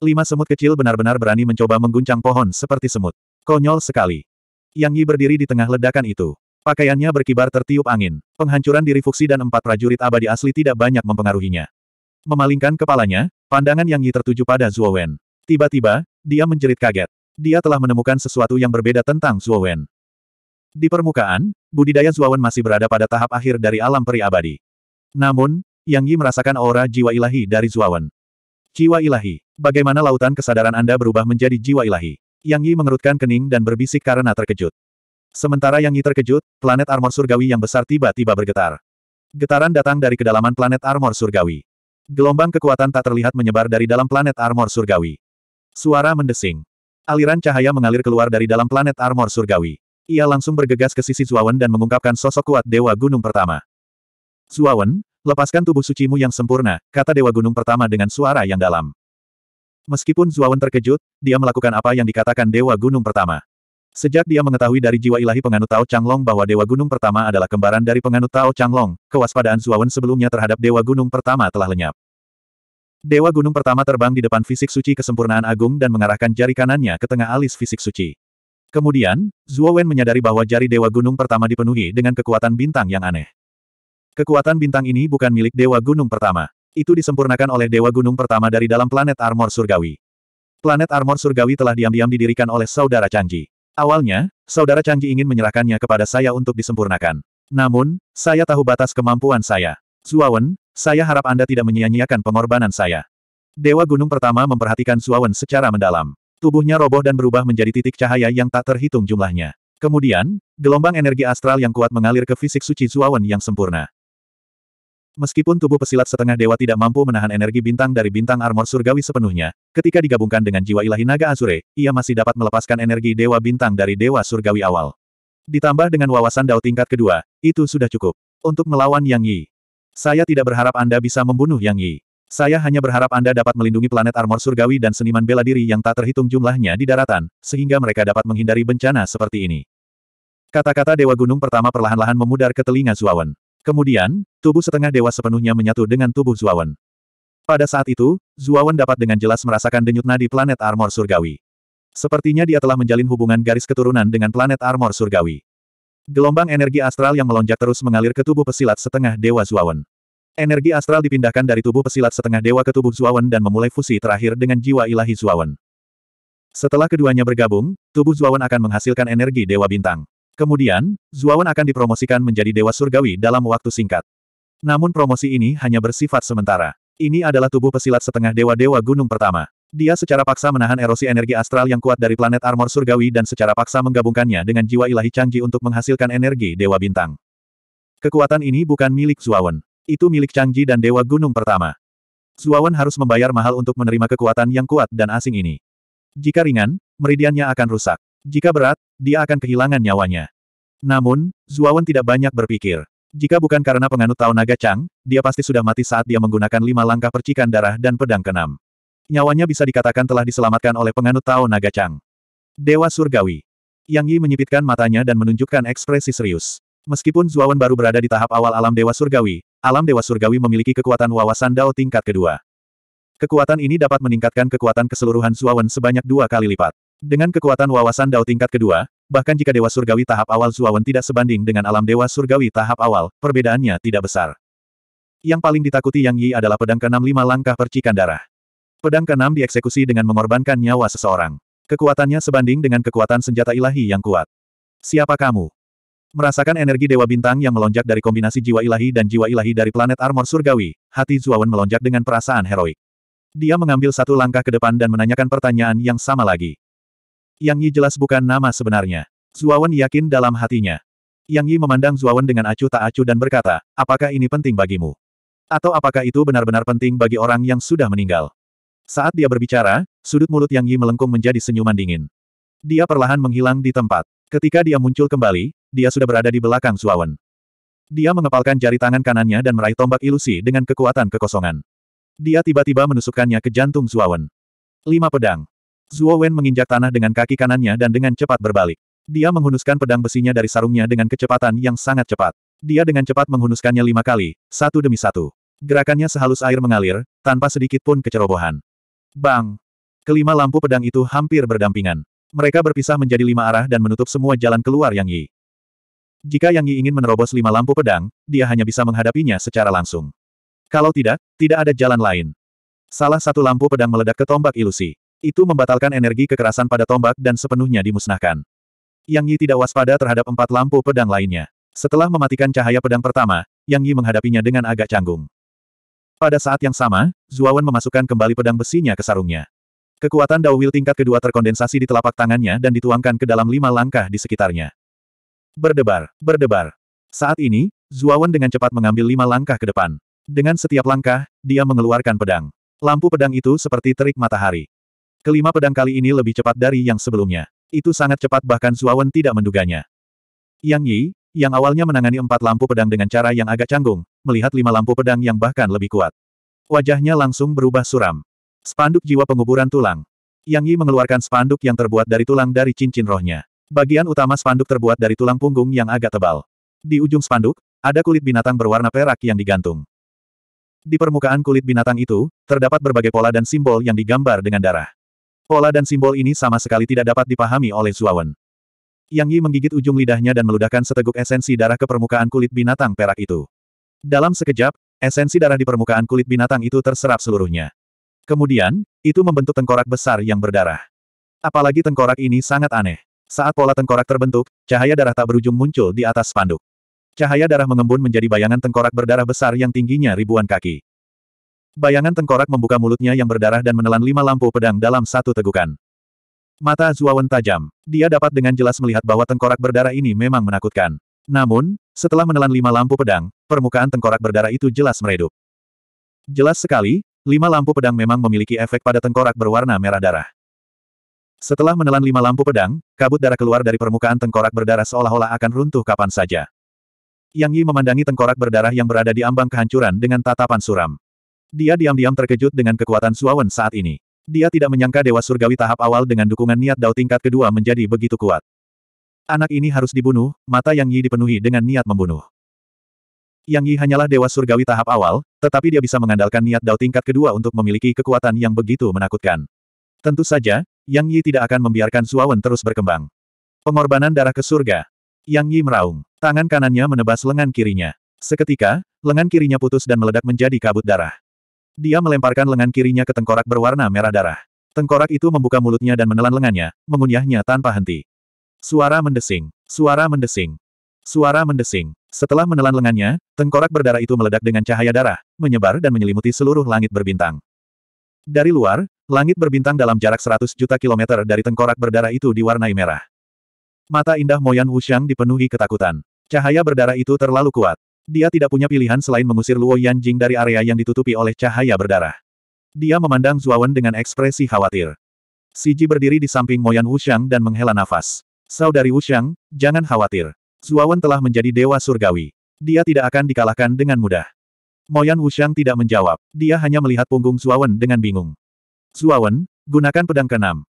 Lima semut kecil benar-benar berani mencoba mengguncang pohon seperti semut. Konyol sekali. Yang Yi berdiri di tengah ledakan itu. Pakaiannya berkibar tertiup angin. Penghancuran diri Fuxi dan empat prajurit abadi asli tidak banyak mempengaruhinya. Memalingkan kepalanya, pandangan Yang Yi tertuju pada Zuo Wen. Tiba-tiba, dia menjerit kaget. Dia telah menemukan sesuatu yang berbeda tentang Zuo Wen. Di permukaan, budidaya Zuo Wen masih berada pada tahap akhir dari alam peri abadi. Namun, Yang Yi merasakan aura jiwa ilahi dari Zuo Wen. Jiwa ilahi. Bagaimana lautan kesadaran Anda berubah menjadi jiwa ilahi? Yang Yi mengerutkan kening dan berbisik karena terkejut. Sementara Yang Yi terkejut, planet armor surgawi yang besar tiba-tiba bergetar. Getaran datang dari kedalaman planet armor surgawi. Gelombang kekuatan tak terlihat menyebar dari dalam planet armor surgawi. Suara mendesing. Aliran cahaya mengalir keluar dari dalam planet armor surgawi. Ia langsung bergegas ke sisi Zuawan dan mengungkapkan sosok kuat Dewa Gunung Pertama. Zuawan, lepaskan tubuh sucimu yang sempurna, kata Dewa Gunung Pertama dengan suara yang dalam. Meskipun Zuawan terkejut, dia melakukan apa yang dikatakan Dewa Gunung Pertama. Sejak dia mengetahui dari jiwa ilahi penganut Tao Changlong bahwa Dewa Gunung Pertama adalah kembaran dari penganut Tao Changlong, kewaspadaan Zuawan sebelumnya terhadap Dewa Gunung Pertama telah lenyap. Dewa Gunung Pertama terbang di depan fisik suci kesempurnaan agung dan mengarahkan jari kanannya ke tengah alis fisik suci. Kemudian, Zuo Wen menyadari bahwa jari Dewa Gunung Pertama dipenuhi dengan kekuatan bintang yang aneh. Kekuatan bintang ini bukan milik Dewa Gunung Pertama. Itu disempurnakan oleh Dewa Gunung Pertama dari dalam planet Armor Surgawi. Planet Armor Surgawi telah diam-diam didirikan oleh Saudara Changji. Awalnya, saudara Changji ingin menyerahkannya kepada saya untuk disempurnakan. Namun, saya tahu batas kemampuan saya. Zuawan, saya harap Anda tidak menyia-nyiakan pengorbanan saya. Dewa Gunung pertama memperhatikan Zuawan secara mendalam. Tubuhnya roboh dan berubah menjadi titik cahaya yang tak terhitung jumlahnya. Kemudian, gelombang energi astral yang kuat mengalir ke fisik suci Zuawan yang sempurna. Meskipun tubuh pesilat setengah dewa tidak mampu menahan energi bintang dari bintang armor surgawi sepenuhnya, ketika digabungkan dengan jiwa ilahi naga Azure, ia masih dapat melepaskan energi dewa bintang dari dewa surgawi awal. Ditambah dengan wawasan dao tingkat kedua, itu sudah cukup. Untuk melawan Yang Yi. Saya tidak berharap Anda bisa membunuh Yang Yi. Saya hanya berharap Anda dapat melindungi planet armor surgawi dan seniman bela diri yang tak terhitung jumlahnya di daratan, sehingga mereka dapat menghindari bencana seperti ini. Kata-kata Dewa Gunung pertama perlahan-lahan memudar ke telinga Zuawan. Kemudian, tubuh setengah dewa sepenuhnya menyatu dengan tubuh Zuawan. Pada saat itu, Zuawan dapat dengan jelas merasakan denyut nadi planet armor surgawi. Sepertinya dia telah menjalin hubungan garis keturunan dengan planet armor surgawi. Gelombang energi astral yang melonjak terus mengalir ke tubuh pesilat setengah dewa Zuawan. Energi astral dipindahkan dari tubuh pesilat setengah dewa ke tubuh Zuawan dan memulai fusi terakhir dengan jiwa ilahi Zuawan. Setelah keduanya bergabung, tubuh Zuawan akan menghasilkan energi dewa bintang. Kemudian, Zuawan akan dipromosikan menjadi Dewa Surgawi dalam waktu singkat. Namun promosi ini hanya bersifat sementara. Ini adalah tubuh pesilat setengah dewa-dewa gunung pertama. Dia secara paksa menahan erosi energi astral yang kuat dari planet armor surgawi dan secara paksa menggabungkannya dengan jiwa ilahi Changji untuk menghasilkan energi dewa bintang. Kekuatan ini bukan milik Zuawan. Itu milik Changji dan dewa gunung pertama. Zuawan harus membayar mahal untuk menerima kekuatan yang kuat dan asing ini. Jika ringan, meridiannya akan rusak. Jika berat, dia akan kehilangan nyawanya. Namun, Zuawan tidak banyak berpikir. Jika bukan karena penganut Tao Naga Chang, dia pasti sudah mati saat dia menggunakan lima langkah percikan darah dan pedang keenam. Nyawanya bisa dikatakan telah diselamatkan oleh penganut Tao Naga Chang. Dewa Surgawi. Yang Yi menyipitkan matanya dan menunjukkan ekspresi serius. Meskipun Zuawan baru berada di tahap awal alam Dewa Surgawi, alam Dewa Surgawi memiliki kekuatan wawasan Dao tingkat kedua. Kekuatan ini dapat meningkatkan kekuatan keseluruhan Zuawan sebanyak dua kali lipat. Dengan kekuatan wawasan Dao tingkat kedua, bahkan jika Dewa Surgawi tahap awal Zuawan tidak sebanding dengan alam Dewa Surgawi tahap awal, perbedaannya tidak besar. Yang paling ditakuti Yang Yi adalah pedang keenam lima langkah percikan darah. Pedang keenam dieksekusi dengan mengorbankan nyawa seseorang. Kekuatannya sebanding dengan kekuatan senjata ilahi yang kuat. Siapa kamu? Merasakan energi Dewa Bintang yang melonjak dari kombinasi jiwa ilahi dan jiwa ilahi dari planet armor surgawi, hati Zuawan melonjak dengan perasaan heroik. Dia mengambil satu langkah ke depan dan menanyakan pertanyaan yang sama lagi. Yang Yi jelas bukan nama sebenarnya. Zuawan yakin dalam hatinya. Yang Yi memandang Zuawan dengan acuh tak acuh dan berkata, apakah ini penting bagimu? Atau apakah itu benar-benar penting bagi orang yang sudah meninggal? Saat dia berbicara, sudut mulut Yang Yi melengkung menjadi senyuman dingin. Dia perlahan menghilang di tempat. Ketika dia muncul kembali, dia sudah berada di belakang Zuawan. Dia mengepalkan jari tangan kanannya dan meraih tombak ilusi dengan kekuatan kekosongan. Dia tiba-tiba menusukkannya ke jantung Zuawan. Lima pedang. Zuo Wen menginjak tanah dengan kaki kanannya dan dengan cepat berbalik. Dia menghunuskan pedang besinya dari sarungnya dengan kecepatan yang sangat cepat. Dia dengan cepat menghunuskannya lima kali, satu demi satu. Gerakannya sehalus air mengalir, tanpa sedikit pun kecerobohan. Bang! Kelima lampu pedang itu hampir berdampingan. Mereka berpisah menjadi lima arah dan menutup semua jalan keluar Yang Yi. Jika Yang Yi ingin menerobos lima lampu pedang, dia hanya bisa menghadapinya secara langsung. Kalau tidak, tidak ada jalan lain. Salah satu lampu pedang meledak ke tombak ilusi. Itu membatalkan energi kekerasan pada tombak dan sepenuhnya dimusnahkan. Yang Yi tidak waspada terhadap empat lampu pedang lainnya. Setelah mematikan cahaya pedang pertama, Yang Yi menghadapinya dengan agak canggung. Pada saat yang sama, Zuawan memasukkan kembali pedang besinya ke sarungnya. Kekuatan Dao tingkat kedua terkondensasi di telapak tangannya dan dituangkan ke dalam lima langkah di sekitarnya. Berdebar, berdebar. Saat ini, Zuawan dengan cepat mengambil lima langkah ke depan. Dengan setiap langkah, dia mengeluarkan pedang. Lampu pedang itu seperti terik matahari. Kelima pedang kali ini lebih cepat dari yang sebelumnya. Itu sangat cepat bahkan Zuawan tidak menduganya. Yang Yi, yang awalnya menangani empat lampu pedang dengan cara yang agak canggung, melihat lima lampu pedang yang bahkan lebih kuat. Wajahnya langsung berubah suram. Spanduk jiwa penguburan tulang. Yang Yi mengeluarkan spanduk yang terbuat dari tulang dari cincin rohnya. Bagian utama spanduk terbuat dari tulang punggung yang agak tebal. Di ujung spanduk, ada kulit binatang berwarna perak yang digantung. Di permukaan kulit binatang itu, terdapat berbagai pola dan simbol yang digambar dengan darah. Pola dan simbol ini sama sekali tidak dapat dipahami oleh Zuawan. Yang Yi menggigit ujung lidahnya dan meludahkan seteguk esensi darah ke permukaan kulit binatang perak itu. Dalam sekejap, esensi darah di permukaan kulit binatang itu terserap seluruhnya. Kemudian, itu membentuk tengkorak besar yang berdarah. Apalagi tengkorak ini sangat aneh. Saat pola tengkorak terbentuk, cahaya darah tak berujung muncul di atas spanduk. Cahaya darah mengembun menjadi bayangan tengkorak berdarah besar yang tingginya ribuan kaki. Bayangan tengkorak membuka mulutnya yang berdarah dan menelan lima lampu pedang dalam satu tegukan. Mata Zuawan tajam. Dia dapat dengan jelas melihat bahwa tengkorak berdarah ini memang menakutkan. Namun, setelah menelan lima lampu pedang, permukaan tengkorak berdarah itu jelas meredup. Jelas sekali, Lima lampu pedang memang memiliki efek pada tengkorak berwarna merah darah. Setelah menelan lima lampu pedang, kabut darah keluar dari permukaan tengkorak berdarah seolah-olah akan runtuh kapan saja. Yang Yi memandangi tengkorak berdarah yang berada di ambang kehancuran dengan tatapan suram. Dia diam-diam terkejut dengan kekuatan Suawen saat ini. Dia tidak menyangka Dewa Surgawi tahap awal dengan dukungan niat Dao tingkat kedua menjadi begitu kuat. Anak ini harus dibunuh, mata Yang Yi dipenuhi dengan niat membunuh. Yang Yi hanyalah dewa surgawi tahap awal, tetapi dia bisa mengandalkan niat Dao tingkat kedua untuk memiliki kekuatan yang begitu menakutkan. Tentu saja, Yang Yi tidak akan membiarkan Zuawan terus berkembang. Pengorbanan darah ke surga. Yang Yi meraung. Tangan kanannya menebas lengan kirinya. Seketika, lengan kirinya putus dan meledak menjadi kabut darah. Dia melemparkan lengan kirinya ke tengkorak berwarna merah darah. Tengkorak itu membuka mulutnya dan menelan lengannya, mengunyahnya tanpa henti. Suara mendesing. Suara mendesing. Suara mendesing. Setelah menelan lengannya, tengkorak berdarah itu meledak dengan cahaya darah, menyebar dan menyelimuti seluruh langit berbintang. Dari luar, langit berbintang dalam jarak 100 juta kilometer dari tengkorak berdarah itu diwarnai merah. Mata indah Moyan Wuxiang dipenuhi ketakutan. Cahaya berdarah itu terlalu kuat. Dia tidak punya pilihan selain mengusir Luo Yanjing dari area yang ditutupi oleh cahaya berdarah. Dia memandang Zuawan dengan ekspresi khawatir. Siji berdiri di samping Moyan Wuxiang dan menghela nafas. Saudari Wuxiang, jangan khawatir. Zuawan telah menjadi dewa surgawi. Dia tidak akan dikalahkan dengan mudah. Moyan Wuxiang tidak menjawab. Dia hanya melihat punggung Zuawan dengan bingung. Zuawan, gunakan pedang keenam.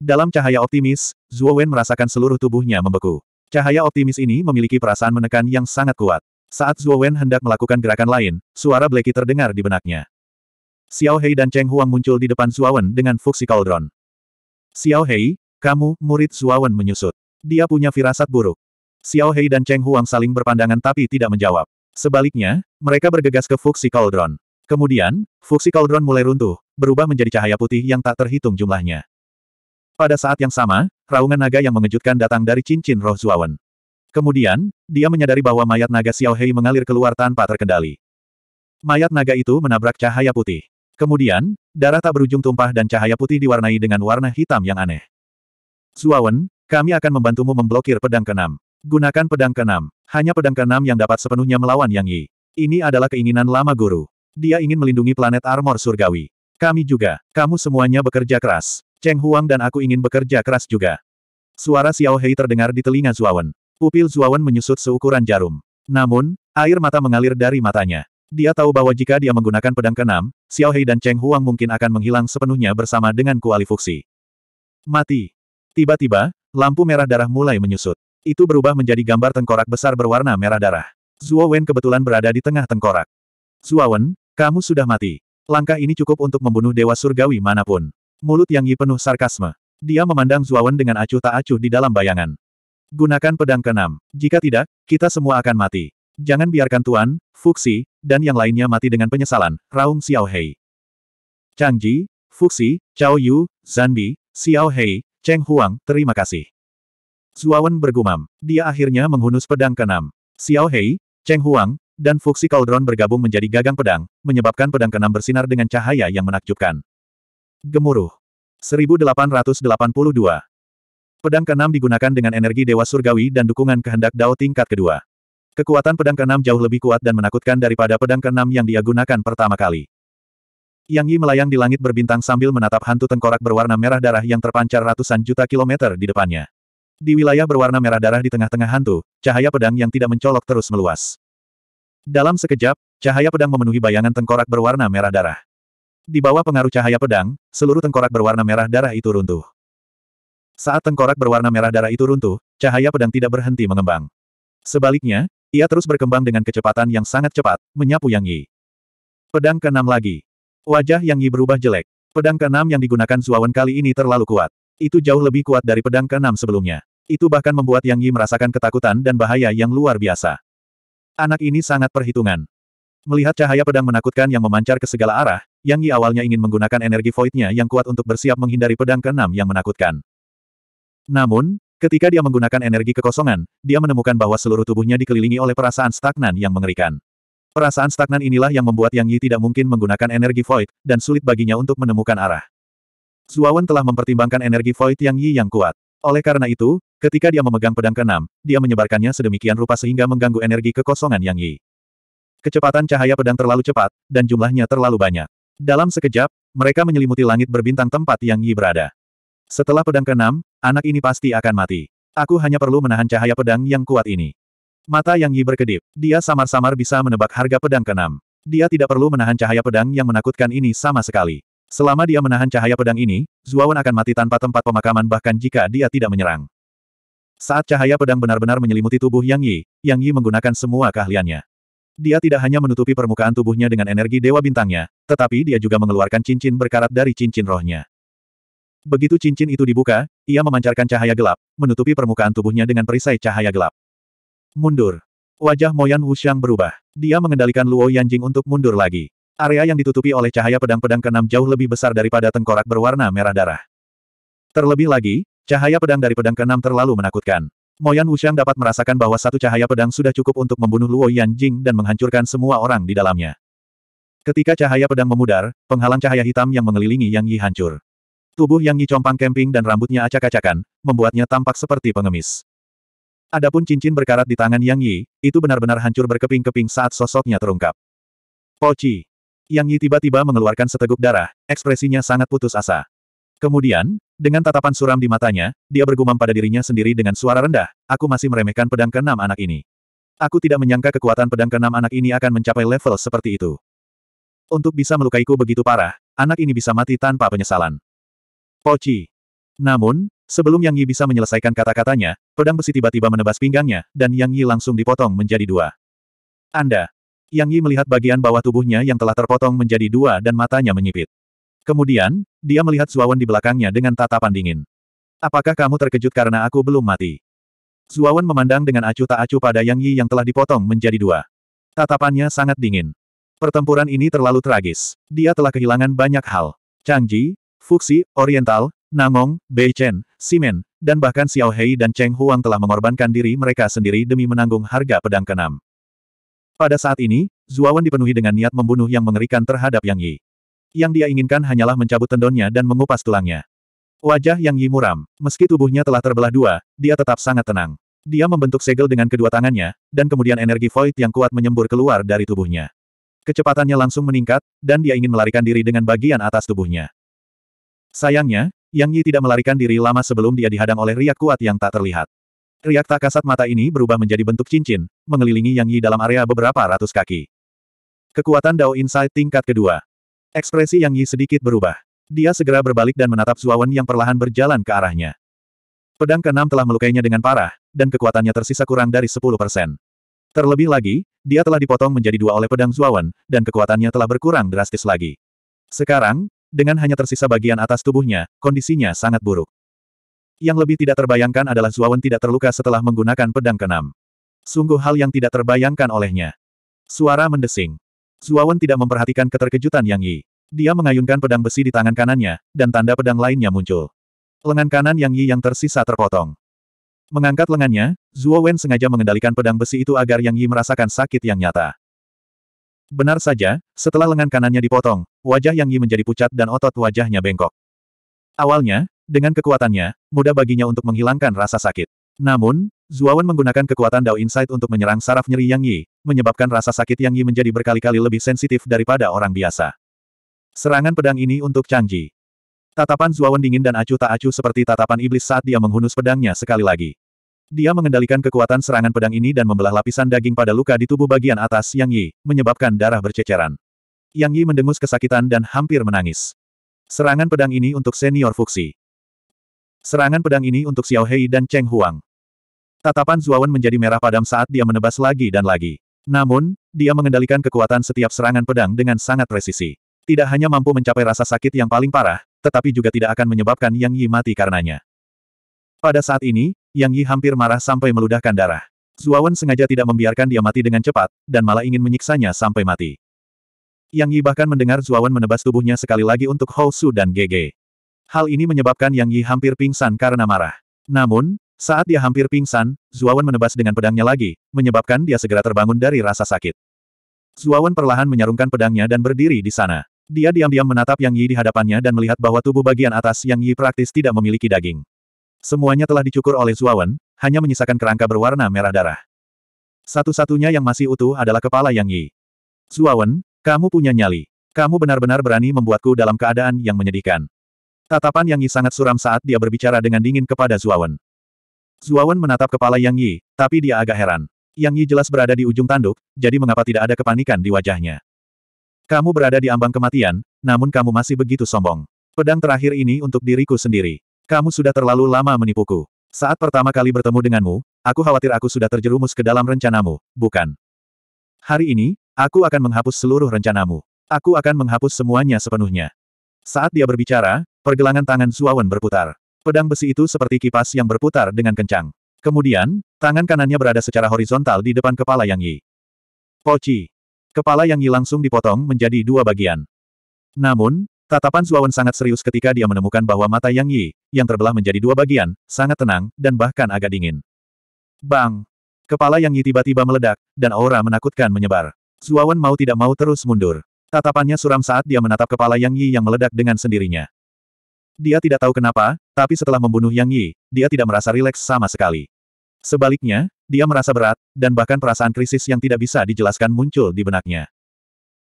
Dalam cahaya optimis, Zuawan merasakan seluruh tubuhnya membeku. Cahaya optimis ini memiliki perasaan menekan yang sangat kuat. Saat Zuawan hendak melakukan gerakan lain, suara Blacky terdengar di benaknya. Xiao Hei dan Cheng Huang muncul di depan Zuawan dengan Fuxi Cauldron. Xiao Hei, kamu, murid Zuawan menyusut. Dia punya firasat buruk. Xiao Hei dan Cheng Huang saling berpandangan tapi tidak menjawab. Sebaliknya, mereka bergegas ke Fuxi Cauldron. Kemudian, Fuxi Cauldron mulai runtuh, berubah menjadi cahaya putih yang tak terhitung jumlahnya. Pada saat yang sama, raungan naga yang mengejutkan datang dari cincin roh Zuawan. Kemudian, dia menyadari bahwa mayat naga Xiao Hei mengalir keluar tanpa terkendali. Mayat naga itu menabrak cahaya putih. Kemudian, darah tak berujung tumpah dan cahaya putih diwarnai dengan warna hitam yang aneh. Zuawan, kami akan membantumu memblokir pedang keenam. Gunakan pedang keenam. Hanya pedang keenam yang dapat sepenuhnya melawan Yang Yi. Ini adalah keinginan lama guru. Dia ingin melindungi planet armor surgawi. Kami juga. Kamu semuanya bekerja keras. Cheng Huang dan aku ingin bekerja keras juga. Suara Xiao Hei terdengar di telinga Zuawan. Pupil Zuawan menyusut seukuran jarum. Namun, air mata mengalir dari matanya. Dia tahu bahwa jika dia menggunakan pedang keenam, Xiao Hei dan Cheng Huang mungkin akan menghilang sepenuhnya bersama dengan kualifuksi. Mati. Tiba-tiba, lampu merah darah mulai menyusut. Itu berubah menjadi gambar tengkorak besar berwarna merah darah. Zuo Wen kebetulan berada di tengah tengkorak. Zuo Wen, kamu sudah mati. Langkah ini cukup untuk membunuh dewa surgawi mana pun. Mulut Yang Yi penuh sarkasme. Dia memandang Zuawan dengan acuh tak acuh di dalam bayangan. Gunakan pedang keenam. Jika tidak, kita semua akan mati. Jangan biarkan Tuan, Fuxi, dan yang lainnya mati dengan penyesalan, raung Xiao Hei. Chang Ji, Fuxi, Chao Yu, Zanbi, Xiao Hei, Cheng Huang, terima kasih. Zuawan bergumam. Dia akhirnya menghunus pedang keenam. Xiao Hei, Cheng Huang, dan Fuxi Cauldron bergabung menjadi gagang pedang, menyebabkan pedang keenam bersinar dengan cahaya yang menakjubkan. Gemuruh. 1882. Pedang keenam digunakan dengan energi Dewa Surgawi dan dukungan kehendak Dao tingkat kedua. Kekuatan pedang keenam jauh lebih kuat dan menakutkan daripada pedang keenam yang dia gunakan pertama kali. Yang Yi melayang di langit berbintang sambil menatap hantu tengkorak berwarna merah darah yang terpancar ratusan juta kilometer di depannya. Di wilayah berwarna merah darah di tengah-tengah hantu, cahaya pedang yang tidak mencolok terus meluas. Dalam sekejap, cahaya pedang memenuhi bayangan tengkorak berwarna merah darah. Di bawah pengaruh cahaya pedang, seluruh tengkorak berwarna merah darah itu runtuh. Saat tengkorak berwarna merah darah itu runtuh, cahaya pedang tidak berhenti mengembang. Sebaliknya, ia terus berkembang dengan kecepatan yang sangat cepat, menyapu Yang Yi. Pedang keenam lagi. Wajah Yang Yi berubah jelek. Pedang keenam yang digunakan Zuawan kali ini terlalu kuat. Itu jauh lebih kuat dari pedang keenam sebelumnya. Itu bahkan membuat Yang Yi merasakan ketakutan dan bahaya yang luar biasa. Anak ini sangat perhitungan. Melihat cahaya pedang menakutkan yang memancar ke segala arah, Yang Yi awalnya ingin menggunakan energi voidnya yang kuat untuk bersiap menghindari pedang keenam yang menakutkan. Namun, Ketika dia menggunakan energi kekosongan, dia menemukan bahwa seluruh tubuhnya dikelilingi oleh perasaan stagnan yang mengerikan. Perasaan stagnan inilah yang membuat Yang Yi tidak mungkin menggunakan energi void, dan sulit baginya untuk menemukan arah. Zuawan telah mempertimbangkan energi void Yang Yi yang kuat. Oleh karena itu, ketika dia memegang pedang keenam, dia menyebarkannya sedemikian rupa sehingga mengganggu energi kekosongan Yang Yi. Kecepatan cahaya pedang terlalu cepat, dan jumlahnya terlalu banyak. Dalam sekejap, mereka menyelimuti langit berbintang tempat Yang Yi berada. Setelah pedang keenam, anak ini pasti akan mati. Aku hanya perlu menahan cahaya pedang yang kuat ini. Mata Yang Yi berkedip. Dia samar-samar bisa menebak harga pedang keenam. Dia tidak perlu menahan cahaya pedang yang menakutkan ini sama sekali. Selama dia menahan cahaya pedang ini, Zuawan akan mati tanpa tempat pemakaman bahkan jika dia tidak menyerang. Saat cahaya pedang benar-benar menyelimuti tubuh Yang Yi, Yang Yi menggunakan semua keahliannya. Dia tidak hanya menutupi permukaan tubuhnya dengan energi Dewa Bintangnya, tetapi dia juga mengeluarkan cincin berkarat dari cincin rohnya. Begitu cincin itu dibuka, ia memancarkan cahaya gelap, menutupi permukaan tubuhnya dengan perisai cahaya gelap. Mundur. Wajah Moyan Wuxiang berubah. Dia mengendalikan Luo Yanjing untuk mundur lagi. Area yang ditutupi oleh cahaya pedang-pedang keenam jauh lebih besar daripada tengkorak berwarna merah darah. Terlebih lagi, cahaya pedang dari pedang keenam terlalu menakutkan. Moyan Wuxiang dapat merasakan bahwa satu cahaya pedang sudah cukup untuk membunuh Luo Yanjing dan menghancurkan semua orang di dalamnya. Ketika cahaya pedang memudar, penghalang cahaya hitam yang mengelilingi Yang Yi hancur. Tubuh Yang Yi compang camping dan rambutnya acak-acakan, membuatnya tampak seperti pengemis. Adapun cincin berkarat di tangan Yang Yi, itu benar-benar hancur berkeping-keping saat sosoknya terungkap. Poci. Yang Yi tiba-tiba mengeluarkan seteguk darah, ekspresinya sangat putus asa. Kemudian, dengan tatapan suram di matanya, dia bergumam pada dirinya sendiri dengan suara rendah, aku masih meremehkan pedang keenam anak ini. Aku tidak menyangka kekuatan pedang keenam anak ini akan mencapai level seperti itu. Untuk bisa melukaiku begitu parah, anak ini bisa mati tanpa penyesalan. Poci. Namun, sebelum Yang Yi bisa menyelesaikan kata-katanya, pedang besi tiba-tiba menebas pinggangnya, dan Yang Yi langsung dipotong menjadi dua. Anda. Yang Yi melihat bagian bawah tubuhnya yang telah terpotong menjadi dua dan matanya menyipit. Kemudian, dia melihat Zuawan di belakangnya dengan tatapan dingin. Apakah kamu terkejut karena aku belum mati? Zuawan memandang dengan acuh tak acuh pada Yang Yi yang telah dipotong menjadi dua. Tatapannya sangat dingin. Pertempuran ini terlalu tragis. Dia telah kehilangan banyak hal. Changji, Fuxi, Oriental, Nangong, Bei Chen, Simen, dan bahkan Xiao Hei dan Cheng Huang telah mengorbankan diri mereka sendiri demi menanggung harga pedang keenam. Pada saat ini, Zuawan dipenuhi dengan niat membunuh yang mengerikan terhadap Yang Yi. Yang dia inginkan hanyalah mencabut tendonnya dan mengupas tulangnya. Wajah Yang Yi muram. Meski tubuhnya telah terbelah dua, dia tetap sangat tenang. Dia membentuk segel dengan kedua tangannya, dan kemudian energi void yang kuat menyembur keluar dari tubuhnya. Kecepatannya langsung meningkat, dan dia ingin melarikan diri dengan bagian atas tubuhnya. Sayangnya, Yang Yi tidak melarikan diri lama sebelum dia dihadang oleh riak kuat yang tak terlihat. Riak tak kasat mata ini berubah menjadi bentuk cincin, mengelilingi Yang Yi dalam area beberapa ratus kaki. Kekuatan Dao Insight tingkat kedua. Ekspresi Yang Yi sedikit berubah. Dia segera berbalik dan menatap Zuawan yang perlahan berjalan ke arahnya. Pedang keenam telah melukainya dengan parah, dan kekuatannya tersisa kurang dari 10%. Terlebih lagi, dia telah dipotong menjadi dua oleh pedang Zuawan, dan kekuatannya telah berkurang drastis lagi. Sekarang, dengan hanya tersisa bagian atas tubuhnya, kondisinya sangat buruk. Yang lebih tidak terbayangkan adalah Zuawan tidak terluka setelah menggunakan pedang keenam. Sungguh hal yang tidak terbayangkan olehnya. Suara mendesing. Zuawan tidak memperhatikan keterkejutan Yang Yi. Dia mengayunkan pedang besi di tangan kanannya, dan tanda pedang lainnya muncul. Lengan kanan Yang Yi yang tersisa terpotong. Mengangkat lengannya, Zuo Wen sengaja mengendalikan pedang besi itu agar Yang Yi merasakan sakit yang nyata. Benar saja, setelah lengan kanannya dipotong, wajah Yang Yi menjadi pucat dan otot wajahnya bengkok. Awalnya, dengan kekuatannya, mudah baginya untuk menghilangkan rasa sakit. Namun, Zuawan menggunakan kekuatan Dao Insight untuk menyerang saraf nyeri Yang Yi, menyebabkan rasa sakit Yang Yi menjadi berkali-kali lebih sensitif daripada orang biasa. Serangan pedang ini untuk Changji. Tatapan Zuawan dingin dan acuh tak acuh seperti tatapan iblis saat dia menghunus pedangnya sekali lagi. Dia mengendalikan kekuatan serangan pedang ini dan membelah lapisan daging pada luka di tubuh bagian atas Yang Yi, menyebabkan darah berceceran. Yang Yi mendengus kesakitan dan hampir menangis. Serangan pedang ini untuk senior Fuxi. Serangan pedang ini untuk Xiao Hei dan Cheng Huang. Tatapan Zuawan menjadi merah padam saat dia menebas lagi dan lagi. Namun, dia mengendalikan kekuatan setiap serangan pedang dengan sangat presisi. Tidak hanya mampu mencapai rasa sakit yang paling parah, tetapi juga tidak akan menyebabkan Yang Yi mati karenanya. Pada saat ini, Yang Yi hampir marah sampai meludahkan darah. Zuawan sengaja tidak membiarkan dia mati dengan cepat, dan malah ingin menyiksanya sampai mati. Yang Yi bahkan mendengar Zuawan menebas tubuhnya sekali lagi untuk Hou Su dan GG. Hal ini menyebabkan Yang Yi hampir pingsan karena marah. Namun, saat dia hampir pingsan, Zuawan menebas dengan pedangnya lagi, menyebabkan dia segera terbangun dari rasa sakit. Zuawan perlahan menyarungkan pedangnya dan berdiri di sana. Dia diam-diam menatap Yang Yi di hadapannya dan melihat bahwa tubuh bagian atas Yang Yi praktis tidak memiliki daging. Semuanya telah dicukur oleh Zuawan, hanya menyisakan kerangka berwarna merah darah. Satu-satunya yang masih utuh adalah kepala Yang Yi. Zuawan, kamu punya nyali. Kamu benar-benar berani membuatku dalam keadaan yang menyedihkan. Tatapan Yang Yi sangat suram saat dia berbicara dengan dingin kepada Zuawan. Zuawan menatap kepala Yang Yi, tapi dia agak heran. Yang Yi jelas berada di ujung tanduk, jadi mengapa tidak ada kepanikan di wajahnya. Kamu berada di ambang kematian, namun kamu masih begitu sombong. Pedang terakhir ini untuk diriku sendiri. Kamu sudah terlalu lama menipuku. Saat pertama kali bertemu denganmu, aku khawatir aku sudah terjerumus ke dalam rencanamu, bukan? Hari ini, aku akan menghapus seluruh rencanamu. Aku akan menghapus semuanya sepenuhnya. Saat dia berbicara, pergelangan tangan Zuawan berputar. Pedang besi itu seperti kipas yang berputar dengan kencang. Kemudian, tangan kanannya berada secara horizontal di depan kepala Yang Yi. Poci. Kepala Yang Yi langsung dipotong menjadi dua bagian. Namun, Tatapan Zuawan sangat serius ketika dia menemukan bahwa mata Yang Yi, yang terbelah menjadi dua bagian, sangat tenang, dan bahkan agak dingin. Bang! Kepala Yang Yi tiba-tiba meledak, dan aura menakutkan menyebar. Zuawan mau tidak mau terus mundur. Tatapannya suram saat dia menatap kepala Yang Yi yang meledak dengan sendirinya. Dia tidak tahu kenapa, tapi setelah membunuh Yang Yi, dia tidak merasa rileks sama sekali. Sebaliknya, dia merasa berat, dan bahkan perasaan krisis yang tidak bisa dijelaskan muncul di benaknya.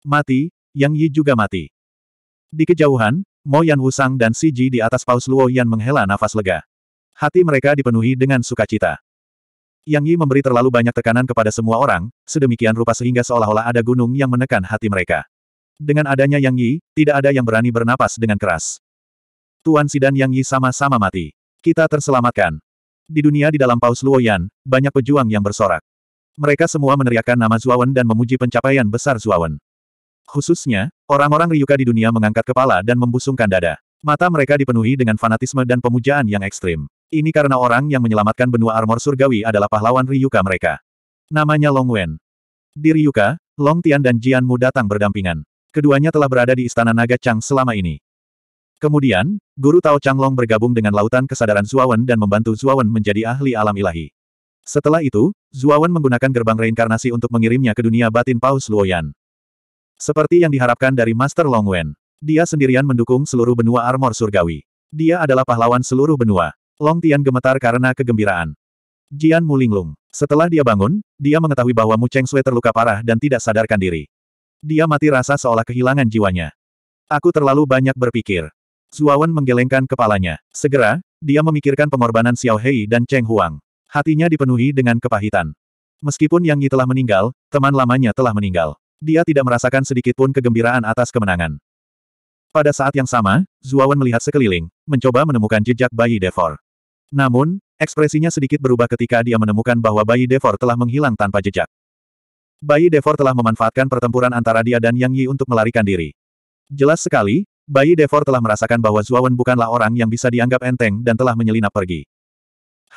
Mati, Yang Yi juga mati. Di kejauhan, Mo Yan Wusang dan Si Ji di atas paus Luo Yan menghela nafas lega. Hati mereka dipenuhi dengan sukacita. Yang Yi memberi terlalu banyak tekanan kepada semua orang, sedemikian rupa sehingga seolah-olah ada gunung yang menekan hati mereka. Dengan adanya Yang Yi, tidak ada yang berani bernapas dengan keras. Tuan Si dan Yang Yi sama-sama mati. Kita terselamatkan. Di dunia di dalam paus Luo Yan, banyak pejuang yang bersorak. Mereka semua meneriakkan nama Zuawan dan memuji pencapaian besar Zuawan. Khususnya, orang-orang Ryuka di dunia mengangkat kepala dan membusungkan dada. Mata mereka dipenuhi dengan fanatisme dan pemujaan yang ekstrim. Ini karena orang yang menyelamatkan benua armor surgawi adalah pahlawan Ryuka mereka. Namanya Long Wen. Di Ryuka, Long Tian dan Jian Mu datang berdampingan. Keduanya telah berada di Istana Naga Chang selama ini. Kemudian, Guru Tao Chang Long bergabung dengan Lautan Kesadaran Zuawan dan membantu Zuawan menjadi ahli alam ilahi. Setelah itu, Zuawan menggunakan gerbang reinkarnasi untuk mengirimnya ke dunia batin Paus Luoyan. Seperti yang diharapkan dari Master Long Wen. Dia sendirian mendukung seluruh benua armor surgawi. Dia adalah pahlawan seluruh benua. Long Tian gemetar karena kegembiraan. Jian Mulinglung. Setelah dia bangun, dia mengetahui bahwa Mu Cheng Sui terluka parah dan tidak sadarkan diri. Dia mati rasa seolah kehilangan jiwanya. Aku terlalu banyak berpikir. Zuawan menggelengkan kepalanya. Segera, dia memikirkan pengorbanan Xiao Hei dan Cheng Huang. Hatinya dipenuhi dengan kepahitan. Meskipun Yang Yi telah meninggal, teman lamanya telah meninggal. Dia tidak merasakan sedikit pun kegembiraan atas kemenangan. Pada saat yang sama, Zuawan melihat sekeliling, mencoba menemukan jejak bayi Devor. Namun, ekspresinya sedikit berubah ketika dia menemukan bahwa bayi Devor telah menghilang tanpa jejak. Bayi Devor telah memanfaatkan pertempuran antara dia dan Yang Yi untuk melarikan diri. Jelas sekali, bayi Devor telah merasakan bahwa Zuawan bukanlah orang yang bisa dianggap enteng dan telah menyelinap pergi.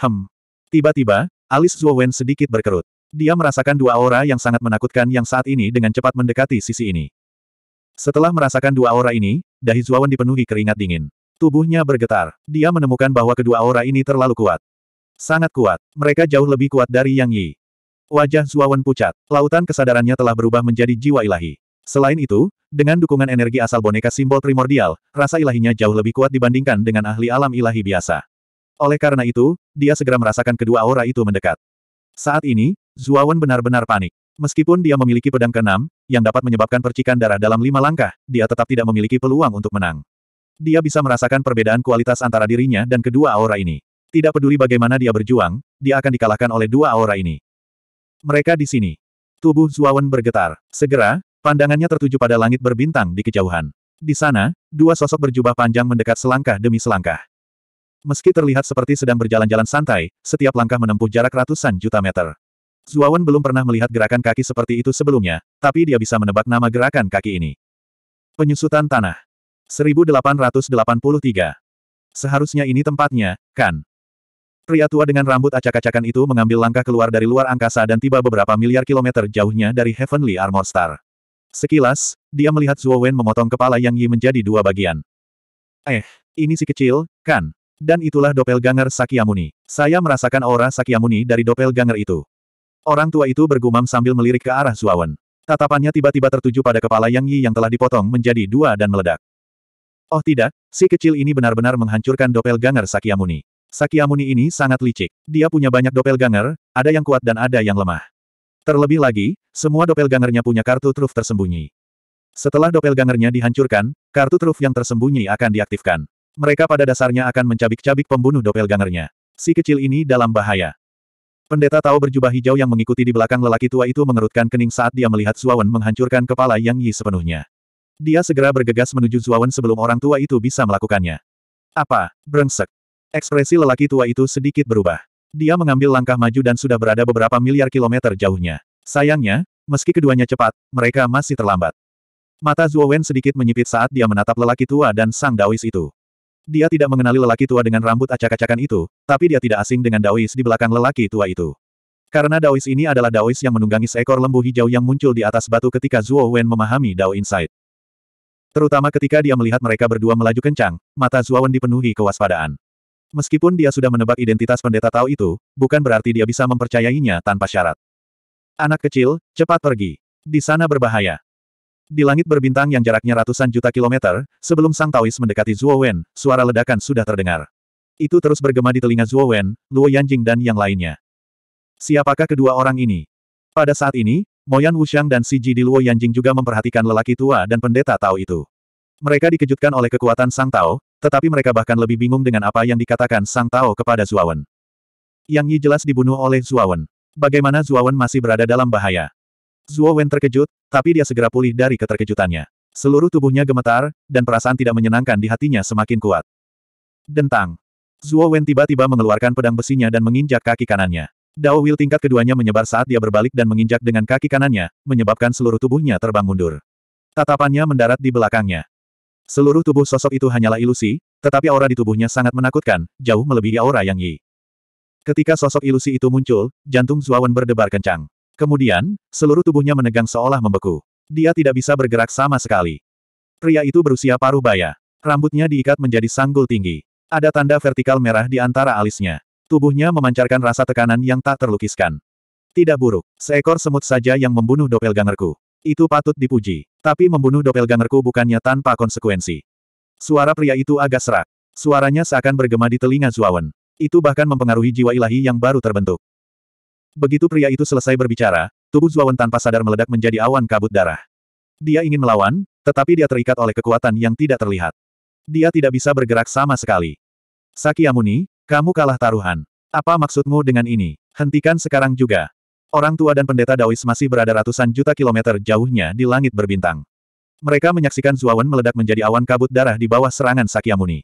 Hem. Tiba-tiba, alis Zuowen sedikit berkerut. Dia merasakan dua aura yang sangat menakutkan yang saat ini dengan cepat mendekati sisi ini. Setelah merasakan dua aura ini, dahi Zuawan dipenuhi keringat dingin. Tubuhnya bergetar. Dia menemukan bahwa kedua aura ini terlalu kuat. Sangat kuat. Mereka jauh lebih kuat dari Yang Yi. Wajah Zuawan pucat. Lautan kesadarannya telah berubah menjadi jiwa ilahi. Selain itu, dengan dukungan energi asal boneka simbol primordial, rasa ilahinya jauh lebih kuat dibandingkan dengan ahli alam ilahi biasa. Oleh karena itu, dia segera merasakan kedua aura itu mendekat. Saat ini, Zuawan benar-benar panik. Meskipun dia memiliki pedang keenam, yang dapat menyebabkan percikan darah dalam lima langkah, dia tetap tidak memiliki peluang untuk menang. Dia bisa merasakan perbedaan kualitas antara dirinya dan kedua aura ini. Tidak peduli bagaimana dia berjuang, dia akan dikalahkan oleh dua aura ini. Mereka di sini. Tubuh Zuawan bergetar. Segera, pandangannya tertuju pada langit berbintang di kejauhan. Di sana, dua sosok berjubah panjang mendekat selangkah demi selangkah. Meski terlihat seperti sedang berjalan-jalan santai, setiap langkah menempuh jarak ratusan juta meter. Zuawan belum pernah melihat gerakan kaki seperti itu sebelumnya, tapi dia bisa menebak nama gerakan kaki ini. Penyusutan tanah. 1883. Seharusnya ini tempatnya, kan? Pria tua dengan rambut acak-acakan itu mengambil langkah keluar dari luar angkasa dan tiba beberapa miliar kilometer jauhnya dari Heavenly Armor Star. Sekilas, dia melihat Zuowen memotong kepala Yang Yi menjadi dua bagian. Eh, ini si kecil, kan? Dan itulah doppelganger Sakyamuni. Saya merasakan aura Sakyamuni dari doppelganger itu. Orang tua itu bergumam sambil melirik ke arah Zuawan. Tatapannya tiba-tiba tertuju pada kepala Yang Yi yang telah dipotong menjadi dua dan meledak. Oh tidak, si kecil ini benar-benar menghancurkan doppelganger Sakyamuni. Sakyamuni ini sangat licik. Dia punya banyak doppelganger, ada yang kuat dan ada yang lemah. Terlebih lagi, semua doppelgangernya punya kartu truf tersembunyi. Setelah doppelgangernya dihancurkan, kartu truf yang tersembunyi akan diaktifkan. Mereka pada dasarnya akan mencabik-cabik pembunuh doppelgangernya. Si kecil ini dalam bahaya. Pendeta tahu berjubah hijau yang mengikuti di belakang lelaki tua itu mengerutkan kening saat dia melihat Zuawan menghancurkan kepala Yang Yi sepenuhnya. Dia segera bergegas menuju Zuawan sebelum orang tua itu bisa melakukannya. Apa? Brengsek. Ekspresi lelaki tua itu sedikit berubah. Dia mengambil langkah maju dan sudah berada beberapa miliar kilometer jauhnya. Sayangnya, meski keduanya cepat, mereka masih terlambat. Mata Zuowen sedikit menyipit saat dia menatap lelaki tua dan sang Daois itu. Dia tidak mengenali lelaki tua dengan rambut acak-acakan itu, tapi dia tidak asing dengan Daois di belakang lelaki tua itu. Karena Daois ini adalah Daois yang menunggangi seekor lembu hijau yang muncul di atas batu ketika Zuo Wen memahami Dao Insight. Terutama ketika dia melihat mereka berdua melaju kencang, mata Zuo Wen dipenuhi kewaspadaan. Meskipun dia sudah menebak identitas pendeta Tao itu, bukan berarti dia bisa mempercayainya tanpa syarat. Anak kecil, cepat pergi. Di sana berbahaya. Di langit berbintang yang jaraknya ratusan juta kilometer, sebelum Sang Taois mendekati Zuo Wen, suara ledakan sudah terdengar. Itu terus bergema di telinga Zuo Wen, Luo Yanjing dan yang lainnya. Siapakah kedua orang ini? Pada saat ini, Moyan Wushang dan Si Ji di Luo Yanjing juga memperhatikan lelaki tua dan pendeta Tao itu. Mereka dikejutkan oleh kekuatan Sang Tao, tetapi mereka bahkan lebih bingung dengan apa yang dikatakan Sang Tao kepada Zuawan. Yang Yi jelas dibunuh oleh Zuawan. Bagaimana Zuawan masih berada dalam bahaya? Zuo Wen terkejut, tapi dia segera pulih dari keterkejutannya. Seluruh tubuhnya gemetar, dan perasaan tidak menyenangkan di hatinya semakin kuat. Dentang. Zuo Wen tiba-tiba mengeluarkan pedang besinya dan menginjak kaki kanannya. Dao Will tingkat keduanya menyebar saat dia berbalik dan menginjak dengan kaki kanannya, menyebabkan seluruh tubuhnya terbang mundur. Tatapannya mendarat di belakangnya. Seluruh tubuh sosok itu hanyalah ilusi, tetapi aura di tubuhnya sangat menakutkan, jauh melebihi aura Yang Yi. Ketika sosok ilusi itu muncul, jantung Zuawan berdebar kencang. Kemudian, seluruh tubuhnya menegang seolah membeku. Dia tidak bisa bergerak sama sekali. Pria itu berusia paruh baya. Rambutnya diikat menjadi sanggul tinggi. Ada tanda vertikal merah di antara alisnya. Tubuhnya memancarkan rasa tekanan yang tak terlukiskan. Tidak buruk, seekor semut saja yang membunuh doppelgangerku. Itu patut dipuji. Tapi membunuh doppelgangerku bukannya tanpa konsekuensi. Suara pria itu agak serak. Suaranya seakan bergema di telinga Zuawan. Itu bahkan mempengaruhi jiwa ilahi yang baru terbentuk. Begitu pria itu selesai berbicara, tubuh Zuawan tanpa sadar meledak menjadi awan kabut darah. Dia ingin melawan, tetapi dia terikat oleh kekuatan yang tidak terlihat. Dia tidak bisa bergerak sama sekali. Sakyamuni, kamu kalah taruhan. Apa maksudmu dengan ini? Hentikan sekarang juga. Orang tua dan pendeta Daois masih berada ratusan juta kilometer jauhnya di langit berbintang. Mereka menyaksikan Zuawan meledak menjadi awan kabut darah di bawah serangan Sakyamuni.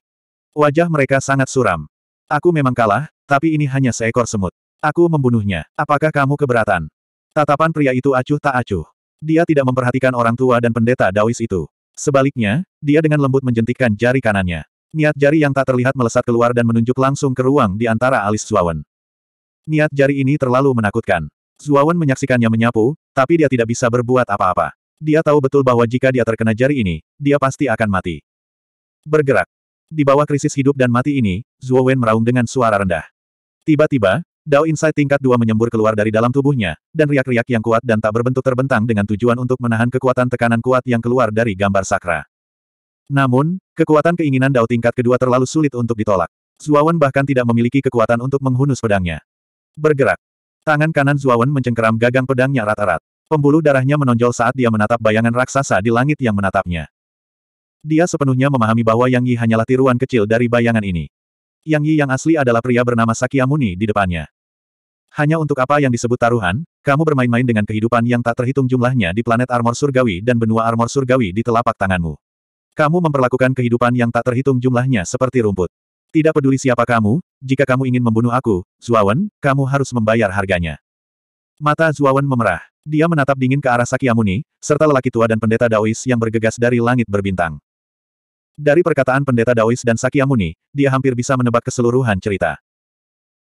Wajah mereka sangat suram. Aku memang kalah, tapi ini hanya seekor semut. Aku membunuhnya. Apakah kamu keberatan? Tatapan pria itu acuh tak acuh. Dia tidak memperhatikan orang tua dan pendeta Daois itu. Sebaliknya, dia dengan lembut menjentikkan jari kanannya. Niat jari yang tak terlihat melesat keluar dan menunjuk langsung ke ruang di antara alis Zuawan. Niat jari ini terlalu menakutkan. Zuawan menyaksikannya menyapu, tapi dia tidak bisa berbuat apa-apa. Dia tahu betul bahwa jika dia terkena jari ini, dia pasti akan mati. Bergerak. Di bawah krisis hidup dan mati ini, Zuowen meraung dengan suara rendah. Tiba-tiba, Dao Insight tingkat dua menyembur keluar dari dalam tubuhnya, dan riak-riak yang kuat dan tak berbentuk terbentang dengan tujuan untuk menahan kekuatan tekanan kuat yang keluar dari gambar sakra. Namun, kekuatan keinginan Dao tingkat kedua terlalu sulit untuk ditolak. Zuawan bahkan tidak memiliki kekuatan untuk menghunus pedangnya. Bergerak. Tangan kanan Zuawan mencengkeram gagang pedangnya erat-erat. Pembuluh darahnya menonjol saat dia menatap bayangan raksasa di langit yang menatapnya. Dia sepenuhnya memahami bahwa Yang Yi hanyalah tiruan kecil dari bayangan ini. Yang Yi yang asli adalah pria bernama Sakyamuni di depannya. Hanya untuk apa yang disebut taruhan, kamu bermain-main dengan kehidupan yang tak terhitung jumlahnya di planet armor surgawi dan benua armor surgawi di telapak tanganmu. Kamu memperlakukan kehidupan yang tak terhitung jumlahnya seperti rumput. Tidak peduli siapa kamu, jika kamu ingin membunuh aku, Zuawan, kamu harus membayar harganya. Mata Zuawan memerah. Dia menatap dingin ke arah Sakyamuni, serta lelaki tua dan pendeta Daois yang bergegas dari langit berbintang. Dari perkataan pendeta Daois dan Sakyamuni, dia hampir bisa menebak keseluruhan cerita.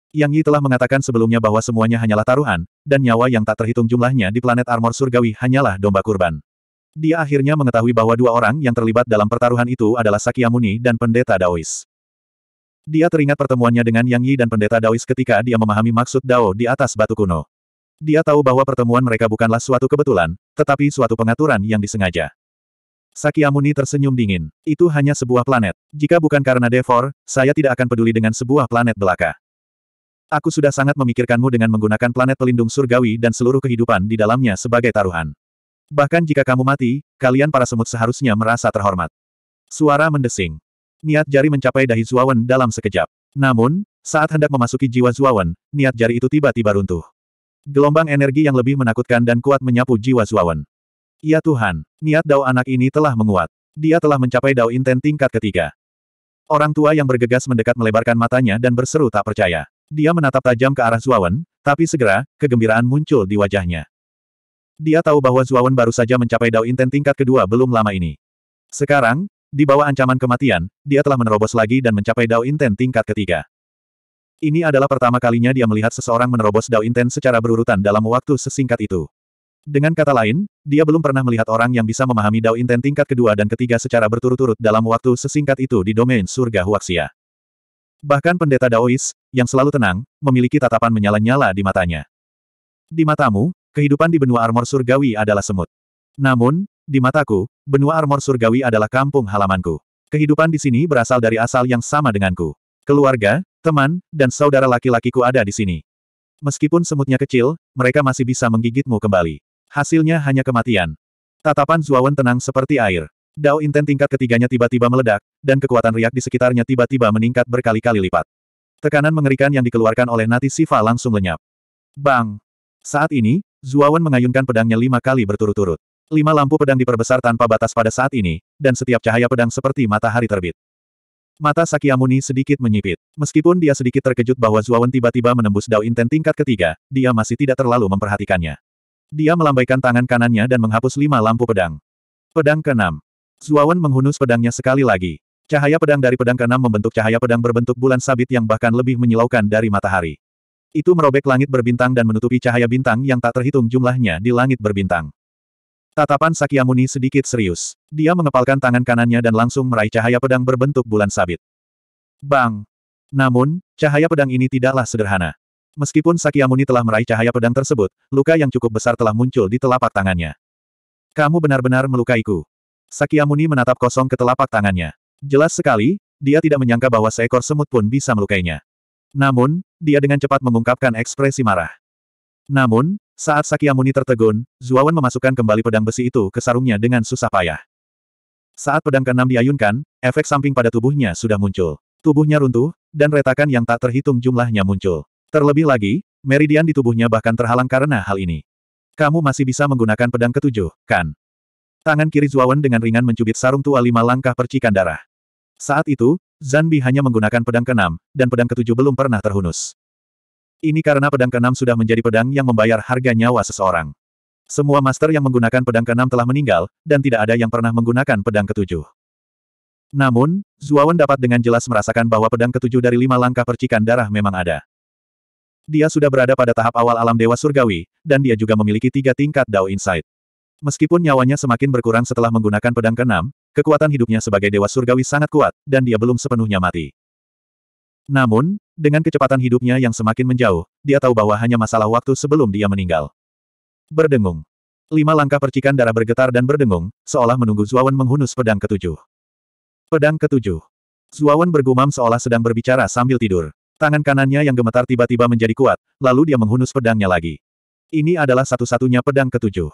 Yang Yi telah mengatakan sebelumnya bahwa semuanya hanyalah taruhan, dan nyawa yang tak terhitung jumlahnya di planet armor surgawi hanyalah domba kurban. Dia akhirnya mengetahui bahwa dua orang yang terlibat dalam pertaruhan itu adalah Sakyamuni dan pendeta Daois. Dia teringat pertemuannya dengan Yang Yi dan pendeta Daois ketika dia memahami maksud Dao di atas batu kuno. Dia tahu bahwa pertemuan mereka bukanlah suatu kebetulan, tetapi suatu pengaturan yang disengaja. Sakyamuni tersenyum dingin. Itu hanya sebuah planet. Jika bukan karena Devor, saya tidak akan peduli dengan sebuah planet belaka. Aku sudah sangat memikirkanmu dengan menggunakan planet pelindung surgawi dan seluruh kehidupan di dalamnya sebagai taruhan. Bahkan jika kamu mati, kalian para semut seharusnya merasa terhormat. Suara mendesing. Niat jari mencapai dahi Zuawan dalam sekejap. Namun, saat hendak memasuki jiwa Zuawan, niat jari itu tiba-tiba runtuh. Gelombang energi yang lebih menakutkan dan kuat menyapu jiwa Zuawan. Ya Tuhan, niat dao anak ini telah menguat. Dia telah mencapai dao inten tingkat ketiga. Orang tua yang bergegas mendekat melebarkan matanya dan berseru tak percaya. Dia menatap tajam ke arah Zuawan, tapi segera, kegembiraan muncul di wajahnya. Dia tahu bahwa Zuawan baru saja mencapai dao inten tingkat kedua belum lama ini. Sekarang, di bawah ancaman kematian, dia telah menerobos lagi dan mencapai Dao Inten tingkat ketiga. Ini adalah pertama kalinya dia melihat seseorang menerobos Dao Inten secara berurutan dalam waktu sesingkat itu. Dengan kata lain, dia belum pernah melihat orang yang bisa memahami Dao Inten tingkat kedua dan ketiga secara berturut-turut dalam waktu sesingkat itu di domain surga Huaxia. Bahkan pendeta Daois, yang selalu tenang, memiliki tatapan menyala-nyala di matanya. Di matamu, kehidupan di benua armor surgawi adalah semut. Namun, di mataku, benua armor surgawi adalah kampung halamanku. Kehidupan di sini berasal dari asal yang sama denganku. Keluarga, teman, dan saudara laki-lakiku ada di sini. Meskipun semutnya kecil, mereka masih bisa menggigitmu kembali. Hasilnya hanya kematian. Tatapan Zuawan tenang seperti air. Dao Inten tingkat ketiganya tiba-tiba meledak, dan kekuatan riak di sekitarnya tiba-tiba meningkat berkali-kali lipat. Tekanan mengerikan yang dikeluarkan oleh Nati Siva langsung lenyap. Bang! Saat ini, Zuawan mengayunkan pedangnya lima kali berturut-turut. Lima lampu pedang diperbesar tanpa batas pada saat ini, dan setiap cahaya pedang seperti matahari terbit. Mata Sakyamuni sedikit menyipit. Meskipun dia sedikit terkejut bahwa Zuawan tiba-tiba menembus Dao Inten tingkat ketiga, dia masih tidak terlalu memperhatikannya. Dia melambaikan tangan kanannya dan menghapus lima lampu pedang. Pedang keenam. Zuawan menghunus pedangnya sekali lagi. Cahaya pedang dari pedang keenam membentuk cahaya pedang berbentuk bulan sabit yang bahkan lebih menyilaukan dari matahari. Itu merobek langit berbintang dan menutupi cahaya bintang yang tak terhitung jumlahnya di langit berbintang. Tatapan Sakyamuni sedikit serius. Dia mengepalkan tangan kanannya dan langsung meraih cahaya pedang berbentuk bulan sabit. Bang! Namun, cahaya pedang ini tidaklah sederhana. Meskipun Sakyamuni telah meraih cahaya pedang tersebut, luka yang cukup besar telah muncul di telapak tangannya. Kamu benar-benar melukaiku. Sakyamuni menatap kosong ke telapak tangannya. Jelas sekali, dia tidak menyangka bahwa seekor semut pun bisa melukainya. Namun, dia dengan cepat mengungkapkan ekspresi marah. Namun, saat Sakyamuni tertegun, Zuawan memasukkan kembali pedang besi itu ke sarungnya dengan susah payah. Saat pedang keenam diayunkan, efek samping pada tubuhnya sudah muncul. Tubuhnya runtuh, dan retakan yang tak terhitung jumlahnya muncul. Terlebih lagi, meridian di tubuhnya bahkan terhalang karena hal ini. Kamu masih bisa menggunakan pedang ketujuh, kan? Tangan kiri Zuawan dengan ringan mencubit sarung tua lima langkah percikan darah. Saat itu, Zanbi hanya menggunakan pedang keenam, dan pedang ketujuh belum pernah terhunus. Ini karena pedang keenam sudah menjadi pedang yang membayar harga nyawa seseorang. Semua master yang menggunakan pedang keenam telah meninggal, dan tidak ada yang pernah menggunakan pedang ketujuh. Namun, Zuawan dapat dengan jelas merasakan bahwa pedang ketujuh dari lima langkah percikan darah memang ada. Dia sudah berada pada tahap awal alam Dewa Surgawi, dan dia juga memiliki tiga tingkat Dao Insight. Meskipun nyawanya semakin berkurang setelah menggunakan pedang keenam, kekuatan hidupnya sebagai Dewa Surgawi sangat kuat, dan dia belum sepenuhnya mati. Namun, dengan kecepatan hidupnya yang semakin menjauh, dia tahu bahwa hanya masalah waktu sebelum dia meninggal. Berdengung. Lima langkah percikan darah bergetar dan berdengung, seolah menunggu Zuawan menghunus pedang ketujuh. Pedang ketujuh. Zuawan bergumam seolah sedang berbicara sambil tidur. Tangan kanannya yang gemetar tiba-tiba menjadi kuat, lalu dia menghunus pedangnya lagi. Ini adalah satu-satunya pedang ketujuh.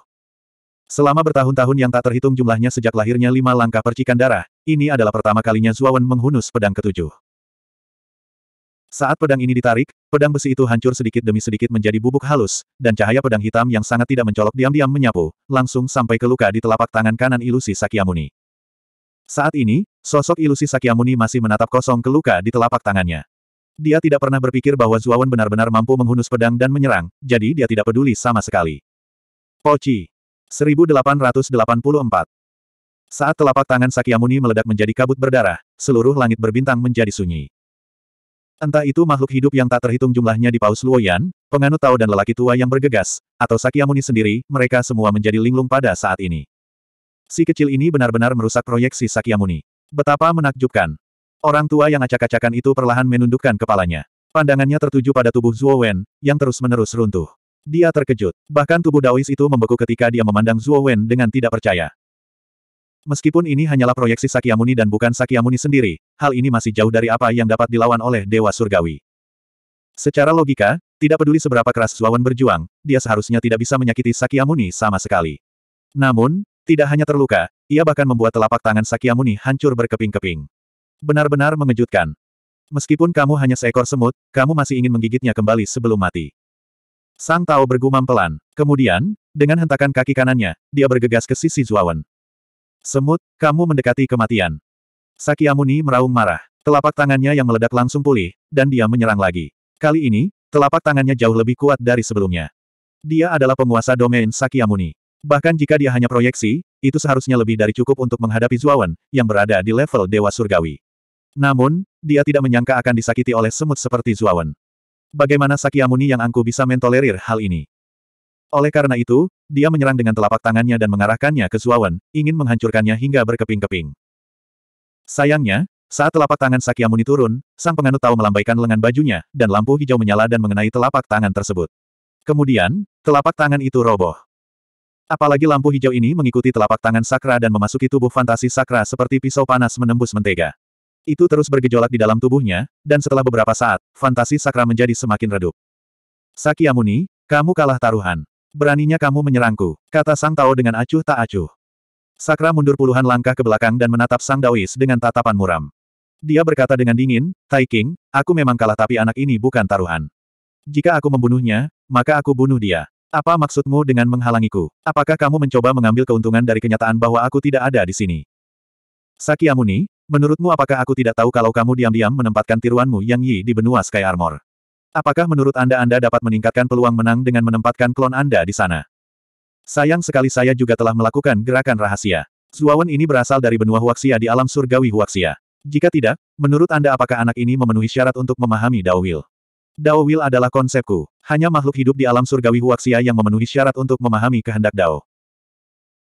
Selama bertahun-tahun yang tak terhitung jumlahnya sejak lahirnya lima langkah percikan darah, ini adalah pertama kalinya Zuawan menghunus pedang ketujuh. Saat pedang ini ditarik, pedang besi itu hancur sedikit demi sedikit menjadi bubuk halus, dan cahaya pedang hitam yang sangat tidak mencolok diam-diam menyapu, langsung sampai ke luka di telapak tangan kanan ilusi Sakyamuni. Saat ini, sosok ilusi Sakyamuni masih menatap kosong ke luka di telapak tangannya. Dia tidak pernah berpikir bahwa Zuawan benar-benar mampu menghunus pedang dan menyerang, jadi dia tidak peduli sama sekali. Poci. 1884 Saat telapak tangan Sakyamuni meledak menjadi kabut berdarah, seluruh langit berbintang menjadi sunyi. Entah itu makhluk hidup yang tak terhitung jumlahnya di Paus Luoyan, penganut Tao dan lelaki tua yang bergegas, atau Sakyamuni sendiri, mereka semua menjadi linglung pada saat ini. Si kecil ini benar-benar merusak proyeksi Sakyamuni. Betapa menakjubkan. Orang tua yang acak-acakan itu perlahan menundukkan kepalanya. Pandangannya tertuju pada tubuh Zuo Wen, yang terus-menerus runtuh. Dia terkejut. Bahkan tubuh Daois itu membeku ketika dia memandang Zuo Wen dengan tidak percaya. Meskipun ini hanyalah proyeksi Sakyamuni dan bukan Sakyamuni sendiri, hal ini masih jauh dari apa yang dapat dilawan oleh Dewa Surgawi. Secara logika, tidak peduli seberapa keras Zuawan berjuang, dia seharusnya tidak bisa menyakiti Sakyamuni sama sekali. Namun, tidak hanya terluka, ia bahkan membuat telapak tangan Sakyamuni hancur berkeping-keping. Benar-benar mengejutkan. Meskipun kamu hanya seekor semut, kamu masih ingin menggigitnya kembali sebelum mati. Sang Tao bergumam pelan. Kemudian, dengan hentakan kaki kanannya, dia bergegas ke sisi Zuawan. Semut, kamu mendekati kematian. Sakyamuni meraung marah. Telapak tangannya yang meledak langsung pulih, dan dia menyerang lagi. Kali ini, telapak tangannya jauh lebih kuat dari sebelumnya. Dia adalah penguasa domain Sakyamuni. Bahkan jika dia hanya proyeksi, itu seharusnya lebih dari cukup untuk menghadapi Zuawan, yang berada di level Dewa Surgawi. Namun, dia tidak menyangka akan disakiti oleh semut seperti Zuawan. Bagaimana Sakyamuni yang angku bisa mentolerir hal ini? Oleh karena itu, dia menyerang dengan telapak tangannya dan mengarahkannya ke Zuawan, ingin menghancurkannya hingga berkeping-keping. Sayangnya, saat telapak tangan Sakyamuni turun, sang penganut tahu melambaikan lengan bajunya, dan lampu hijau menyala dan mengenai telapak tangan tersebut. Kemudian, telapak tangan itu roboh. Apalagi lampu hijau ini mengikuti telapak tangan sakra dan memasuki tubuh fantasi sakra seperti pisau panas menembus mentega. Itu terus bergejolak di dalam tubuhnya, dan setelah beberapa saat, fantasi sakra menjadi semakin redup. Sakyamuni, kamu kalah taruhan. Beraninya kamu menyerangku, kata Sang Tao dengan acuh tak acuh. Sakra mundur puluhan langkah ke belakang dan menatap Sang Daois dengan tatapan muram. Dia berkata dengan dingin, Tai King, aku memang kalah tapi anak ini bukan taruhan. Jika aku membunuhnya, maka aku bunuh dia. Apa maksudmu dengan menghalangiku? Apakah kamu mencoba mengambil keuntungan dari kenyataan bahwa aku tidak ada di sini? Sakyamuni, menurutmu apakah aku tidak tahu kalau kamu diam-diam menempatkan tiruanmu Yang Yi di benua Sky Armor? Apakah menurut Anda Anda dapat meningkatkan peluang menang dengan menempatkan klon Anda di sana? Sayang sekali saya juga telah melakukan gerakan rahasia. Zuawan ini berasal dari benua Huaxia di alam surgawi Huaxia. Jika tidak, menurut Anda apakah anak ini memenuhi syarat untuk memahami? Dao Will adalah konsepku. Hanya makhluk hidup di alam surgawi Huaxia yang memenuhi syarat untuk memahami kehendak Dao.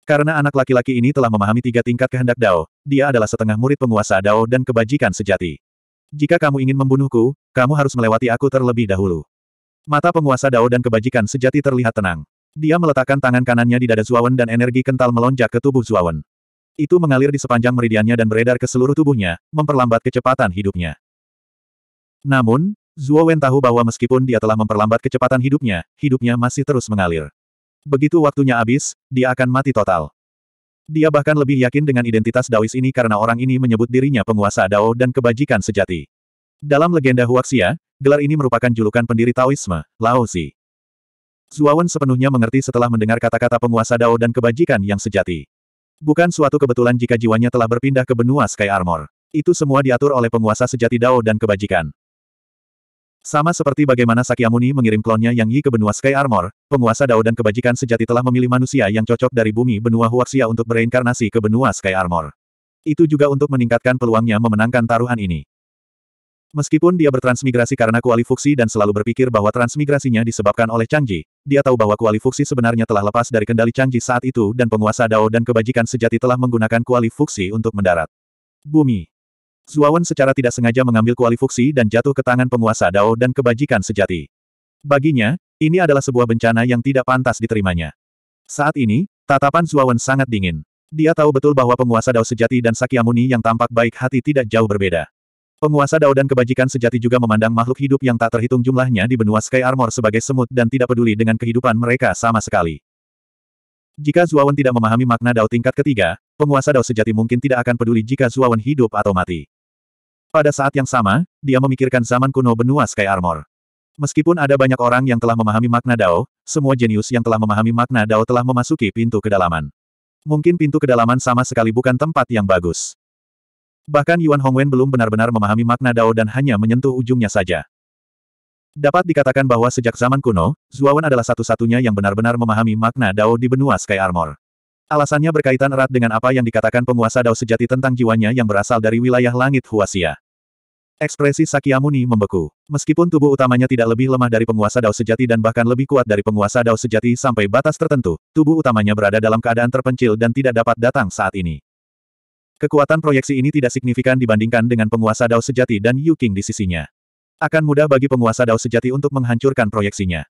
Karena anak laki-laki ini telah memahami tiga tingkat kehendak Dao, dia adalah setengah murid penguasa Dao dan kebajikan sejati. Jika kamu ingin membunuhku, kamu harus melewati aku terlebih dahulu. Mata penguasa Dao dan kebajikan sejati terlihat tenang. Dia meletakkan tangan kanannya di dada Zuawan dan energi kental melonjak ke tubuh Zuawan. Itu mengalir di sepanjang meridiannya dan beredar ke seluruh tubuhnya, memperlambat kecepatan hidupnya. Namun, Zuo tahu bahwa meskipun dia telah memperlambat kecepatan hidupnya, hidupnya masih terus mengalir. Begitu waktunya habis, dia akan mati total. Dia bahkan lebih yakin dengan identitas Daois ini karena orang ini menyebut dirinya penguasa Dao dan kebajikan sejati. Dalam legenda Huaxia, gelar ini merupakan julukan pendiri Taoisme, Lao Zi. Zuawan sepenuhnya mengerti setelah mendengar kata-kata penguasa Dao dan kebajikan yang sejati. Bukan suatu kebetulan jika jiwanya telah berpindah ke benua Sky Armor. Itu semua diatur oleh penguasa sejati Dao dan kebajikan. Sama seperti bagaimana Sakyamuni mengirim klonnya Yang Yi ke benua Sky Armor, penguasa Dao dan kebajikan sejati telah memilih manusia yang cocok dari bumi benua Huaxia untuk bereinkarnasi ke benua Sky Armor. Itu juga untuk meningkatkan peluangnya memenangkan taruhan ini. Meskipun dia bertransmigrasi karena kualifuksi dan selalu berpikir bahwa transmigrasinya disebabkan oleh Changji, dia tahu bahwa kualifuksi sebenarnya telah lepas dari kendali Changji saat itu dan penguasa Dao dan kebajikan sejati telah menggunakan kualifuksi untuk mendarat. Bumi. Zuawan secara tidak sengaja mengambil kualifuksi dan jatuh ke tangan penguasa Dao dan kebajikan sejati. Baginya, ini adalah sebuah bencana yang tidak pantas diterimanya. Saat ini, tatapan Zuawan sangat dingin. Dia tahu betul bahwa penguasa Dao sejati dan Sakyamuni yang tampak baik hati tidak jauh berbeda. Penguasa Dao dan kebajikan sejati juga memandang makhluk hidup yang tak terhitung jumlahnya di benua Sky Armor sebagai semut dan tidak peduli dengan kehidupan mereka sama sekali. Jika Zuawan tidak memahami makna Dao tingkat ketiga, penguasa Dao sejati mungkin tidak akan peduli jika Zuawan hidup atau mati. Pada saat yang sama, dia memikirkan zaman kuno benua Sky Armor. Meskipun ada banyak orang yang telah memahami makna Dao, semua jenius yang telah memahami makna Dao telah memasuki pintu kedalaman. Mungkin pintu kedalaman sama sekali bukan tempat yang bagus. Bahkan Yuan Hongwen belum benar-benar memahami makna Dao dan hanya menyentuh ujungnya saja. Dapat dikatakan bahwa sejak zaman kuno, Zuawan adalah satu-satunya yang benar-benar memahami makna Dao di benua Sky Armor. Alasannya berkaitan erat dengan apa yang dikatakan penguasa Dao sejati tentang jiwanya yang berasal dari wilayah langit Huasia. Ekspresi Sakyamuni membeku. Meskipun tubuh utamanya tidak lebih lemah dari penguasa Dao sejati dan bahkan lebih kuat dari penguasa Dao sejati sampai batas tertentu, tubuh utamanya berada dalam keadaan terpencil dan tidak dapat datang saat ini. Kekuatan proyeksi ini tidak signifikan dibandingkan dengan penguasa Dao sejati dan Yu King di sisinya. Akan mudah bagi penguasa Dao sejati untuk menghancurkan proyeksinya.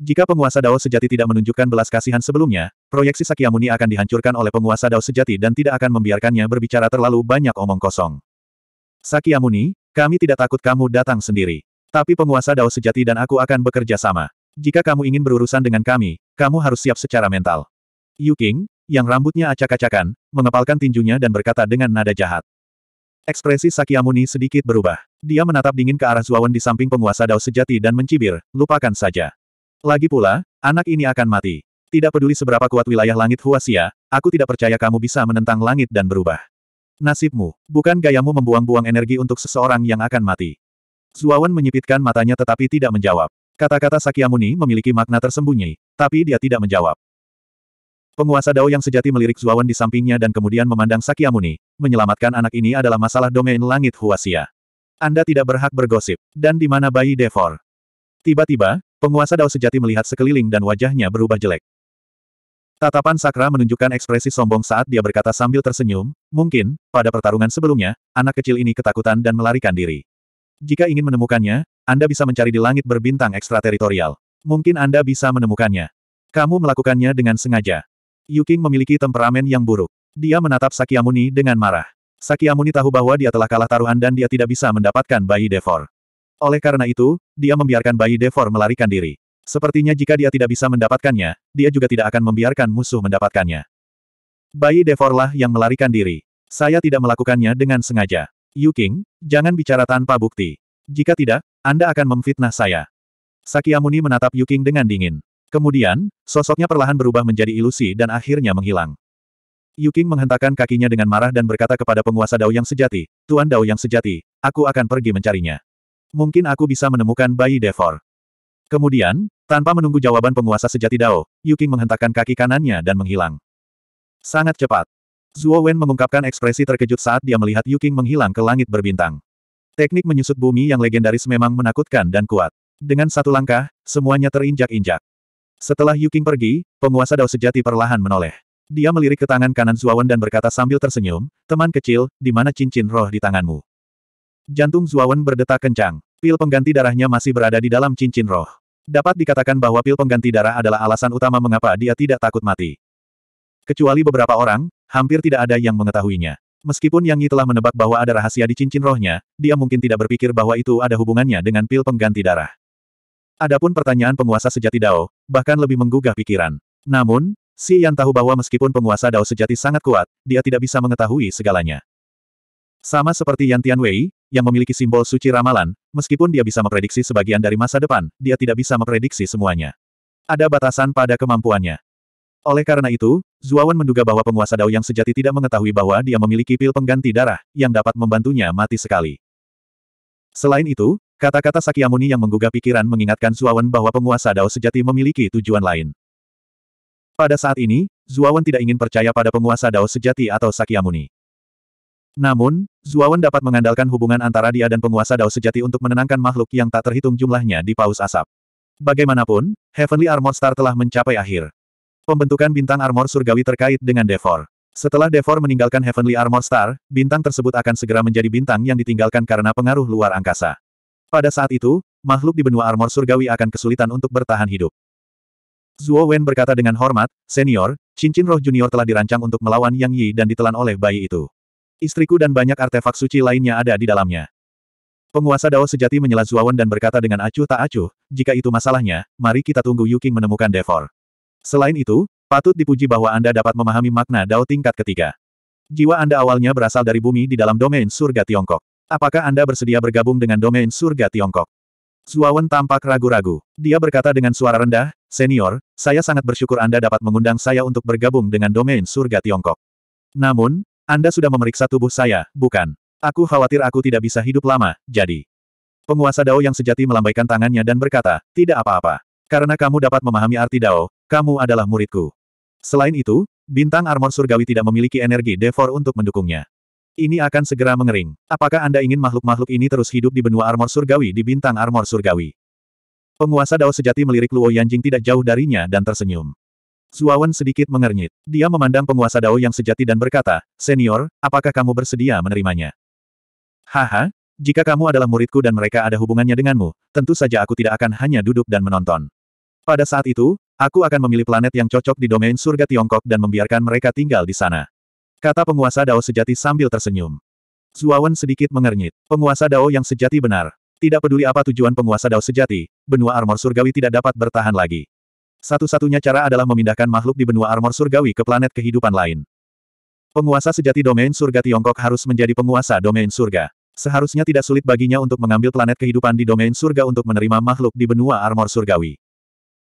Jika penguasa Dao sejati tidak menunjukkan belas kasihan sebelumnya, proyeksi Sakyamuni akan dihancurkan oleh penguasa Dao sejati dan tidak akan membiarkannya berbicara terlalu banyak omong kosong. Sakyamuni, kami tidak takut kamu datang sendiri. Tapi penguasa Dao sejati dan aku akan bekerja sama. Jika kamu ingin berurusan dengan kami, kamu harus siap secara mental. Yu King, yang rambutnya acak-acakan, mengepalkan tinjunya dan berkata dengan nada jahat. Ekspresi Sakyamuni sedikit berubah. Dia menatap dingin ke arah Zuawan di samping penguasa Dao sejati dan mencibir, lupakan saja. Lagi pula, anak ini akan mati. Tidak peduli seberapa kuat wilayah langit Huasia, aku tidak percaya kamu bisa menentang langit dan berubah. Nasibmu, bukan gayamu membuang-buang energi untuk seseorang yang akan mati. Zuawan menyipitkan matanya tetapi tidak menjawab. Kata-kata Sakyamuni memiliki makna tersembunyi, tapi dia tidak menjawab. Penguasa Dao yang sejati melirik Zuawan di sampingnya dan kemudian memandang Sakyamuni. Menyelamatkan anak ini adalah masalah domain langit Huasia. Anda tidak berhak bergosip. Dan di mana bayi Devor? Tiba-tiba, penguasa Dao sejati melihat sekeliling dan wajahnya berubah jelek. Tatapan Sakra menunjukkan ekspresi sombong saat dia berkata sambil tersenyum, mungkin, pada pertarungan sebelumnya, anak kecil ini ketakutan dan melarikan diri. Jika ingin menemukannya, Anda bisa mencari di langit berbintang ekstrateritorial. Mungkin Anda bisa menemukannya. Kamu melakukannya dengan sengaja. Yuking memiliki temperamen yang buruk. Dia menatap Sakyamuni dengan marah. Sakyamuni tahu bahwa dia telah kalah taruhan dan dia tidak bisa mendapatkan bayi Devor. Oleh karena itu, dia membiarkan bayi Devor melarikan diri. Sepertinya jika dia tidak bisa mendapatkannya, dia juga tidak akan membiarkan musuh mendapatkannya. Bayi Devor lah yang melarikan diri. Saya tidak melakukannya dengan sengaja. Yuking, jangan bicara tanpa bukti. Jika tidak, Anda akan memfitnah saya. Sakyamuni menatap Yuking dengan dingin. Kemudian, sosoknya perlahan berubah menjadi ilusi dan akhirnya menghilang. Yuking menghentakkan kakinya dengan marah dan berkata kepada penguasa Dao yang sejati, Tuan Dao yang sejati, aku akan pergi mencarinya. Mungkin aku bisa menemukan bayi Devor. Kemudian, tanpa menunggu jawaban penguasa sejati Dao, Yuking menghentakkan kaki kanannya dan menghilang. Sangat cepat. Zuo Wen mengungkapkan ekspresi terkejut saat dia melihat Yuking menghilang ke langit berbintang. Teknik menyusut bumi yang legendaris memang menakutkan dan kuat. Dengan satu langkah, semuanya terinjak-injak. Setelah Yuking pergi, penguasa Dao sejati perlahan menoleh. Dia melirik ke tangan kanan Zuawan dan berkata sambil tersenyum, teman kecil, di mana cincin roh di tanganmu? Jantung Zuawan berdetak kencang. Pil pengganti darahnya masih berada di dalam cincin roh. Dapat dikatakan bahwa pil pengganti darah adalah alasan utama mengapa dia tidak takut mati. Kecuali beberapa orang, hampir tidak ada yang mengetahuinya. Meskipun Yang Yi telah menebak bahwa ada rahasia di cincin rohnya, dia mungkin tidak berpikir bahwa itu ada hubungannya dengan pil pengganti darah. Adapun pertanyaan penguasa sejati Dao, bahkan lebih menggugah pikiran. Namun, Si Yan tahu bahwa meskipun penguasa Dao sejati sangat kuat, dia tidak bisa mengetahui segalanya. Sama seperti Yan Tianwei, yang memiliki simbol suci ramalan, meskipun dia bisa memprediksi sebagian dari masa depan, dia tidak bisa memprediksi semuanya. Ada batasan pada kemampuannya. Oleh karena itu, Zuawan menduga bahwa penguasa Dao yang sejati tidak mengetahui bahwa dia memiliki pil pengganti darah, yang dapat membantunya mati sekali. Selain itu, kata-kata Sakyamuni yang menggugah pikiran mengingatkan Zuawan bahwa penguasa Dao sejati memiliki tujuan lain. Pada saat ini, Zuawan tidak ingin percaya pada penguasa Dao sejati atau Sakyamuni. Namun, Zuawan dapat mengandalkan hubungan antara dia dan penguasa Dao sejati untuk menenangkan makhluk yang tak terhitung jumlahnya di paus asap. Bagaimanapun, Heavenly Armor Star telah mencapai akhir. Pembentukan bintang armor surgawi terkait dengan Devor. Setelah Devor meninggalkan Heavenly Armor Star, bintang tersebut akan segera menjadi bintang yang ditinggalkan karena pengaruh luar angkasa. Pada saat itu, makhluk di benua armor surgawi akan kesulitan untuk bertahan hidup. Zuo Wen berkata dengan hormat, Senior, cincin roh junior telah dirancang untuk melawan Yang Yi dan ditelan oleh bayi itu. Istriku dan banyak artefak suci lainnya ada di dalamnya. Penguasa Dao sejati menyela Zuawan dan berkata dengan acuh tak acuh, jika itu masalahnya, mari kita tunggu Yuking menemukan Devor. Selain itu, patut dipuji bahwa Anda dapat memahami makna Dao tingkat ketiga. Jiwa Anda awalnya berasal dari bumi di dalam domain surga Tiongkok. Apakah Anda bersedia bergabung dengan domain surga Tiongkok? Zuawan tampak ragu-ragu. Dia berkata dengan suara rendah, Senior, saya sangat bersyukur Anda dapat mengundang saya untuk bergabung dengan domain surga Tiongkok. Namun, anda sudah memeriksa tubuh saya, bukan? Aku khawatir aku tidak bisa hidup lama, jadi. Penguasa Dao yang sejati melambaikan tangannya dan berkata, tidak apa-apa. Karena kamu dapat memahami arti Dao, kamu adalah muridku. Selain itu, bintang armor surgawi tidak memiliki energi Devor untuk mendukungnya. Ini akan segera mengering. Apakah Anda ingin makhluk-makhluk ini terus hidup di benua armor surgawi di bintang armor surgawi? Penguasa Dao sejati melirik Luo Yanjing tidak jauh darinya dan tersenyum. Zuawan sedikit mengernyit. Dia memandang penguasa Dao yang sejati dan berkata, Senior, apakah kamu bersedia menerimanya? Haha, jika kamu adalah muridku dan mereka ada hubungannya denganmu, tentu saja aku tidak akan hanya duduk dan menonton. Pada saat itu, aku akan memilih planet yang cocok di domain surga Tiongkok dan membiarkan mereka tinggal di sana. Kata penguasa Dao sejati sambil tersenyum. Zuawan sedikit mengernyit. Penguasa Dao yang sejati benar. Tidak peduli apa tujuan penguasa Dao sejati, benua armor surgawi tidak dapat bertahan lagi. Satu-satunya cara adalah memindahkan makhluk di benua armor surgawi ke planet kehidupan lain. Penguasa sejati domain surga Tiongkok harus menjadi penguasa domain surga. Seharusnya tidak sulit baginya untuk mengambil planet kehidupan di domain surga untuk menerima makhluk di benua armor surgawi.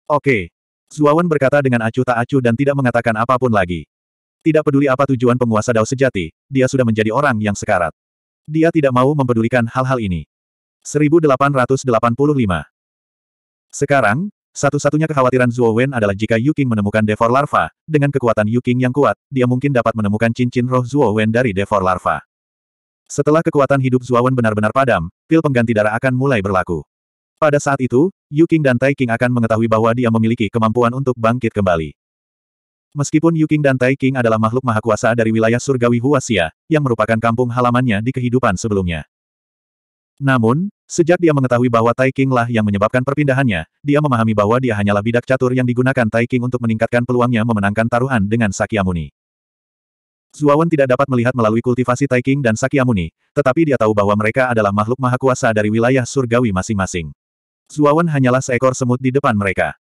Oke. Zuawan berkata dengan acuh tak acuh dan tidak mengatakan apa pun lagi. Tidak peduli apa tujuan penguasa Dao sejati, dia sudah menjadi orang yang sekarat. Dia tidak mau mempedulikan hal-hal ini. 1885 Sekarang, satu-satunya kekhawatiran Zuo Wen adalah jika Yu Qing menemukan Devor Larva, dengan kekuatan Yu Qing yang kuat, dia mungkin dapat menemukan cincin roh Zuo Wen dari Devor Larva. Setelah kekuatan hidup Zuo Wen benar-benar padam, pil pengganti darah akan mulai berlaku. Pada saat itu, Yu Qing dan Tai Qing akan mengetahui bahwa dia memiliki kemampuan untuk bangkit kembali. Meskipun Yu Qing dan Tai Qing adalah makhluk maha kuasa dari wilayah surgawi Huaxia, yang merupakan kampung halamannya di kehidupan sebelumnya. Namun, sejak dia mengetahui bahwa Tai King lah yang menyebabkan perpindahannya, dia memahami bahwa dia hanyalah bidak catur yang digunakan Tai King untuk meningkatkan peluangnya memenangkan taruhan dengan Sakyamuni. Zuawan tidak dapat melihat melalui kultivasi Tai King dan Sakyamuni, tetapi dia tahu bahwa mereka adalah makhluk maha kuasa dari wilayah surgawi masing-masing. Zuawan hanyalah seekor semut di depan mereka.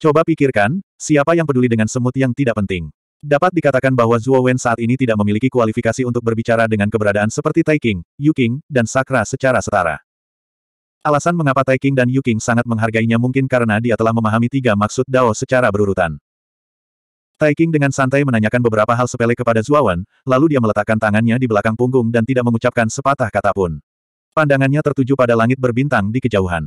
Coba pikirkan, siapa yang peduli dengan semut yang tidak penting? Dapat dikatakan bahwa Zuo Wen saat ini tidak memiliki kualifikasi untuk berbicara dengan keberadaan seperti Tai King, dan Sakra secara setara. Alasan mengapa Tai King dan Yu King sangat menghargainya mungkin karena dia telah memahami tiga maksud Dao secara berurutan. Tai King dengan santai menanyakan beberapa hal sepele kepada Zuawan, lalu dia meletakkan tangannya di belakang punggung dan tidak mengucapkan sepatah kata pun. Pandangannya tertuju pada langit berbintang di kejauhan.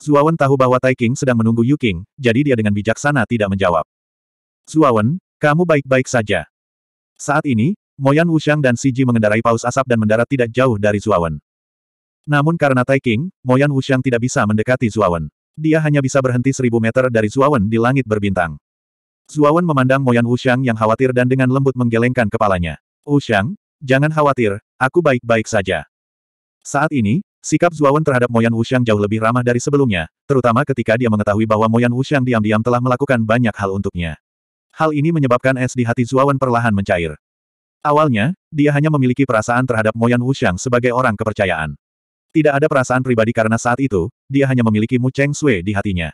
Zuawan tahu bahwa Tai King sedang menunggu Yu King, jadi dia dengan bijaksana tidak menjawab. Zuawan, kamu baik-baik saja. Saat ini, Moyan Wuxiang dan Siji mengendarai paus asap dan mendarat tidak jauh dari Zuawan. Namun karena Tai King, Moyan Wuxiang tidak bisa mendekati Zuawan. Dia hanya bisa berhenti seribu meter dari Zuawan di langit berbintang. Zuawan memandang Moyan Wuxiang yang khawatir dan dengan lembut menggelengkan kepalanya. Wuxiang, jangan khawatir, aku baik-baik saja. Saat ini, sikap Zuawan terhadap Moyan Wuxiang jauh lebih ramah dari sebelumnya, terutama ketika dia mengetahui bahwa Moyan Wuxiang diam-diam telah melakukan banyak hal untuknya. Hal ini menyebabkan es di hati Zuawan perlahan mencair. Awalnya, dia hanya memiliki perasaan terhadap Moyan Wuxiang sebagai orang kepercayaan. Tidak ada perasaan pribadi karena saat itu, dia hanya memiliki Mu Cheng Sui di hatinya.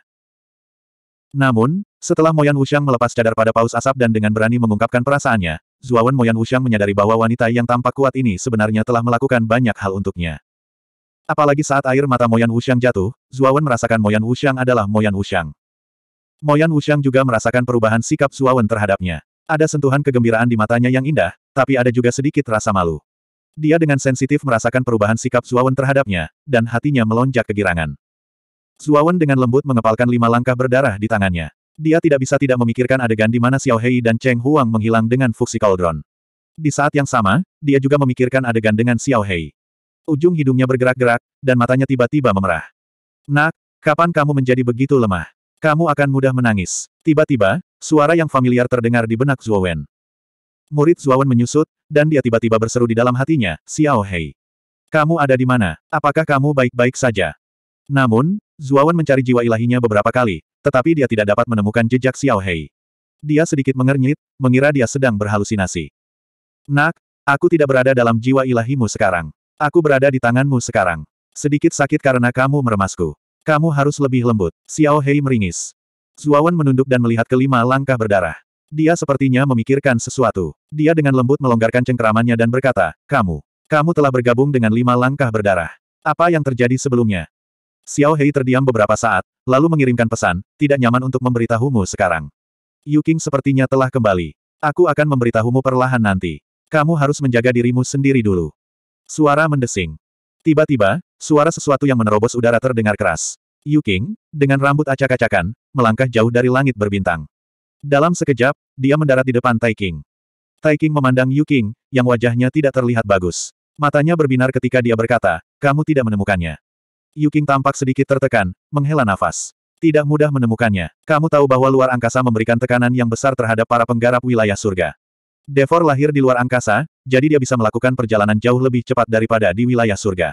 Namun, setelah Moyan Wuxiang melepas cadar pada paus asap dan dengan berani mengungkapkan perasaannya, Zuawan Moyan Wuxiang menyadari bahwa wanita yang tampak kuat ini sebenarnya telah melakukan banyak hal untuknya. Apalagi saat air mata Moyan Wuxiang jatuh, Zuawan merasakan Moyan Wuxiang adalah Moyan Wuxiang. Moyan Wuxiang juga merasakan perubahan sikap Zuawan terhadapnya. Ada sentuhan kegembiraan di matanya yang indah, tapi ada juga sedikit rasa malu. Dia dengan sensitif merasakan perubahan sikap Zuawan terhadapnya, dan hatinya melonjak kegirangan. Zuawan dengan lembut mengepalkan lima langkah berdarah di tangannya. Dia tidak bisa tidak memikirkan adegan di mana Xiao Hei dan Cheng Huang menghilang dengan Fuxi Cauldron. Di saat yang sama, dia juga memikirkan adegan dengan Xiao Hei. Ujung hidungnya bergerak-gerak, dan matanya tiba-tiba memerah. Nak, kapan kamu menjadi begitu lemah? Kamu akan mudah menangis. Tiba-tiba, suara yang familiar terdengar di benak Zuowen. Murid Zuowen menyusut, dan dia tiba-tiba berseru di dalam hatinya, Xiao Hei. Kamu ada di mana? Apakah kamu baik-baik saja? Namun, Zuowen mencari jiwa ilahinya beberapa kali, tetapi dia tidak dapat menemukan jejak Xiao Hei. Dia sedikit mengernyit, mengira dia sedang berhalusinasi. Nak, aku tidak berada dalam jiwa ilahimu sekarang. Aku berada di tanganmu sekarang. Sedikit sakit karena kamu meremasku. Kamu harus lebih lembut. Xiao Hei meringis. Zuawan menunduk dan melihat kelima langkah berdarah. Dia sepertinya memikirkan sesuatu. Dia dengan lembut melonggarkan cengkeramannya dan berkata, Kamu. Kamu telah bergabung dengan lima langkah berdarah. Apa yang terjadi sebelumnya? Xiao Hei terdiam beberapa saat, lalu mengirimkan pesan, tidak nyaman untuk memberitahumu sekarang. Yu King sepertinya telah kembali. Aku akan memberitahumu perlahan nanti. Kamu harus menjaga dirimu sendiri dulu. Suara mendesing. Tiba-tiba, suara sesuatu yang menerobos udara terdengar keras. Yu King, dengan rambut acak-acakan, melangkah jauh dari langit berbintang. Dalam sekejap, dia mendarat di depan Tai King. Memandang Yu King, yang wajahnya tidak terlihat bagus. Matanya berbinar ketika dia berkata, kamu tidak menemukannya. Yu King tampak sedikit tertekan, menghela nafas. Tidak mudah menemukannya. Kamu tahu bahwa luar angkasa memberikan tekanan yang besar terhadap para penggarap wilayah surga. Devor lahir di luar angkasa, jadi dia bisa melakukan perjalanan jauh lebih cepat daripada di wilayah surga.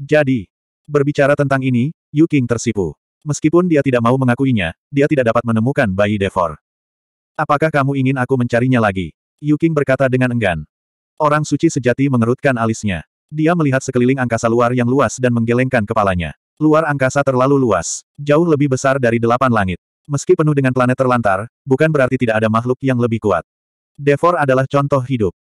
Jadi, berbicara tentang ini, Yu King tersipu. Meskipun dia tidak mau mengakuinya, dia tidak dapat menemukan bayi Devor. Apakah kamu ingin aku mencarinya lagi? Yu King berkata dengan enggan. Orang suci sejati mengerutkan alisnya. Dia melihat sekeliling angkasa luar yang luas dan menggelengkan kepalanya. Luar angkasa terlalu luas, jauh lebih besar dari delapan langit. Meski penuh dengan planet terlantar, bukan berarti tidak ada makhluk yang lebih kuat. Devor adalah contoh hidup.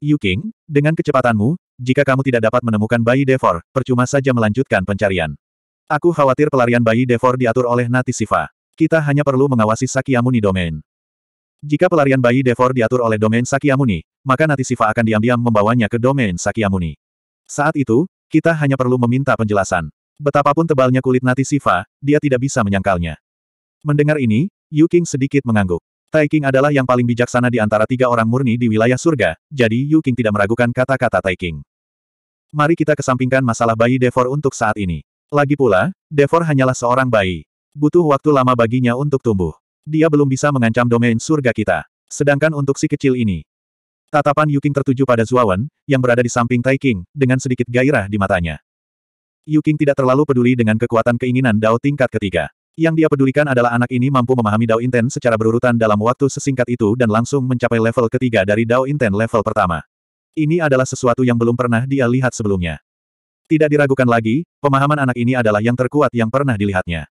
Yu King, dengan kecepatanmu, jika kamu tidak dapat menemukan bayi Devor, percuma saja melanjutkan pencarian. Aku khawatir pelarian bayi Devor diatur oleh Nati Siva. Kita hanya perlu mengawasi Sakyamuni Domain. Jika pelarian bayi Devor diatur oleh domain Sakyamuni, maka Nati Siva akan diam-diam membawanya ke domain Sakyamuni. Saat itu, kita hanya perlu meminta penjelasan. Betapapun tebalnya kulit Nati Siva, dia tidak bisa menyangkalnya. Mendengar ini, Yu King sedikit mengangguk. Tai King adalah yang paling bijaksana di antara tiga orang murni di wilayah surga, jadi Yu King tidak meragukan kata-kata Tai King. Mari kita kesampingkan masalah bayi Devor untuk saat ini. Lagi pula, Devor hanyalah seorang bayi. Butuh waktu lama baginya untuk tumbuh. Dia belum bisa mengancam domain surga kita. Sedangkan untuk si kecil ini. Tatapan Yu King tertuju pada Zuawan, yang berada di samping Tai King, dengan sedikit gairah di matanya. Yu King tidak terlalu peduli dengan kekuatan keinginan Dao tingkat ketiga. Yang dia pedulikan adalah anak ini mampu memahami Dao Inten secara berurutan dalam waktu sesingkat itu dan langsung mencapai level ketiga dari Dao Inten level pertama. Ini adalah sesuatu yang belum pernah dia lihat sebelumnya. Tidak diragukan lagi, pemahaman anak ini adalah yang terkuat yang pernah dilihatnya.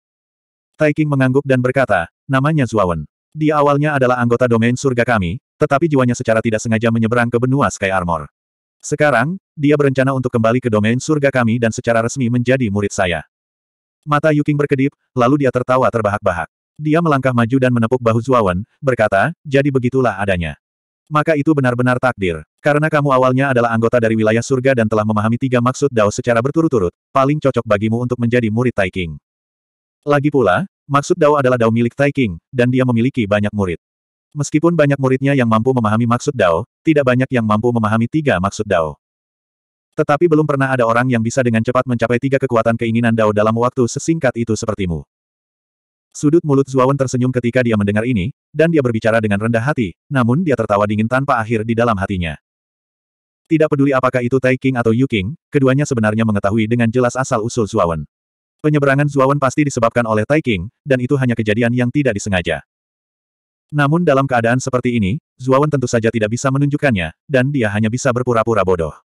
Tai King mengangguk dan berkata, namanya Zuawan. Dia awalnya adalah anggota domain surga kami, tetapi jiwanya secara tidak sengaja menyeberang ke benua Sky Armor. Sekarang, dia berencana untuk kembali ke domain surga kami dan secara resmi menjadi murid saya. Mata Yuking berkedip, lalu dia tertawa terbahak-bahak. Dia melangkah maju dan menepuk bahu Zuawan, berkata, jadi begitulah adanya. Maka itu benar-benar takdir. Karena kamu awalnya adalah anggota dari wilayah surga dan telah memahami tiga maksud Dao secara berturut-turut, paling cocok bagimu untuk menjadi murid Tai King. Lagi pula, maksud Dao adalah Dao milik Tai King, dan dia memiliki banyak murid. Meskipun banyak muridnya yang mampu memahami maksud Dao, tidak banyak yang mampu memahami tiga maksud Dao. Tetapi belum pernah ada orang yang bisa dengan cepat mencapai tiga kekuatan keinginan Dao dalam waktu sesingkat itu sepertimu. Sudut mulut Zuawan tersenyum ketika dia mendengar ini, dan dia berbicara dengan rendah hati, namun dia tertawa dingin tanpa akhir di dalam hatinya. Tidak peduli apakah itu Tai King atau Yu King, keduanya sebenarnya mengetahui dengan jelas asal-usul Zuawan. Penyeberangan Zuawan pasti disebabkan oleh Tai King, dan itu hanya kejadian yang tidak disengaja. Namun dalam keadaan seperti ini, Zuawan tentu saja tidak bisa menunjukkannya, dan dia hanya bisa berpura-pura bodoh.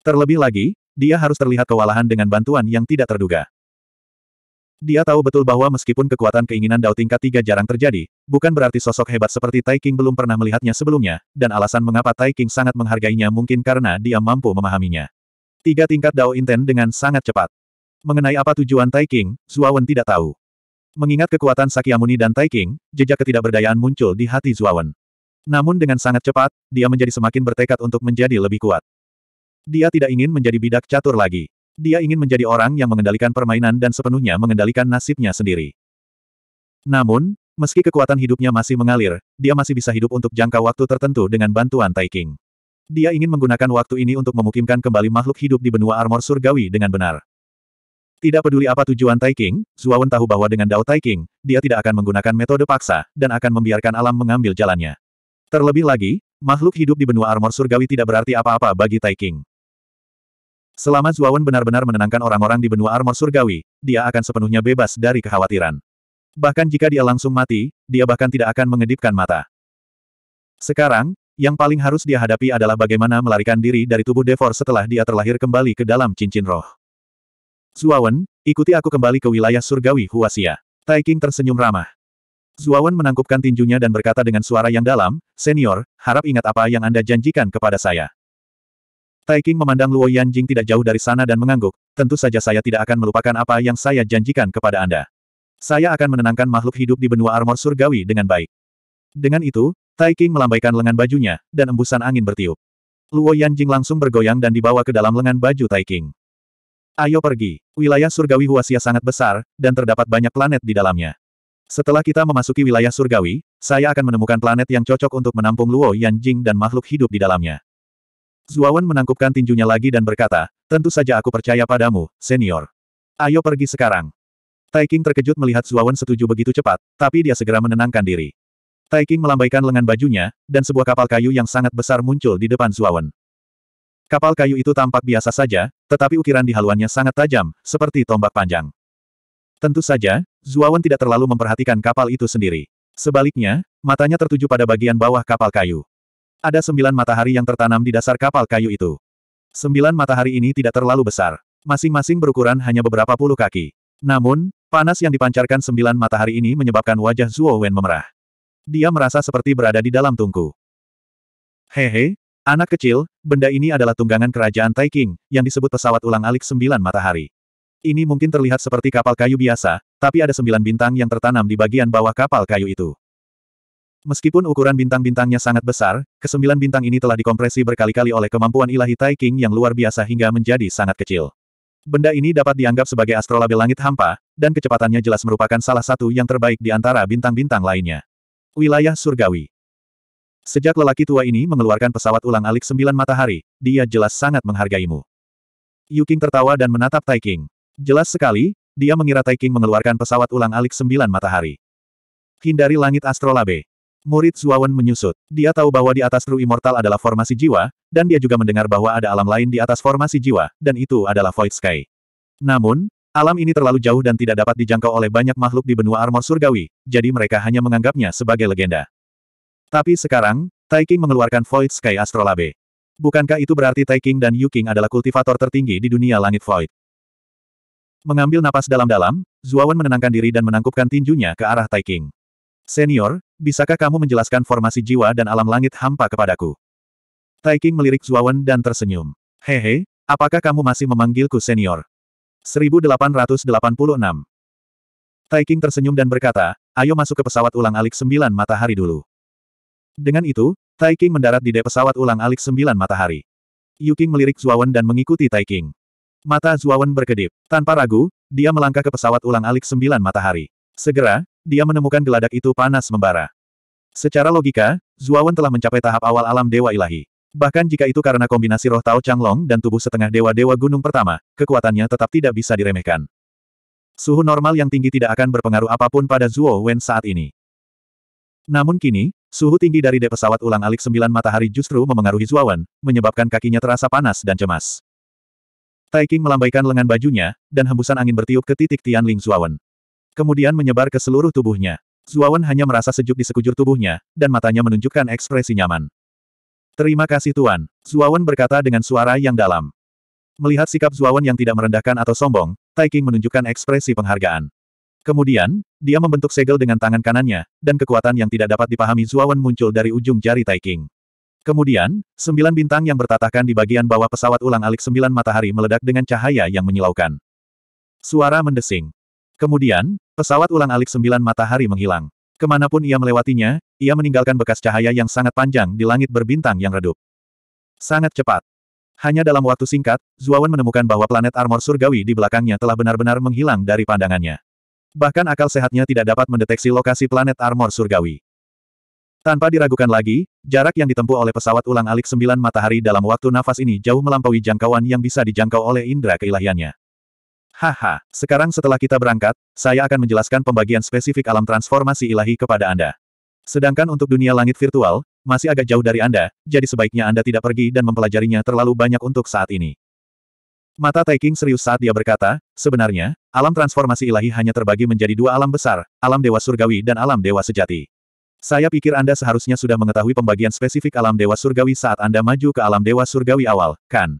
Terlebih lagi, dia harus terlihat kewalahan dengan bantuan yang tidak terduga. Dia tahu betul bahwa meskipun kekuatan keinginan Dao tingkat tiga jarang terjadi, bukan berarti sosok hebat seperti Tai King belum pernah melihatnya sebelumnya, dan alasan mengapa Tai King sangat menghargainya mungkin karena dia mampu memahaminya. Tiga tingkat Dao Inten dengan sangat cepat. Mengenai apa tujuan Tai King, Zuawan tidak tahu. Mengingat kekuatan Sakyamuni dan Tai King, jejak ketidakberdayaan muncul di hati Zuawan. Namun dengan sangat cepat, dia menjadi semakin bertekad untuk menjadi lebih kuat. Dia tidak ingin menjadi bidak catur lagi. Dia ingin menjadi orang yang mengendalikan permainan dan sepenuhnya mengendalikan nasibnya sendiri. Namun, meski kekuatan hidupnya masih mengalir, dia masih bisa hidup untuk jangka waktu tertentu dengan bantuan Tai King. Dia ingin menggunakan waktu ini untuk memukimkan kembali makhluk hidup di benua armor surgawi dengan benar. Tidak peduli apa tujuan Tai King, Zuawan tahu bahwa dengan Dao Tai King, dia tidak akan menggunakan metode paksa, dan akan membiarkan alam mengambil jalannya. Terlebih lagi, makhluk hidup di benua armor surgawi tidak berarti apa-apa bagi Tai King. Selama Zuawan benar-benar menenangkan orang-orang di benua armor surgawi, dia akan sepenuhnya bebas dari kekhawatiran. Bahkan jika dia langsung mati, dia bahkan tidak akan mengedipkan mata. Sekarang, yang paling harus dia hadapi adalah bagaimana melarikan diri dari tubuh Devor setelah dia terlahir kembali ke dalam cincin roh. Zuawan, ikuti aku kembali ke wilayah surgawi Huasia. Tai King tersenyum ramah. Zuawan menangkupkan tinjunya dan berkata dengan suara yang dalam, Senior, harap ingat apa yang Anda janjikan kepada saya. Tai King memandang Luo Yanjing tidak jauh dari sana dan mengangguk, tentu saja saya tidak akan melupakan apa yang saya janjikan kepada Anda. Saya akan menenangkan makhluk hidup di benua armor surgawi dengan baik. Dengan itu, Tai King melambaikan lengan bajunya, dan embusan angin bertiup. Luo Yanjing langsung bergoyang dan dibawa ke dalam lengan baju Tai King. Ayo pergi. Wilayah surgawi Huasia sangat besar, dan terdapat banyak planet di dalamnya. Setelah kita memasuki wilayah surgawi, saya akan menemukan planet yang cocok untuk menampung Luo Yanjing dan makhluk hidup di dalamnya. Zuawan menangkupkan tinjunya lagi dan berkata, tentu saja aku percaya padamu, senior. Ayo pergi sekarang. Tai King terkejut melihat Zuawan setuju begitu cepat, tapi dia segera menenangkan diri. Tai King melambaikan lengan bajunya, dan sebuah kapal kayu yang sangat besar muncul di depan Zuawan. Kapal kayu itu tampak biasa saja, tetapi ukiran di haluannya sangat tajam, seperti tombak panjang. Tentu saja, Zuawan tidak terlalu memperhatikan kapal itu sendiri. Sebaliknya, matanya tertuju pada bagian bawah kapal kayu. Ada sembilan matahari yang tertanam di dasar kapal kayu itu. Sembilan matahari ini tidak terlalu besar. Masing-masing berukuran hanya beberapa puluh kaki. Namun, panas yang dipancarkan sembilan matahari ini menyebabkan wajah Zuo memerah. Dia merasa seperti berada di dalam tungku. Hehe, anak kecil, benda ini adalah tunggangan kerajaan Tai King, yang disebut pesawat ulang-alik sembilan matahari. Ini mungkin terlihat seperti kapal kayu biasa, tapi ada sembilan bintang yang tertanam di bagian bawah kapal kayu itu. Meskipun ukuran bintang-bintangnya sangat besar, kesembilan bintang ini telah dikompresi berkali-kali oleh kemampuan ilahi Tai King yang luar biasa hingga menjadi sangat kecil. Benda ini dapat dianggap sebagai astrolabe langit hampa, dan kecepatannya jelas merupakan salah satu yang terbaik di antara bintang-bintang lainnya. Wilayah Surgawi Sejak lelaki tua ini mengeluarkan pesawat ulang-alik sembilan matahari, dia jelas sangat menghargaimu. Yuking tertawa dan menatap Tai King. Jelas sekali, dia mengira Tai King mengeluarkan pesawat ulang-alik sembilan matahari. Hindari langit astrolabe. Murid Zuawan menyusut. Dia tahu bahwa di atas True Immortal adalah formasi jiwa, dan dia juga mendengar bahwa ada alam lain di atas formasi jiwa, dan itu adalah Void Sky. Namun, alam ini terlalu jauh dan tidak dapat dijangkau oleh banyak makhluk di benua armor surgawi, jadi mereka hanya menganggapnya sebagai legenda. Tapi sekarang, Tai King mengeluarkan Void Sky Astrolabe. Bukankah itu berarti Tai King dan Yu King adalah kultivator tertinggi di dunia langit Void? Mengambil napas dalam-dalam, Zuawan menenangkan diri dan menangkupkan tinjunya ke arah Tai King. Senior, bisakah kamu menjelaskan formasi jiwa dan alam langit hampa kepadaku? Tai King melirik Zuawan dan tersenyum. Hehe, apakah kamu masih memanggilku senior? 1886 Tai King tersenyum dan berkata, ayo masuk ke pesawat ulang-alik sembilan matahari dulu. Dengan itu, Tai King mendarat di dek pesawat ulang-alik sembilan matahari. Yu King melirik Zuawan dan mengikuti Tai King. Mata Zuawan berkedip. Tanpa ragu, dia melangkah ke pesawat ulang-alik sembilan matahari. Segera, dia menemukan geladak itu panas membara. Secara logika, Zuawan telah mencapai tahap awal alam Dewa Ilahi. Bahkan jika itu karena kombinasi roh Tao Changlong dan tubuh setengah Dewa-Dewa Gunung pertama, kekuatannya tetap tidak bisa diremehkan. Suhu normal yang tinggi tidak akan berpengaruh apa pun pada Zuo Wen saat ini. Namun kini, suhu tinggi dari de pesawat ulang-alik sembilan matahari justru memengaruhi Zuawan, menyebabkan kakinya terasa panas dan cemas. Tai King melambaikan lengan bajunya, dan hembusan angin bertiup ke titik Tian Ling Zuawan. Kemudian menyebar ke seluruh tubuhnya. Zuawan hanya merasa sejuk di sekujur tubuhnya, dan matanya menunjukkan ekspresi nyaman. Terima kasih Tuan, Zuawan berkata dengan suara yang dalam. Melihat sikap Zuawan yang tidak merendahkan atau sombong, Tai King menunjukkan ekspresi penghargaan. Kemudian, dia membentuk segel dengan tangan kanannya, dan kekuatan yang tidak dapat dipahami Zuawan muncul dari ujung jari Tai King. Kemudian, sembilan bintang yang bertatakan di bagian bawah pesawat ulang-alik sembilan matahari meledak dengan cahaya yang menyilaukan. Suara mendesing. Kemudian, pesawat ulang-alik sembilan matahari menghilang. Ke mana pun ia melewatinya, ia meninggalkan bekas cahaya yang sangat panjang di langit berbintang yang redup. Sangat cepat. Hanya dalam waktu singkat, Zuawan menemukan bahwa planet armor surgawi di belakangnya telah benar-benar menghilang dari pandangannya. Bahkan akal sehatnya tidak dapat mendeteksi lokasi planet armor surgawi. Tanpa diragukan lagi, jarak yang ditempuh oleh pesawat ulang-alik sembilan matahari dalam waktu nafas ini jauh melampaui jangkauan yang bisa dijangkau oleh indera keilahiannya. Haha, sekarang setelah kita berangkat, saya akan menjelaskan pembagian spesifik alam transformasi ilahi kepada Anda. Sedangkan untuk dunia langit virtual, masih agak jauh dari Anda, jadi sebaiknya Anda tidak pergi dan mempelajarinya terlalu banyak untuk saat ini. Mata Taiking serius saat dia berkata, sebenarnya, alam transformasi ilahi hanya terbagi menjadi dua alam besar, alam dewa surgawi dan alam dewa sejati. Saya pikir Anda seharusnya sudah mengetahui pembagian spesifik alam Dewa Surgawi saat Anda maju ke alam Dewa Surgawi awal, kan?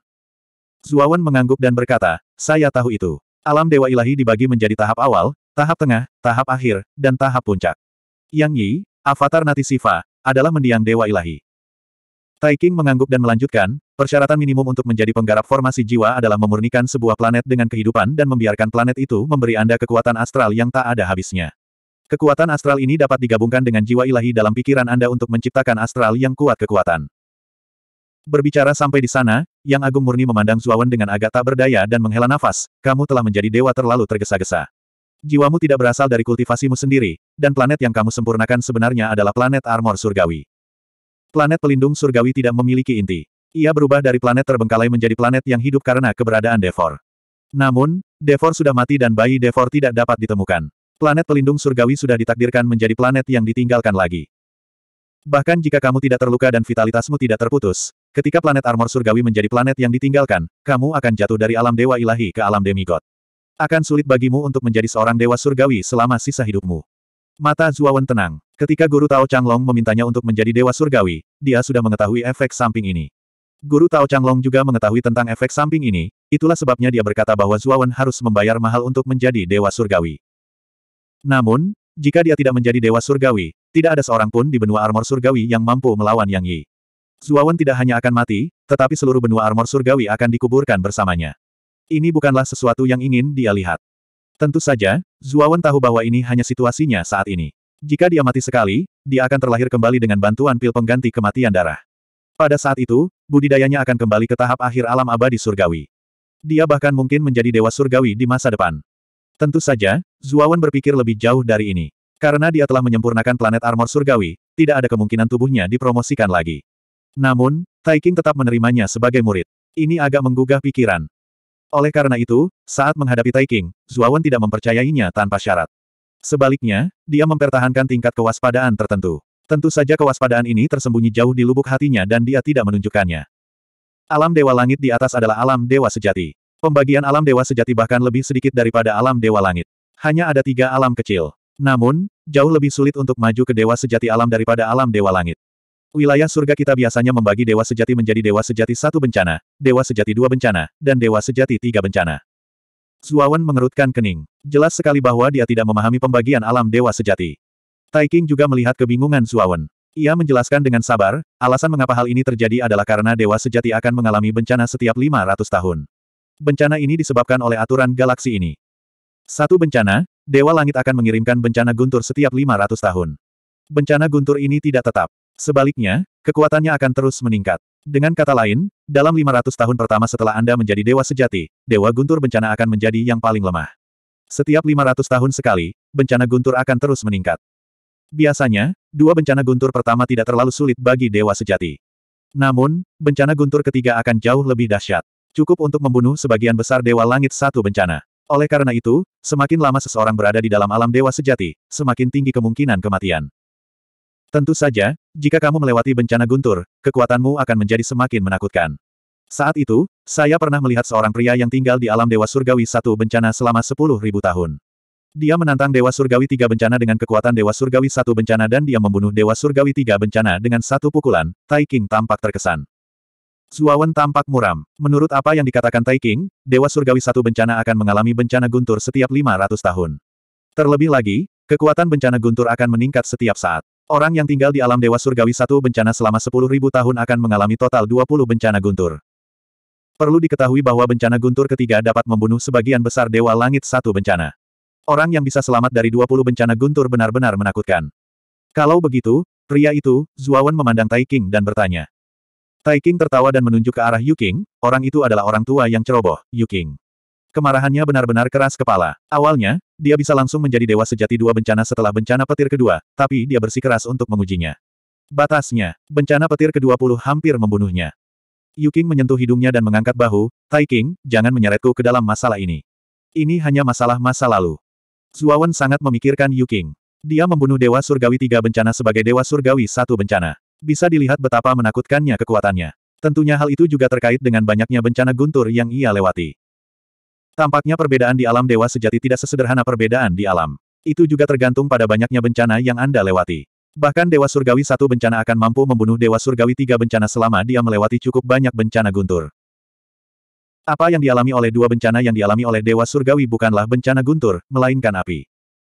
Zuawan mengangguk dan berkata, saya tahu itu. Alam Dewa Ilahi dibagi menjadi tahap awal, tahap tengah, tahap akhir, dan tahap puncak. Yang Yi, avatar Nati Siva, adalah mendiang Dewa Ilahi. Tai King mengangguk dan melanjutkan, persyaratan minimum untuk menjadi penggarap formasi jiwa adalah memurnikan sebuah planet dengan kehidupan dan membiarkan planet itu memberi Anda kekuatan astral yang tak ada habisnya. Kekuatan astral ini dapat digabungkan dengan jiwa ilahi dalam pikiran Anda untuk menciptakan astral yang kuat kekuatan. Berbicara sampai di sana, Yang Agung Murni memandang Zuawan dengan agak tak berdaya dan menghela nafas, kamu telah menjadi dewa terlalu tergesa-gesa. Jiwamu tidak berasal dari kultivasimu sendiri, dan planet yang kamu sempurnakan sebenarnya adalah planet armor surgawi. Planet pelindung surgawi tidak memiliki inti. Ia berubah dari planet terbengkalai menjadi planet yang hidup karena keberadaan Devor. Namun, Devor sudah mati dan bayi Devor tidak dapat ditemukan. Planet pelindung surgawi sudah ditakdirkan menjadi planet yang ditinggalkan lagi. Bahkan jika kamu tidak terluka dan vitalitasmu tidak terputus, ketika planet armor surgawi menjadi planet yang ditinggalkan, kamu akan jatuh dari alam dewa ilahi ke alam demigod. Akan sulit bagimu untuk menjadi seorang dewa surgawi selama sisa hidupmu. Mata Zuawan tenang. Ketika Guru Tao Changlong memintanya untuk menjadi dewa surgawi, dia sudah mengetahui efek samping ini. Guru Tao Changlong juga mengetahui tentang efek samping ini, itulah sebabnya dia berkata bahwa Zuawan harus membayar mahal untuk menjadi dewa surgawi. Namun, jika dia tidak menjadi dewa surgawi, tidak ada seorang pun di benua armor surgawi yang mampu melawan Yang Yi. Zuawan tidak hanya akan mati, tetapi seluruh benua armor surgawi akan dikuburkan bersamanya. Ini bukanlah sesuatu yang ingin dia lihat. Tentu saja, Zuawan tahu bahwa ini hanya situasinya saat ini. Jika dia mati sekali, dia akan terlahir kembali dengan bantuan pil pengganti kematian darah. Pada saat itu, budidayanya akan kembali ke tahap akhir alam abadi surgawi. Dia bahkan mungkin menjadi dewa surgawi di masa depan. Tentu saja, Zuawan berpikir lebih jauh dari ini. Karena dia telah menyempurnakan planet armor surgawi, tidak ada kemungkinan tubuhnya dipromosikan lagi. Namun, Tai King tetap menerimanya sebagai murid. Ini agak menggugah pikiran. Oleh karena itu, saat menghadapi Tai King, Zuawan tidak mempercayainya tanpa syarat. Sebaliknya, dia mempertahankan tingkat kewaspadaan tertentu. Tentu saja kewaspadaan ini tersembunyi jauh di lubuk hatinya dan dia tidak menunjukkannya. Alam Dewa Langit di atas adalah alam Dewa Sejati. Pembagian alam dewa sejati bahkan lebih sedikit daripada alam dewa langit. Hanya ada tiga alam kecil. Namun, jauh lebih sulit untuk maju ke dewa sejati alam daripada alam dewa langit. Wilayah surga kita biasanya membagi dewa sejati menjadi dewa sejati satu bencana, dewa sejati dua bencana, dan dewa sejati tiga bencana. Zuawan mengerutkan kening. Jelas sekali bahwa dia tidak memahami pembagian alam dewa sejati. Tai King juga melihat kebingungan Zuawan. Ia menjelaskan dengan sabar, alasan mengapa hal ini terjadi adalah karena dewa sejati akan mengalami bencana setiap 500 tahun. Bencana ini disebabkan oleh aturan galaksi ini. Satu bencana, Dewa Langit akan mengirimkan bencana guntur setiap 500 tahun. Bencana guntur ini tidak tetap. Sebaliknya, kekuatannya akan terus meningkat. Dengan kata lain, dalam 500 tahun pertama setelah Anda menjadi dewa sejati, dewa guntur bencana akan menjadi yang paling lemah. Setiap 500 tahun sekali, bencana guntur akan terus meningkat. Biasanya, dua bencana guntur pertama tidak terlalu sulit bagi dewa sejati. Namun, bencana guntur ketiga akan jauh lebih dahsyat. Cukup untuk membunuh sebagian besar Dewa Langit satu bencana. Oleh karena itu, semakin lama seseorang berada di dalam alam Dewa Sejati, semakin tinggi kemungkinan kematian. Tentu saja, jika kamu melewati bencana guntur, kekuatanmu akan menjadi semakin menakutkan. Saat itu, saya pernah melihat seorang pria yang tinggal di alam Dewa Surgawi satu bencana selama sepuluh ribu tahun. Dia menantang Dewa Surgawi tiga bencana dengan kekuatan Dewa Surgawi satu bencana dan dia membunuh Dewa Surgawi tiga bencana dengan satu pukulan, Tai King tampak terkesan. Zuawan tampak muram. Menurut apa yang dikatakan Tai King, Dewa Surgawi satu bencana akan mengalami bencana guntur setiap 500 tahun. Terlebih lagi, kekuatan bencana guntur akan meningkat setiap saat. Orang yang tinggal di alam Dewa Surgawi satu bencana selama 10.000 tahun akan mengalami total 20 bencana guntur. Perlu diketahui bahwa bencana guntur ketiga dapat membunuh sebagian besar Dewa Langit satu bencana. Orang yang bisa selamat dari 20 bencana guntur benar-benar menakutkan. Kalau begitu, pria itu, Zuawan memandang Tai King dan bertanya. Tai King tertawa dan menunjuk ke arah Yu King, orang itu adalah orang tua yang ceroboh, Yu King. Kemarahannya benar-benar keras kepala. Awalnya, dia bisa langsung menjadi dewa sejati dua bencana setelah bencana petir kedua, tapi dia bersikeras untuk mengujinya. Batasnya, bencana petir ke-20 hampir membunuhnya. Yuking menyentuh hidungnya dan mengangkat bahu, Tai King, jangan menyeretku ke dalam masalah ini. Ini hanya masalah masa lalu. Zuawan sangat memikirkan Yuking. Dia membunuh Dewa Surgawi tiga bencana sebagai Dewa Surgawi satu bencana. Bisa dilihat betapa menakutkannya kekuatannya. Tentunya hal itu juga terkait dengan banyaknya bencana guntur yang ia lewati. Tampaknya perbedaan di alam dewa sejati tidak sesederhana perbedaan di alam. Itu juga tergantung pada banyaknya bencana yang Anda lewati. Bahkan Dewa Surgawi satu bencana akan mampu membunuh Dewa Surgawi tiga bencana selama dia melewati cukup banyak bencana guntur. Apa yang dialami oleh dua bencana yang dialami oleh Dewa Surgawi bukanlah bencana guntur, melainkan api.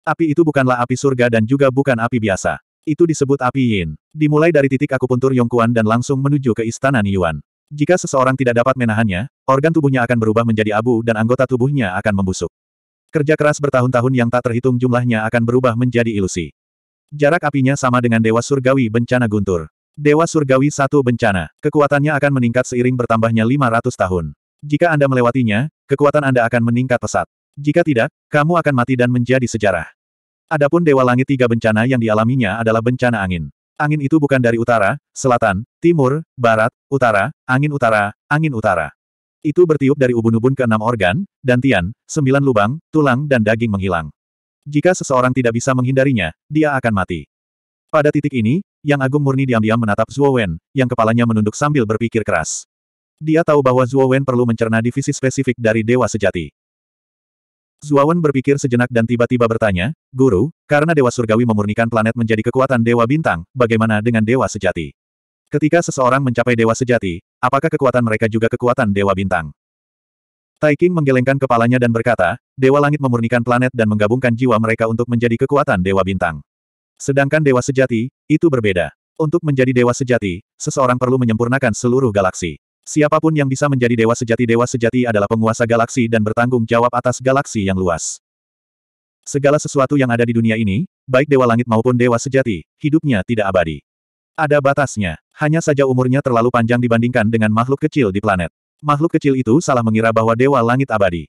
Api itu bukanlah api surga dan juga bukan api biasa. Itu disebut api yin. Dimulai dari titik akupuntur Yongkuan dan langsung menuju ke istana Niyuan. Jika seseorang tidak dapat menahannya, organ tubuhnya akan berubah menjadi abu dan anggota tubuhnya akan membusuk. Kerja keras bertahun-tahun yang tak terhitung jumlahnya akan berubah menjadi ilusi. Jarak apinya sama dengan Dewa Surgawi Bencana Guntur. Dewa Surgawi satu bencana, kekuatannya akan meningkat seiring bertambahnya 500 tahun. Jika Anda melewatinya, kekuatan Anda akan meningkat pesat. Jika tidak, kamu akan mati dan menjadi sejarah. Adapun Dewa Langit tiga bencana yang dialaminya adalah bencana angin. Angin itu bukan dari utara, selatan, timur, barat, utara, angin utara, angin utara. Itu bertiup dari ubun-ubun ke enam organ, dantian, sembilan lubang, tulang dan daging menghilang. Jika seseorang tidak bisa menghindarinya, dia akan mati. Pada titik ini, Yang Agung murni diam-diam menatap Zuo Wen, yang kepalanya menunduk sambil berpikir keras. Dia tahu bahwa Zuo Wen perlu mencerna divisi spesifik dari Dewa Sejati. Zuo Wen berpikir sejenak dan tiba-tiba bertanya, Guru, karena Dewa Surgawi memurnikan planet menjadi kekuatan Dewa Bintang, bagaimana dengan Dewa Sejati? Ketika seseorang mencapai Dewa Sejati, apakah kekuatan mereka juga kekuatan Dewa Bintang? Tai King menggelengkan kepalanya dan berkata, Dewa Langit memurnikan planet dan menggabungkan jiwa mereka untuk menjadi kekuatan Dewa Bintang. Sedangkan Dewa Sejati, itu berbeda. Untuk menjadi Dewa Sejati, seseorang perlu menyempurnakan seluruh galaksi. Siapa pun yang bisa menjadi Dewa Sejati Dewa Sejati adalah penguasa galaksi dan bertanggung jawab atas galaksi yang luas. Segala sesuatu yang ada di dunia ini, baik Dewa Langit maupun Dewa Sejati, hidupnya tidak abadi. Ada batasnya, hanya saja umurnya terlalu panjang dibandingkan dengan makhluk kecil di planet. Makhluk kecil itu salah mengira bahwa Dewa Langit abadi.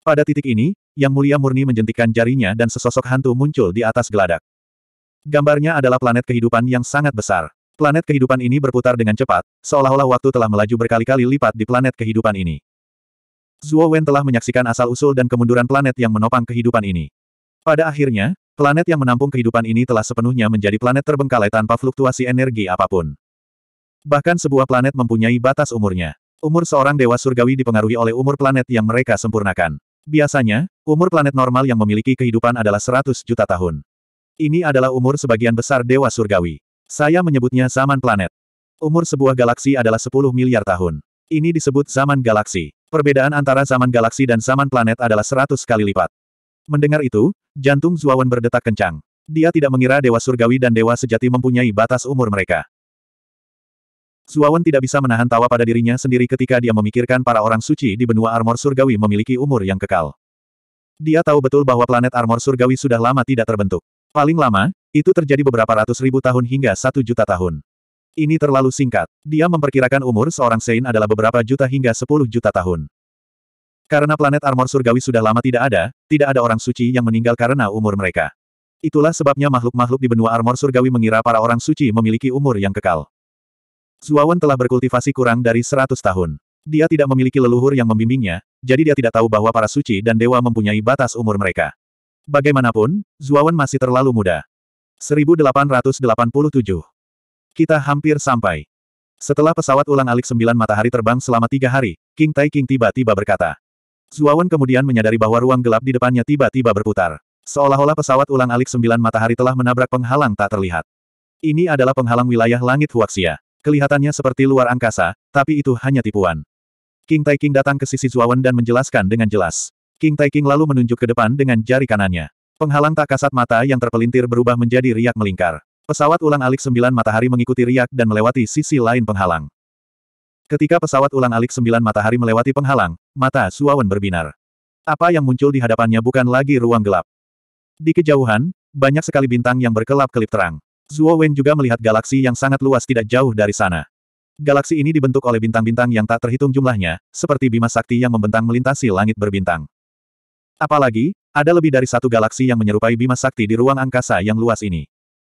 Pada titik ini, Yang Mulia Murni menjentikkan jarinya dan sesosok hantu muncul di atas geladak. Gambarnya adalah planet kehidupan yang sangat besar. Planet kehidupan ini berputar dengan cepat, seolah-olah waktu telah melaju berkali-kali lipat di planet kehidupan ini. Zuo Wen telah menyaksikan asal-usul dan kemunduran planet yang menopang kehidupan ini. Pada akhirnya, planet yang menampung kehidupan ini telah sepenuhnya menjadi planet terbengkalai tanpa fluktuasi energi apa pun. Bahkan sebuah planet mempunyai batas umurnya. Umur seorang dewa surgawi dipengaruhi oleh umur planet yang mereka sempurnakan. Biasanya, umur planet normal yang memiliki kehidupan adalah 100 juta tahun. Ini adalah umur sebagian besar dewa surgawi. Saya menyebutnya zaman planet. Umur sebuah galaksi adalah 10 miliar tahun. Ini disebut zaman galaksi. Perbedaan antara zaman galaksi dan zaman planet adalah 100 kali lipat. Mendengar itu, jantung Zuawan berdetak kencang. Dia tidak mengira dewa surgawi dan dewa sejati mempunyai batas umur mereka. Zuawan tidak bisa menahan tawa pada dirinya sendiri ketika dia memikirkan para orang suci di benua armor surgawi memiliki umur yang kekal. Dia tahu betul bahwa planet armor surgawi sudah lama tidak terbentuk. Paling lama, itu terjadi beberapa ratus ribu tahun hingga satu juta tahun. Ini terlalu singkat. Dia memperkirakan umur seorang Sein adalah beberapa juta hingga sepuluh juta tahun. Karena planet armor surgawi sudah lama tidak ada, tidak ada orang suci yang meninggal karena umur mereka. Itulah sebabnya makhluk-makhluk di benua armor surgawi mengira para orang suci memiliki umur yang kekal. Zuawan telah berkultivasi kurang dari 100 tahun. Dia tidak memiliki leluhur yang membimbingnya, jadi dia tidak tahu bahwa para suci dan dewa mempunyai batas umur mereka. Bagaimanapun, Zuawan masih terlalu muda. 1887. Kita hampir sampai. Setelah pesawat ulang-alik sembilan matahari terbang selama tiga hari, King Tai King tiba-tiba berkata. Zuawan kemudian menyadari bahwa ruang gelap di depannya tiba-tiba berputar. Seolah-olah pesawat ulang-alik sembilan matahari telah menabrak penghalang tak terlihat. Ini adalah penghalang wilayah langit Huaxia. Kelihatannya seperti luar angkasa, tapi itu hanya tipuan. King Taiking datang ke sisi Zuawan dan menjelaskan dengan jelas. King Taiking lalu menunjuk ke depan dengan jari kanannya. Penghalang tak kasat mata yang terpelintir berubah menjadi riak melingkar. Pesawat ulang-alik sembilan matahari mengikuti riak dan melewati sisi lain penghalang. Ketika pesawat ulang-alik sembilan matahari melewati penghalang, mata Zuawan berbinar. Apa yang muncul di hadapannya bukan lagi ruang gelap. Di kejauhan, banyak sekali bintang yang berkelap-kelip terang. Zuo Wen juga melihat galaksi yang sangat luas tidak jauh dari sana. Galaksi ini dibentuk oleh bintang-bintang yang tak terhitung jumlahnya, seperti bima sakti yang membentang melintasi langit berbintang. Apalagi, ada lebih dari satu galaksi yang menyerupai bima sakti di ruang angkasa yang luas ini.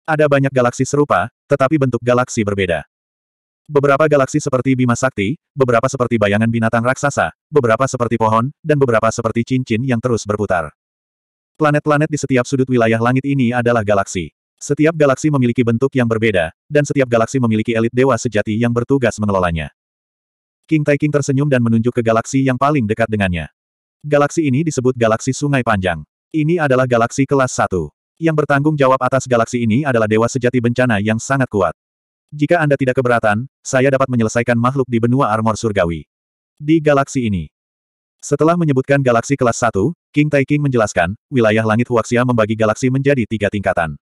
Ada banyak galaksi serupa, tetapi bentuk galaksi berbeda. Beberapa galaksi seperti Bima Sakti, beberapa seperti bayangan binatang raksasa, beberapa seperti pohon, dan beberapa seperti cincin yang terus berputar. Planet-planet di setiap sudut wilayah langit ini adalah galaksi. Setiap galaksi memiliki bentuk yang berbeda, dan setiap galaksi memiliki elit dewa sejati yang bertugas mengelolanya. King Taiking tersenyum dan menunjuk ke galaksi yang paling dekat dengannya. Galaksi ini disebut Galaksi Sungai Panjang. Ini adalah galaksi kelas 1. Yang bertanggung jawab atas galaksi ini adalah dewa sejati bencana yang sangat kuat. Jika Anda tidak keberatan, saya dapat menyelesaikan makhluk di benua armor surgawi. Di galaksi ini. Setelah menyebutkan galaksi kelas 1, King Taiking menjelaskan, wilayah langit Huaxia membagi galaksi menjadi tiga tingkatan.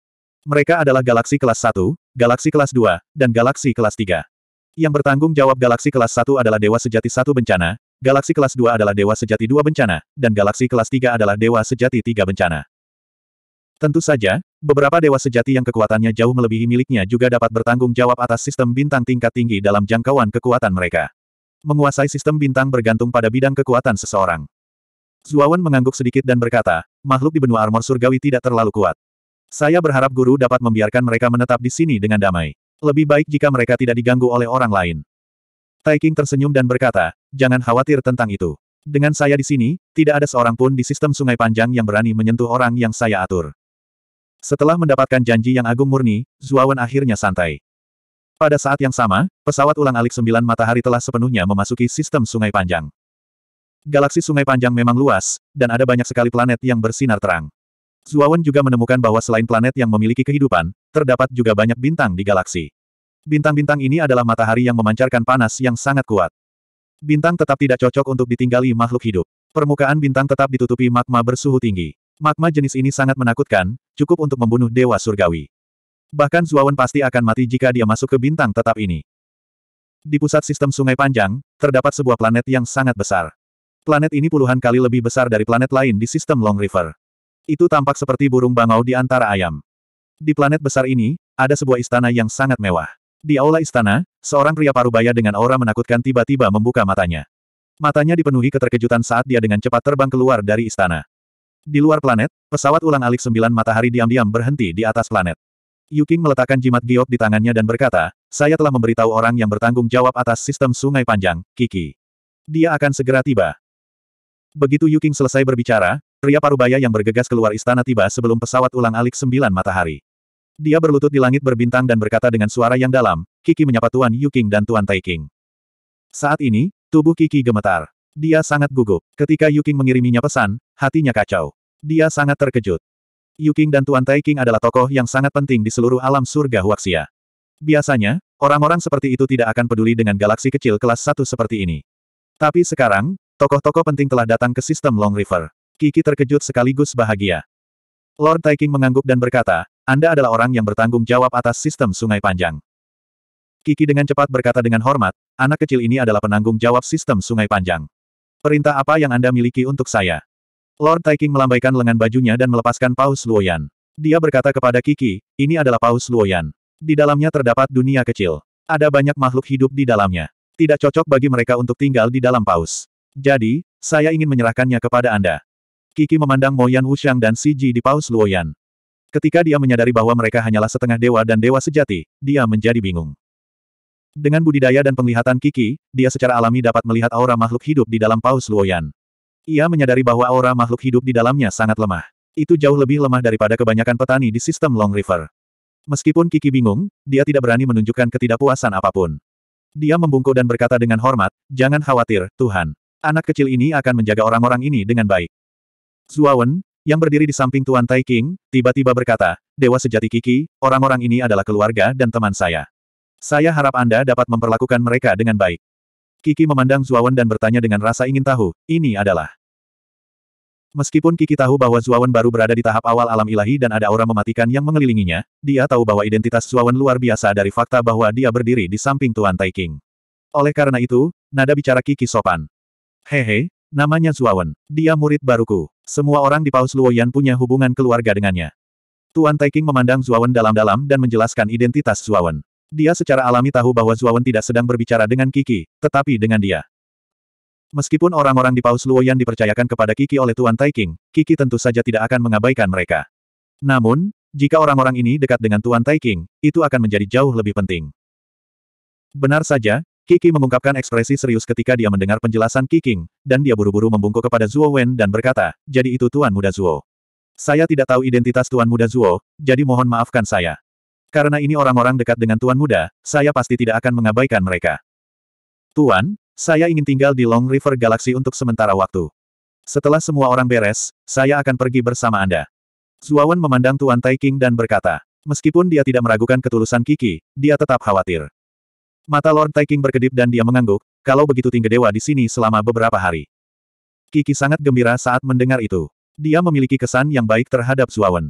Mereka adalah galaksi kelas 1, galaksi kelas 2, dan galaksi kelas 3. Yang bertanggung jawab galaksi kelas 1 adalah Dewa Sejati satu bencana, galaksi kelas 2 adalah Dewa Sejati dua bencana, dan galaksi kelas 3 adalah Dewa Sejati tiga bencana. Tentu saja, beberapa dewa sejati yang kekuatannya jauh melebihi miliknya juga dapat bertanggung jawab atas sistem bintang tingkat tinggi dalam jangkauan kekuatan mereka. Menguasai sistem bintang bergantung pada bidang kekuatan seseorang. Zuawan mengangguk sedikit dan berkata, makhluk di benua armor surgawi tidak terlalu kuat. Saya berharap guru dapat membiarkan mereka menetap di sini dengan damai. Lebih baik jika mereka tidak diganggu oleh orang lain. Tai King tersenyum dan berkata, jangan khawatir tentang itu. Dengan saya di sini, tidak ada seorang pun di sistem sungai panjang yang berani menyentuh orang yang saya atur. Setelah mendapatkan janji yang agung murni, Zuawan akhirnya santai. Pada saat yang sama, pesawat ulang-alik sembilan matahari telah sepenuhnya memasuki sistem sungai panjang. Galaksi sungai panjang memang luas, dan ada banyak sekali planet yang bersinar terang. Zuawan juga menemukan bahwa selain planet yang memiliki kehidupan, terdapat juga banyak bintang di galaksi. Bintang-bintang ini adalah matahari yang memancarkan panas yang sangat kuat. Bintang tetap tidak cocok untuk ditinggali makhluk hidup. Permukaan bintang tetap ditutupi magma bersuhu tinggi. Magma jenis ini sangat menakutkan, cukup untuk membunuh dewa surgawi. Bahkan Zuawan pasti akan mati jika dia masuk ke bintang tetap ini. Di pusat sistem sungai panjang, terdapat sebuah planet yang sangat besar. Planet ini puluhan kali lebih besar dari planet lain di sistem Long River. Itu tampak seperti burung bangau di antara ayam. Di planet besar ini, ada sebuah istana yang sangat mewah. Di aula istana, seorang pria parubaya dengan aura menakutkan tiba-tiba membuka matanya. Matanya dipenuhi keterkejutan saat dia dengan cepat terbang keluar dari istana. Di luar planet, pesawat ulang-alik sembilan matahari diam-diam berhenti di atas planet. Yuking meletakkan jimat giok di tangannya dan berkata, saya telah memberitahu orang yang bertanggung jawab atas sistem sungai panjang, Kiki. Dia akan segera tiba. Begitu Yuking selesai berbicara, pria parubaya yang bergegas keluar istana tiba sebelum pesawat ulang-alik sembilan matahari. Dia berlutut di langit berbintang dan berkata dengan suara yang dalam, Kiki menyapa Tuan Yuking dan Tuan Taiking. Saat ini, tubuh Kiki gemetar. Dia sangat gugup. Ketika Yuking mengiriminya pesan, hatinya kacau. Dia sangat terkejut. Yuking dan Tuan Taiking adalah tokoh yang sangat penting di seluruh alam surga Huaxia. Biasanya, orang-orang seperti itu tidak akan peduli dengan galaksi kecil kelas satu seperti ini. Tapi sekarang, tokoh-tokoh penting telah datang ke sistem Long River. Kiki terkejut sekaligus bahagia. Lord Taiking mengangguk dan berkata, Anda adalah orang yang bertanggung jawab atas sistem sungai panjang. Kiki dengan cepat berkata dengan hormat, anak kecil ini adalah penanggung jawab sistem sungai panjang. Perintah apa yang Anda miliki untuk saya? Lord Taiking melambaikan lengan bajunya dan melepaskan Paus Luoyan. Dia berkata kepada Kiki, ini adalah Paus Luoyan. Di dalamnya terdapat dunia kecil. Ada banyak makhluk hidup di dalamnya. Tidak cocok bagi mereka untuk tinggal di dalam paus. Jadi, saya ingin menyerahkannya kepada Anda. Kiki memandang Moyan Wushang dan Si Ji di Paus Luoyan. Ketika dia menyadari bahwa mereka hanyalah setengah dewa dan dewa sejati, dia menjadi bingung. Dengan budidaya dan penglihatan Kiki, dia secara alami dapat melihat aura makhluk hidup di dalam Paus Luoyan. Ia menyadari bahwa aura makhluk hidup di dalamnya sangat lemah. Itu jauh lebih lemah daripada kebanyakan petani di sistem Long River. Meskipun Kiki bingung, dia tidak berani menunjukkan ketidakpuasan apa pun. Dia membungkuk dan berkata dengan hormat, jangan khawatir, Tuhan. Anak kecil ini akan menjaga orang-orang ini dengan baik. Zuawan, yang berdiri di samping Tuan Tai King, tiba-tiba berkata, Dewa sejati Kiki, orang-orang ini adalah keluarga dan teman saya. Saya harap Anda dapat memperlakukan mereka dengan baik. Kiki memandang Zuawan dan bertanya dengan rasa ingin tahu, ini adalah Meskipun Kiki tahu bahwa Zuawan baru berada di tahap awal alam ilahi dan ada aura mematikan yang mengelilinginya, dia tahu bahwa identitas Zuawan luar biasa dari fakta bahwa dia berdiri di samping Tuan Tai King. Oleh karena itu, nada bicara Kiki sopan. Hehe, namanya Zuawan. Dia murid baruku. Semua orang di Paus Luoyan punya hubungan keluarga dengannya. Tuan Tai King memandang Zuawan dalam-dalam dan menjelaskan identitas Zuawan. Dia secara alami tahu bahwa Zuawan tidak sedang berbicara dengan Kiki, tetapi dengan dia. Meskipun orang-orang di Paus Luoyan dipercayakan kepada Kiki oleh Tuan Taiking, Kiki tentu saja tidak akan mengabaikan mereka. Namun, jika orang-orang ini dekat dengan Tuan Tai King, itu akan menjadi jauh lebih penting. Benar saja, Kiki mengungkapkan ekspresi serius ketika dia mendengar penjelasan Kiking, dan dia buru-buru membungkuk kepada Zuo Wen dan berkata, jadi itu Tuan Muda Zuo. Saya tidak tahu identitas Tuan Muda Zuo, jadi mohon maafkan saya. Karena ini orang-orang dekat dengan Tuan Muda, saya pasti tidak akan mengabaikan mereka. Tuan, saya ingin tinggal di Long River Galaxy untuk sementara waktu. Setelah semua orang beres, saya akan pergi bersama Anda. Zuawan memandang Tuan Tai King dan berkata, meskipun dia tidak meragukan ketulusan Kiki, dia tetap khawatir. Mata Lord Tai King berkedip dan dia mengangguk, kalau begitu tinggi dewa di sini selama beberapa hari. Kiki sangat gembira saat mendengar itu. Dia memiliki kesan yang baik terhadap Zuawan.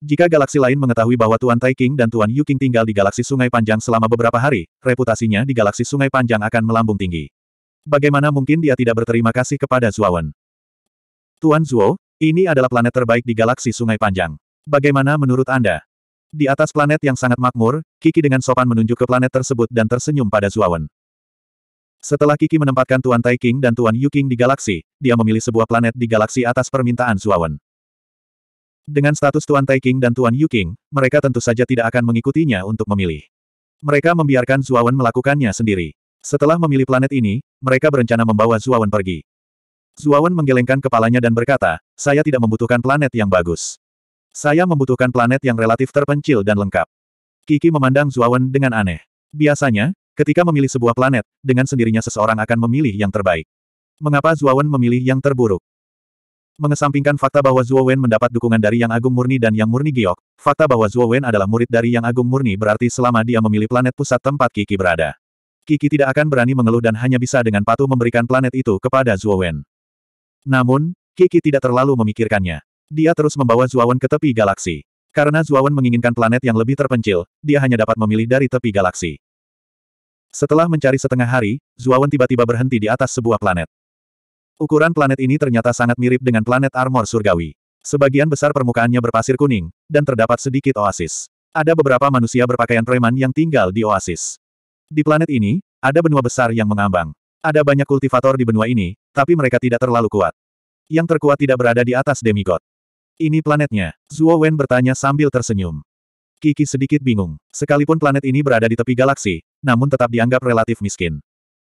Jika galaksi lain mengetahui bahwa Tuan Tai King dan Tuan Yu King tinggal di galaksi Sungai Panjang selama beberapa hari, reputasinya di galaksi Sungai Panjang akan melambung tinggi. Bagaimana mungkin dia tidak berterima kasih kepada Zuawan? Tuan Zuo, ini adalah planet terbaik di galaksi Sungai Panjang. Bagaimana menurut Anda? Di atas planet yang sangat makmur, Kiki dengan sopan menunjuk ke planet tersebut dan tersenyum pada Zuawan. Setelah Kiki menempatkan Tuan Tai King dan Tuan Yu King di galaksi, dia memilih sebuah planet di galaksi atas permintaan Zuawan. Dengan status Tuan Tai King dan Tuan Yu King, mereka tentu saja tidak akan mengikutinya untuk memilih. Mereka membiarkan Zuawan melakukannya sendiri. Setelah memilih planet ini, mereka berencana membawa Zuawan pergi. Zuawan menggelengkan kepalanya dan berkata, saya tidak membutuhkan planet yang bagus. Saya membutuhkan planet yang relatif terpencil dan lengkap. Kiki memandang Zuawan dengan aneh. Biasanya, ketika memilih sebuah planet, dengan sendirinya seseorang akan memilih yang terbaik. Mengapa Zuawan memilih yang terburuk? Mengesampingkan fakta bahwa Zuowen mendapat dukungan dari Yang Agung Murni dan Yang Murni Giok, fakta bahwa Zuowen adalah murid dari Yang Agung Murni berarti selama dia memilih planet pusat tempat Kiki berada. Kiki tidak akan berani mengeluh dan hanya bisa dengan patuh memberikan planet itu kepada Zuowen. Namun, Kiki tidak terlalu memikirkannya. Dia terus membawa Zuawan ke tepi galaksi. Karena Zuawan menginginkan planet yang lebih terpencil, dia hanya dapat memilih dari tepi galaksi. Setelah mencari setengah hari, Zuawan tiba-tiba berhenti di atas sebuah planet. Ukuran planet ini ternyata sangat mirip dengan planet armor surgawi. Sebagian besar permukaannya berpasir kuning, dan terdapat sedikit oasis. Ada beberapa manusia berpakaian preman yang tinggal di oasis. Di planet ini, ada benua besar yang mengambang. Ada banyak kultivator di benua ini, tapi mereka tidak terlalu kuat. Yang terkuat tidak berada di atas demigod. Ini planetnya, Zuo Wen bertanya sambil tersenyum. Kiki sedikit bingung. Sekalipun planet ini berada di tepi galaksi, namun tetap dianggap relatif miskin.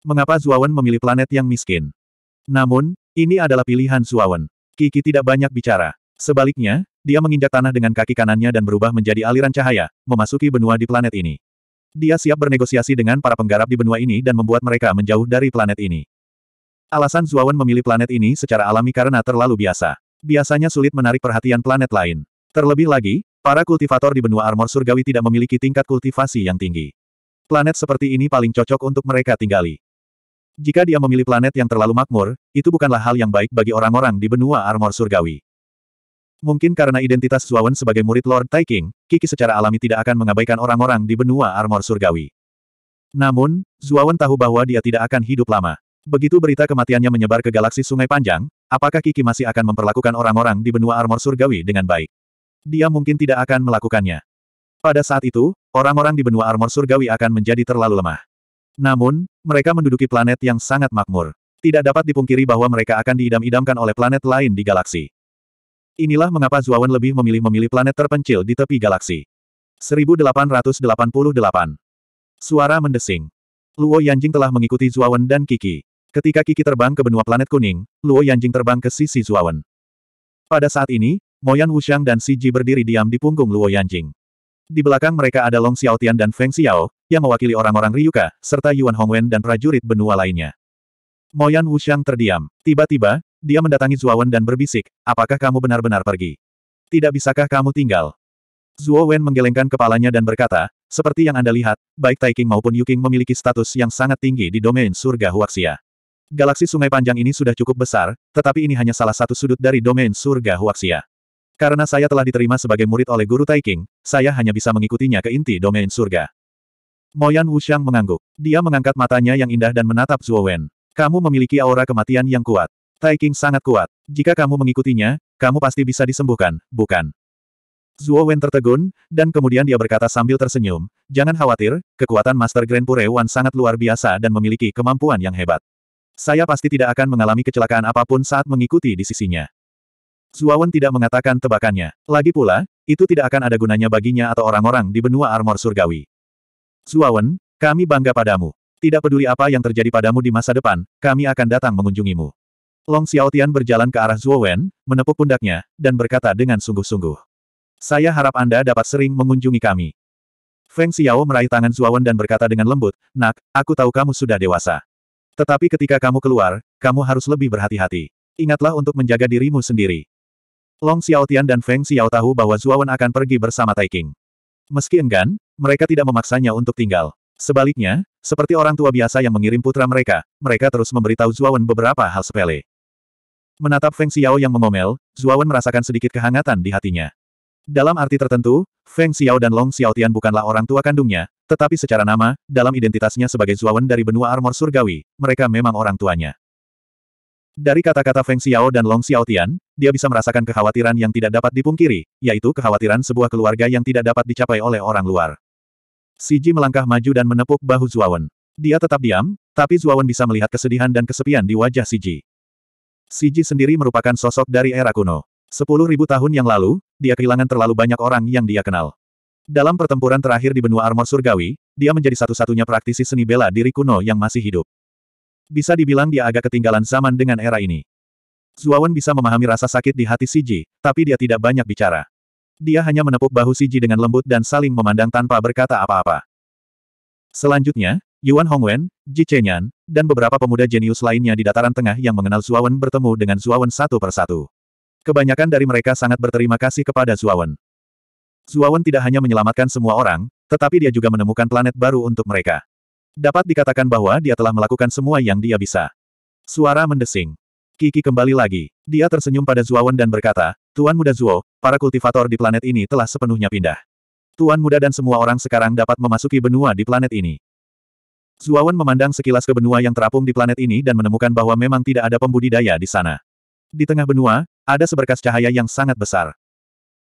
Mengapa Zuawan memilih planet yang miskin? Namun, ini adalah pilihan Zuawan. Kiki tidak banyak bicara. Sebaliknya, dia menginjak tanah dengan kaki kanannya dan berubah menjadi aliran cahaya, memasuki benua di planet ini. Dia siap bernegosiasi dengan para penggarap di benua ini dan membuat mereka menjauh dari planet ini. Alasan Zuawan memilih planet ini secara alami karena terlalu biasa. Biasanya sulit menarik perhatian planet lain. Terlebih lagi, para kultivator di benua armor surgawi tidak memiliki tingkat kultivasi yang tinggi. Planet seperti ini paling cocok untuk mereka tinggali. Jika dia memilih planet yang terlalu makmur, itu bukanlah hal yang baik bagi orang-orang di benua armor surgawi. Mungkin karena identitas Zuawan sebagai murid Lord Tai King, Kiki secara alami tidak akan mengabaikan orang-orang di benua armor surgawi. Namun, Zuawan tahu bahwa dia tidak akan hidup lama. Begitu berita kematiannya menyebar ke galaksi Sungai Panjang, apakah Kiki masih akan memperlakukan orang-orang di benua armor surgawi dengan baik? Dia mungkin tidak akan melakukannya. Pada saat itu, orang-orang di benua armor surgawi akan menjadi terlalu lemah. Namun, mereka menduduki planet yang sangat makmur. Tidak dapat dipungkiri bahwa mereka akan diidam-idamkan oleh planet lain di galaksi. Inilah mengapa Zuawan lebih memilih memilih planet terpencil di tepi galaksi. 1888 Suara mendesing. Luo Yanjing telah mengikuti Zuawan dan Kiki. Ketika Kiki terbang ke benua planet kuning, Luo Yanjing terbang ke sisi Zuawan. Pada saat ini, Moyan Wuxiang dan Si Ji berdiri diam di punggung Luo Yanjing. Di belakang mereka ada Long Xiaotian dan Feng Xiao, yang mewakili orang-orang Ryuka, serta Yuan Hongwen dan prajurit benua lainnya. Moyan Wuxiang terdiam. Tiba-tiba, dia mendatangi Zuawan dan berbisik, apakah kamu benar-benar pergi? Tidak bisakah kamu tinggal? Zuo menggelengkan kepalanya dan berkata, seperti yang Anda lihat, baik Taiking maupun Yuking memiliki status yang sangat tinggi di domain surga Huaxia. Galaksi sungai panjang ini sudah cukup besar, tetapi ini hanya salah satu sudut dari domain surga Huaxia. Karena saya telah diterima sebagai murid oleh Guru Taiking, saya hanya bisa mengikutinya ke inti domain surga. Moyan Wuxiang mengangguk. Dia mengangkat matanya yang indah dan menatap Zuo Wen. Kamu memiliki aura kematian yang kuat. Tai King sangat kuat. Jika kamu mengikutinya, kamu pasti bisa disembuhkan, bukan? Zuo Wen tertegun, dan kemudian dia berkata sambil tersenyum, Jangan khawatir, kekuatan Master Grand Pure Wan sangat luar biasa dan memiliki kemampuan yang hebat. Saya pasti tidak akan mengalami kecelakaan apa pun saat mengikuti di sisinya. Zuawan tidak mengatakan tebakannya. Lagi pula, itu tidak akan ada gunanya baginya atau orang-orang di benua armor surgawi. Zuawan, kami bangga padamu. Tidak peduli apa yang terjadi padamu di masa depan, kami akan datang mengunjungimu. Long Xiaotian berjalan ke arah Zuowen, menepuk pundaknya, dan berkata dengan sungguh-sungguh. Saya harap Anda dapat sering mengunjungi kami. Feng Xiao meraih tangan Zuowen dan berkata dengan lembut, Nak, aku tahu kamu sudah dewasa. Tetapi ketika kamu keluar, kamu harus lebih berhati-hati. Ingatlah untuk menjaga dirimu sendiri. Long Xiaotian dan Feng Xiao tahu bahwa Zuowen akan pergi bersama Taiking. Meski enggan, mereka tidak memaksanya untuk tinggal. Sebaliknya, seperti orang tua biasa yang mengirim putra mereka, mereka terus memberitahu Zuowen beberapa hal sepele. Menatap Feng Xiao yang mengomel, Zuawan merasakan sedikit kehangatan di hatinya. Dalam arti tertentu, Feng Xiao dan Long Xiaotian bukanlah orang tua kandungnya, tetapi secara nama, dalam identitasnya sebagai Zuawan dari benua armor surgawi, mereka memang orang tuanya. Dari kata-kata Feng Xiao dan Long Xiaotian, dia bisa merasakan kekhawatiran yang tidak dapat dipungkiri, yaitu kekhawatiran sebuah keluarga yang tidak dapat dicapai oleh orang luar. Ji melangkah maju dan menepuk bahu Zuawan. Dia tetap diam, tapi Zuawan bisa melihat kesedihan dan kesepian di wajah Ji. Siji sendiri merupakan sosok dari era kuno. Sepuluh ribu tahun yang lalu, dia kehilangan terlalu banyak orang yang dia kenal. Dalam pertempuran terakhir di benua armor surgawi, dia menjadi satu-satunya praktisi seni bela diri kuno yang masih hidup. Bisa dibilang dia agak ketinggalan zaman dengan era ini. Zuawan bisa memahami rasa sakit di hati Siji, tapi dia tidak banyak bicara. Dia hanya menepuk bahu Siji dengan lembut dan saling memandang tanpa berkata apa-apa. Selanjutnya, Yuan Hongwen, Ji Chenyan, dan beberapa pemuda jenius lainnya di dataran tengah yang mengenal Zuawan bertemu dengan Zuawan satu persatu. Kebanyakan dari mereka sangat berterima kasih kepada Zuawan. Zuawan tidak hanya menyelamatkan semua orang, tetapi dia juga menemukan planet baru untuk mereka. Dapat dikatakan bahwa dia telah melakukan semua yang dia bisa. Suara mendesing. Kiki kembali lagi. Dia tersenyum pada Zuawan dan berkata, Tuan Muda Zuo, para kultivator di planet ini telah sepenuhnya pindah. Tuan Muda dan semua orang sekarang dapat memasuki benua di planet ini. Zuawan memandang sekilas ke benua yang terapung di planet ini dan menemukan bahwa memang tidak ada pembudidaya di sana. Di tengah benua, ada seberkas cahaya yang sangat besar.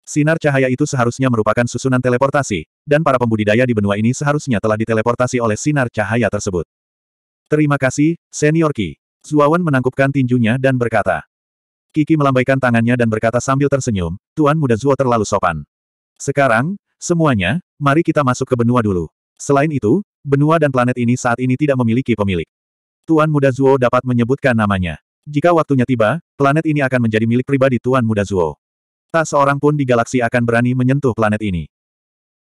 Sinar cahaya itu seharusnya merupakan susunan teleportasi, dan para pembudidaya di benua ini seharusnya telah diteleportasi oleh sinar cahaya tersebut. Terima kasih, Senior Ki. Zuawan menangkupkan tinjunya dan berkata. Kiki melambaikan tangannya dan berkata sambil tersenyum, Tuan Muda Zuo terlalu sopan. Sekarang, semuanya, mari kita masuk ke benua dulu. Selain itu, benua dan planet ini saat ini tidak memiliki pemilik. Tuan Muda Zuo dapat menyebutkan namanya. Jika waktunya tiba, planet ini akan menjadi milik pribadi Tuan Muda Zuo. Tak seorang pun di galaksi akan berani menyentuh planet ini.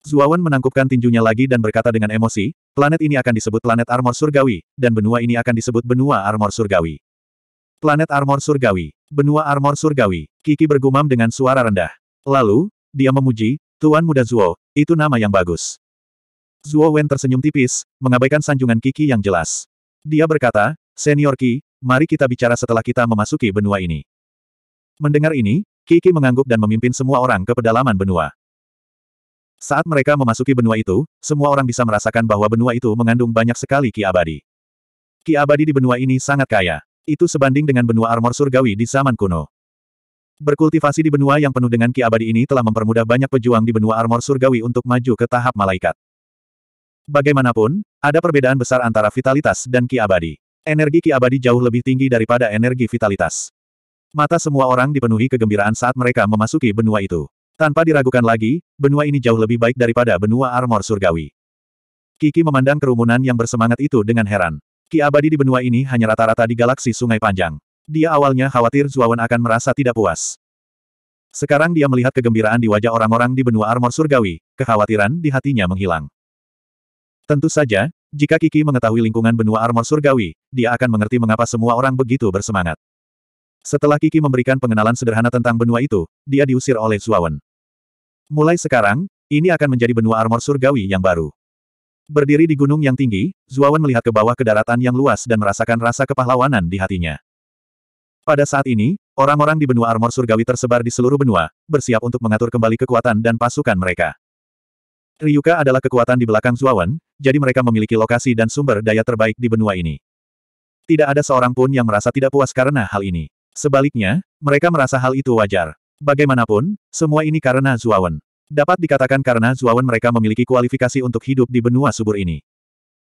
Zuawan menangkupkan tinjunya lagi dan berkata dengan emosi, planet ini akan disebut planet armor surgawi, dan benua ini akan disebut benua armor surgawi. Planet armor surgawi, benua armor surgawi, Kiki bergumam dengan suara rendah. Lalu, dia memuji, Tuan Muda Zuo, itu nama yang bagus. Zuo Wen tersenyum tipis, mengabaikan sanjungan Kiki yang jelas. Dia berkata, Senior Ki, mari kita bicara setelah kita memasuki benua ini. Mendengar ini, Kiki mengangguk dan memimpin semua orang ke pedalaman benua. Saat mereka memasuki benua itu, semua orang bisa merasakan bahwa benua itu mengandung banyak sekali ki abadi. Ki abadi di benua ini sangat kaya. Itu sebanding dengan benua armor surgawi di zaman kuno. Berkultivasi di benua yang penuh dengan ki abadi ini telah mempermudah banyak pejuang di benua armor surgawi untuk maju ke tahap malaikat. Bagaimanapun, ada perbedaan besar antara vitalitas dan ki abadi. Energi ki abadi jauh lebih tinggi daripada energi vitalitas. Mata semua orang dipenuhi kegembiraan saat mereka memasuki benua itu. Tanpa diragukan lagi, benua ini jauh lebih baik daripada benua armor surgawi. Kiki memandang kerumunan yang bersemangat itu dengan heran. Ki abadi di benua ini hanya rata-rata di galaksi sungai panjang. Dia awalnya khawatir Zuawan akan merasa tidak puas. Sekarang dia melihat kegembiraan di wajah orang-orang di benua armor surgawi, kekhawatiran di hatinya menghilang. Tentu saja, jika Kiki mengetahui lingkungan benua armor surgawi, dia akan mengerti mengapa semua orang begitu bersemangat. Setelah Kiki memberikan pengenalan sederhana tentang benua itu, dia diusir oleh Zuawan. Mulai sekarang, ini akan menjadi benua armor surgawi yang baru. Berdiri di gunung yang tinggi, Zuawan melihat ke bawah ke daratan yang luas dan merasakan rasa kepahlawanan di hatinya. Pada saat ini, orang-orang di benua armor surgawi tersebar di seluruh benua, bersiap untuk mengatur kembali kekuatan dan pasukan mereka. Ryuka adalah kekuatan di belakang Zuawan, jadi mereka memiliki lokasi dan sumber daya terbaik di benua ini. Tidak ada seorang pun yang merasa tidak puas karena hal ini. Sebaliknya, mereka merasa hal itu wajar. Bagaimanapun, semua ini karena Zuawan. Dapat dikatakan karena Zuawan mereka memiliki kualifikasi untuk hidup di benua subur ini.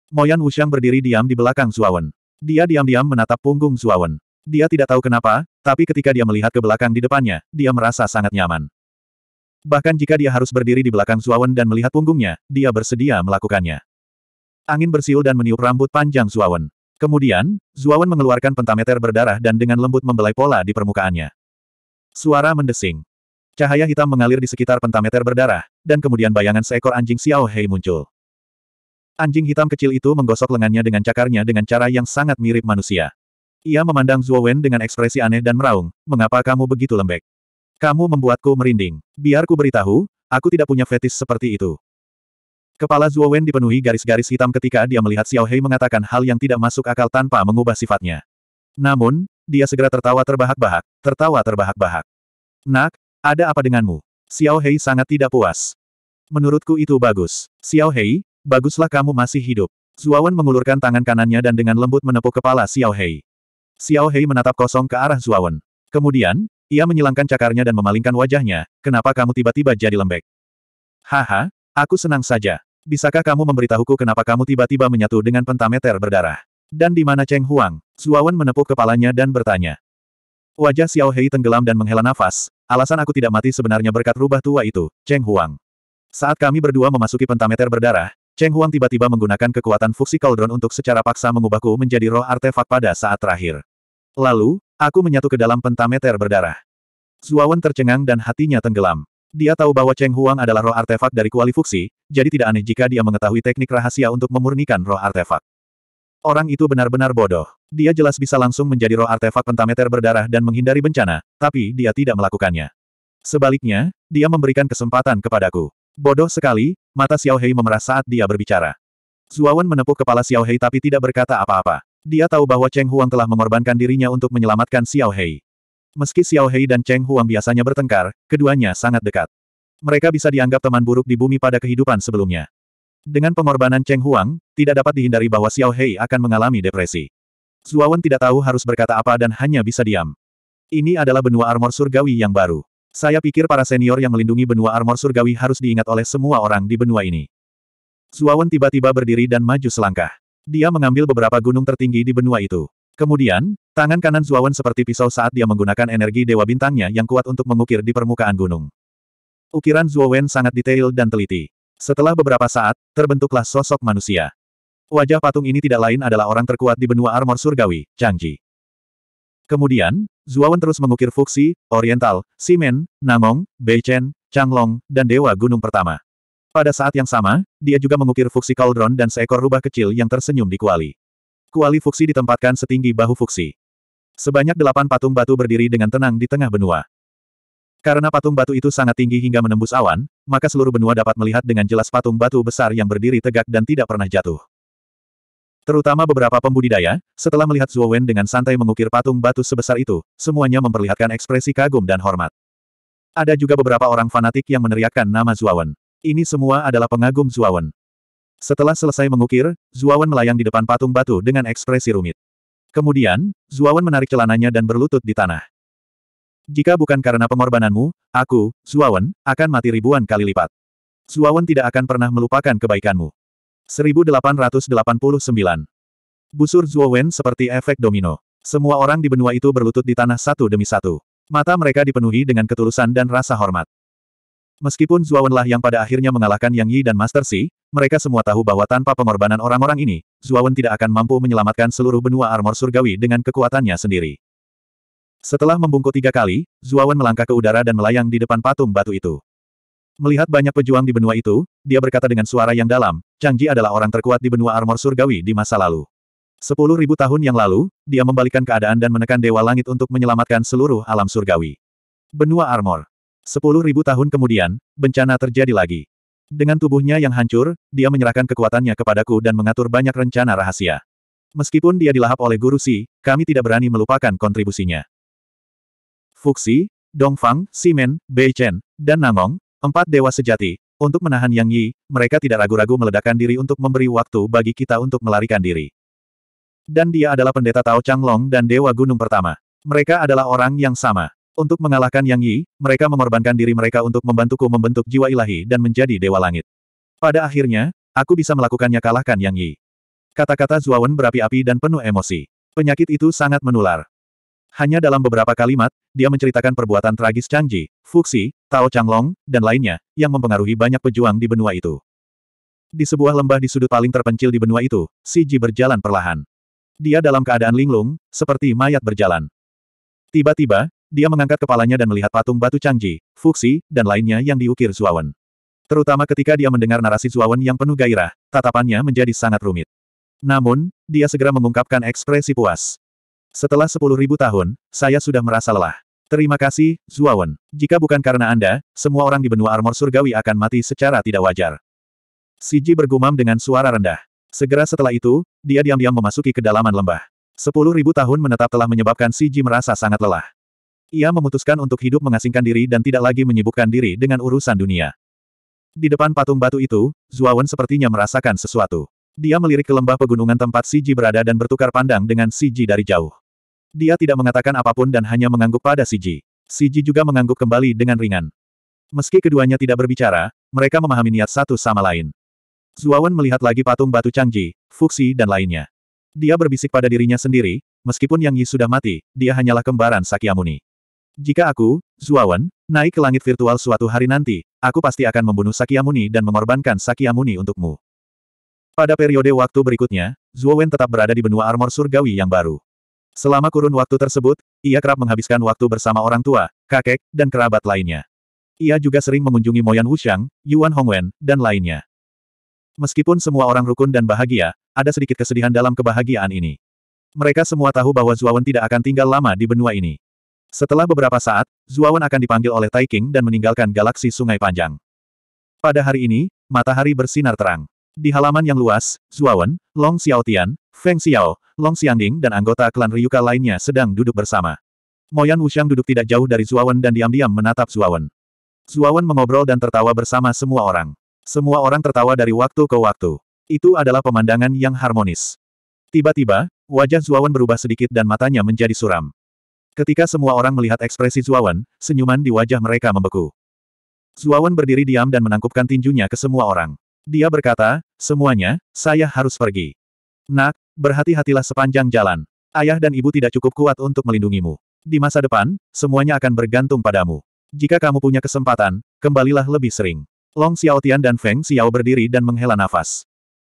Moyan Wuxiang berdiri diam di belakang Zuawan. Dia diam-diam menatap punggung Zuawan. Dia tidak tahu kenapa, tapi ketika dia melihat ke belakang di depannya, dia merasa sangat nyaman. Bahkan jika dia harus berdiri di belakang Zuawan dan melihat punggungnya, dia bersedia melakukannya. Angin bersiul dan meniup rambut panjang Zuawan. Kemudian, Zuawan mengeluarkan pentameter berdarah dan dengan lembut membelai pola di permukaannya. Suara mendesing. Cahaya hitam mengalir di sekitar pentameter berdarah, dan kemudian bayangan seekor anjing Xiao Hei muncul. Anjing hitam kecil itu menggosok lengannya dengan cakarnya dengan cara yang sangat mirip manusia. Ia memandang Zuo Wen dengan ekspresi aneh dan meraung, mengapa kamu begitu lembek? Kamu membuatku merinding. Biar ku beritahu, aku tidak punya fetis seperti itu. Kepala Zuo Wen dipenuhi garis-garis hitam ketika dia melihat Xiao Hei mengatakan hal yang tidak masuk akal tanpa mengubah sifatnya. Namun, dia segera tertawa terbahak-bahak, tertawa terbahak-bahak. Nak, ada apa denganmu? Xiao Hei sangat tidak puas. Menurutku itu bagus. Xiao Hei, baguslah kamu masih hidup. Zuawan mengulurkan tangan kanannya dan dengan lembut menepuk kepala Xiao Hei. Xiao Hei menatap kosong ke arah Zuawan. Kemudian, ia menyilangkan cakarnya dan memalingkan wajahnya, kenapa kamu tiba-tiba jadi lembek? Haha, aku senang saja. Bisakah kamu memberitahuku kenapa kamu tiba-tiba menyatu dengan pentameter berdarah? Dan di mana Cheng Huang? Zuawan menepuk kepalanya dan bertanya. Wajah Xiao Hei tenggelam dan menghela nafas, alasan aku tidak mati sebenarnya berkat rubah tua itu, Cheng Huang. Saat kami berdua memasuki pentameter berdarah, Cheng Huang tiba-tiba menggunakan kekuatan fuksi cauldron untuk secara paksa mengubahku menjadi roh artefak pada saat terakhir. Lalu, Aku menyatu ke dalam pentameter berdarah. Zuawan tercengang dan hatinya tenggelam. Dia tahu bahwa Cheng Huang adalah roh artefak dari kuali fuksi, jadi tidak aneh jika dia mengetahui teknik rahasia untuk memurnikan roh artefak. Orang itu benar-benar bodoh. Dia jelas bisa langsung menjadi roh artefak pentameter berdarah dan menghindari bencana, tapi dia tidak melakukannya. Sebaliknya, dia memberikan kesempatan kepadaku. Bodoh sekali, mata Xiao Hei memerah saat dia berbicara. Zuawan menepuk kepala Xiao Hei tapi tidak berkata apa-apa. Dia tahu bahwa Cheng Huang telah mengorbankan dirinya untuk menyelamatkan Xiao Hei. Meski Xiao Hei dan Cheng Huang biasanya bertengkar, keduanya sangat dekat. Mereka bisa dianggap teman buruk di bumi pada kehidupan sebelumnya. Dengan pengorbanan Cheng Huang, tidak dapat dihindari bahwa Xiao Hei akan mengalami depresi. Zuawan tidak tahu harus berkata apa dan hanya bisa diam. Ini adalah benua armor surgawi yang baru. Saya pikir para senior yang melindungi benua armor surgawi harus diingat oleh semua orang di benua ini. Zuawan tiba-tiba berdiri dan maju selangkah. Dia mengambil beberapa gunung tertinggi di benua itu. Kemudian, tangan kanan Zuawan seperti pisau saat dia menggunakan energi Dewa Bintangnya yang kuat untuk mengukir di permukaan gunung. Ukiran Zuawan sangat detail dan teliti. Setelah beberapa saat, terbentuklah sosok manusia. Wajah patung ini tidak lain adalah orang terkuat di benua armor surgawi, Changji. Kemudian, Zuawan terus mengukir Fuksi, Oriental, Simen, Namong, Beichen, Changlong, dan Dewa Gunung Pertama. Pada saat yang sama, dia juga mengukir fuksi cauldron dan seekor rubah kecil yang tersenyum di kuali. Kuali fuksi ditempatkan setinggi bahu fuksi. Sebanyak delapan patung batu berdiri dengan tenang di tengah benua. Karena patung batu itu sangat tinggi hingga menembus awan, maka seluruh benua dapat melihat dengan jelas patung batu besar yang berdiri tegak dan tidak pernah jatuh. Terutama beberapa pembudidaya, setelah melihat Zuo Wen dengan santai mengukir patung batu sebesar itu, semuanya memperlihatkan ekspresi kagum dan hormat. Ada juga beberapa orang fanatik yang meneriakkan nama Zuawan. Ini semua adalah pengagum Zuawan. Setelah selesai mengukir, Zuawan melayang di depan patung batu dengan ekspresi rumit. Kemudian, Zuawan menarik celananya dan berlutut di tanah. Jika bukan karena pengorbananmu, aku, Zuawan, akan mati ribuan kali lipat. Zuawan tidak akan pernah melupakan kebaikanmu. 1889. Busur Zuowen seperti efek domino. Semua orang di benua itu berlutut di tanah satu demi satu. Mata mereka dipenuhi dengan ketulusan dan rasa hormat. Meskipun Zuawan yang pada akhirnya mengalahkan Yang Yi dan Master Si, mereka semua tahu bahwa tanpa pengorbanan orang-orang ini, Zuawan tidak akan mampu menyelamatkan seluruh benua armor surgawi dengan kekuatannya sendiri. Setelah membungkuk tiga kali, Zuawan melangkah ke udara dan melayang di depan patung batu itu. Melihat banyak pejuang di benua itu, dia berkata dengan suara yang dalam, Chang Ji adalah orang terkuat di benua armor surgawi di masa lalu. Sepuluh ribu tahun yang lalu, dia membalikkan keadaan dan menekan Dewa Langit untuk menyelamatkan seluruh alam surgawi. Benua armor. Sepuluh ribu tahun kemudian, bencana terjadi lagi. Dengan tubuhnya yang hancur, dia menyerahkan kekuatannya kepadaku dan mengatur banyak rencana rahasia. Meskipun dia dilahap oleh Guru Si, kami tidak berani melupakan kontribusinya. Fuxi, Dongfang, Simen, Bei Chen, dan Nangong, empat dewa sejati, untuk menahan Yang Yi, mereka tidak ragu-ragu meledakkan diri untuk memberi waktu bagi kita untuk melarikan diri. Dan dia adalah pendeta Tao Changlong dan Dewa Gunung Pertama. Mereka adalah orang yang sama. Untuk mengalahkan Yang Yi, mereka mengorbankan diri mereka untuk membantuku membentuk jiwa ilahi dan menjadi Dewa Langit. Pada akhirnya, aku bisa melakukannya kalahkan Yang Yi. Kata-kata Zuawan berapi-api dan penuh emosi. Penyakit itu sangat menular. Hanya dalam beberapa kalimat, dia menceritakan perbuatan tragis Changji, Fuxi, Tao Changlong, dan lainnya, yang mempengaruhi banyak pejuang di benua itu. Di sebuah lembah di sudut paling terpencil di benua itu, Si Ji berjalan perlahan. Dia dalam keadaan linglung, seperti mayat berjalan. Tiba-tiba, dia mengangkat kepalanya dan melihat patung batu Changji, Fuxi, dan lainnya yang diukir Zuawan. Terutama ketika dia mendengar narasi Zuawan yang penuh gairah, tatapannya menjadi sangat rumit. Namun, dia segera mengungkapkan ekspresi puas. Setelah sepuluh ribu tahun, saya sudah merasa lelah. Terima kasih, Zuawan. Jika bukan karena Anda, semua orang di benua armor surgawi akan mati secara tidak wajar. Siji bergumam dengan suara rendah. Segera setelah itu, dia diam-diam memasuki kedalaman lembah. Sepuluh ribu tahun menetap telah menyebabkan Siji merasa sangat lelah. Ia memutuskan untuk hidup mengasingkan diri dan tidak lagi menyibukkan diri dengan urusan dunia. Di depan patung batu itu, Zuawan sepertinya merasakan sesuatu. Dia melirik ke lembah pegunungan tempat Siji berada dan bertukar pandang dengan Siji dari jauh. Dia tidak mengatakan apa pun dan hanya mengangguk pada Siji. Siji juga mengangguk kembali dengan ringan. Meski keduanya tidak berbicara, mereka memahami niat satu sama lain. Zuawan melihat lagi patung batu Changji, Fuxi dan lainnya. Dia berbisik pada dirinya sendiri, meskipun Yang Yi sudah mati, dia hanyalah kembaran Sakyamuni. Jika aku, Zuawan, naik ke langit virtual suatu hari nanti, aku pasti akan membunuh Sakyamuni dan mengorbankan Sakyamuni untukmu. Pada periode waktu berikutnya, Zuo tetap berada di benua armor surgawi yang baru. Selama kurun waktu tersebut, ia kerap menghabiskan waktu bersama orang tua, kakek, dan kerabat lainnya. Ia juga sering mengunjungi Moyan Wuxiang, Yuan Hongwen, dan lainnya. Meskipun semua orang rukun dan bahagia, ada sedikit kesedihan dalam kebahagiaan ini. Mereka semua tahu bahwa Zuawan tidak akan tinggal lama di benua ini. Setelah beberapa saat, Zuawan akan dipanggil oleh Tai King dan meninggalkan galaksi Sungai Panjang. Pada hari ini, matahari bersinar terang. Di halaman yang luas, Zuawan, Long Xiaotian, Feng Xiao, Long Xiangding dan anggota klan Ryuka lainnya sedang duduk bersama. Moyan Wuxiang duduk tidak jauh dari Zuawan dan diam-diam menatap Zuawan. Zuawan mengobrol dan tertawa bersama semua orang. Semua orang tertawa dari waktu ke waktu. Itu adalah pemandangan yang harmonis. Tiba-tiba, wajah Zuawan berubah sedikit dan matanya menjadi suram. Ketika semua orang melihat ekspresi Zuawan, senyuman di wajah mereka membeku. Zuawan berdiri diam dan menangkupkan tinjunya ke semua orang. Dia berkata, semuanya, saya harus pergi. Nak, berhati-hatilah sepanjang jalan. Ayah dan ibu tidak cukup kuat untuk melindungimu. Di masa depan, semuanya akan bergantung padamu. Jika kamu punya kesempatan, kembalilah lebih sering. Long Xiaotian dan Feng Xiao berdiri dan menghela nafas.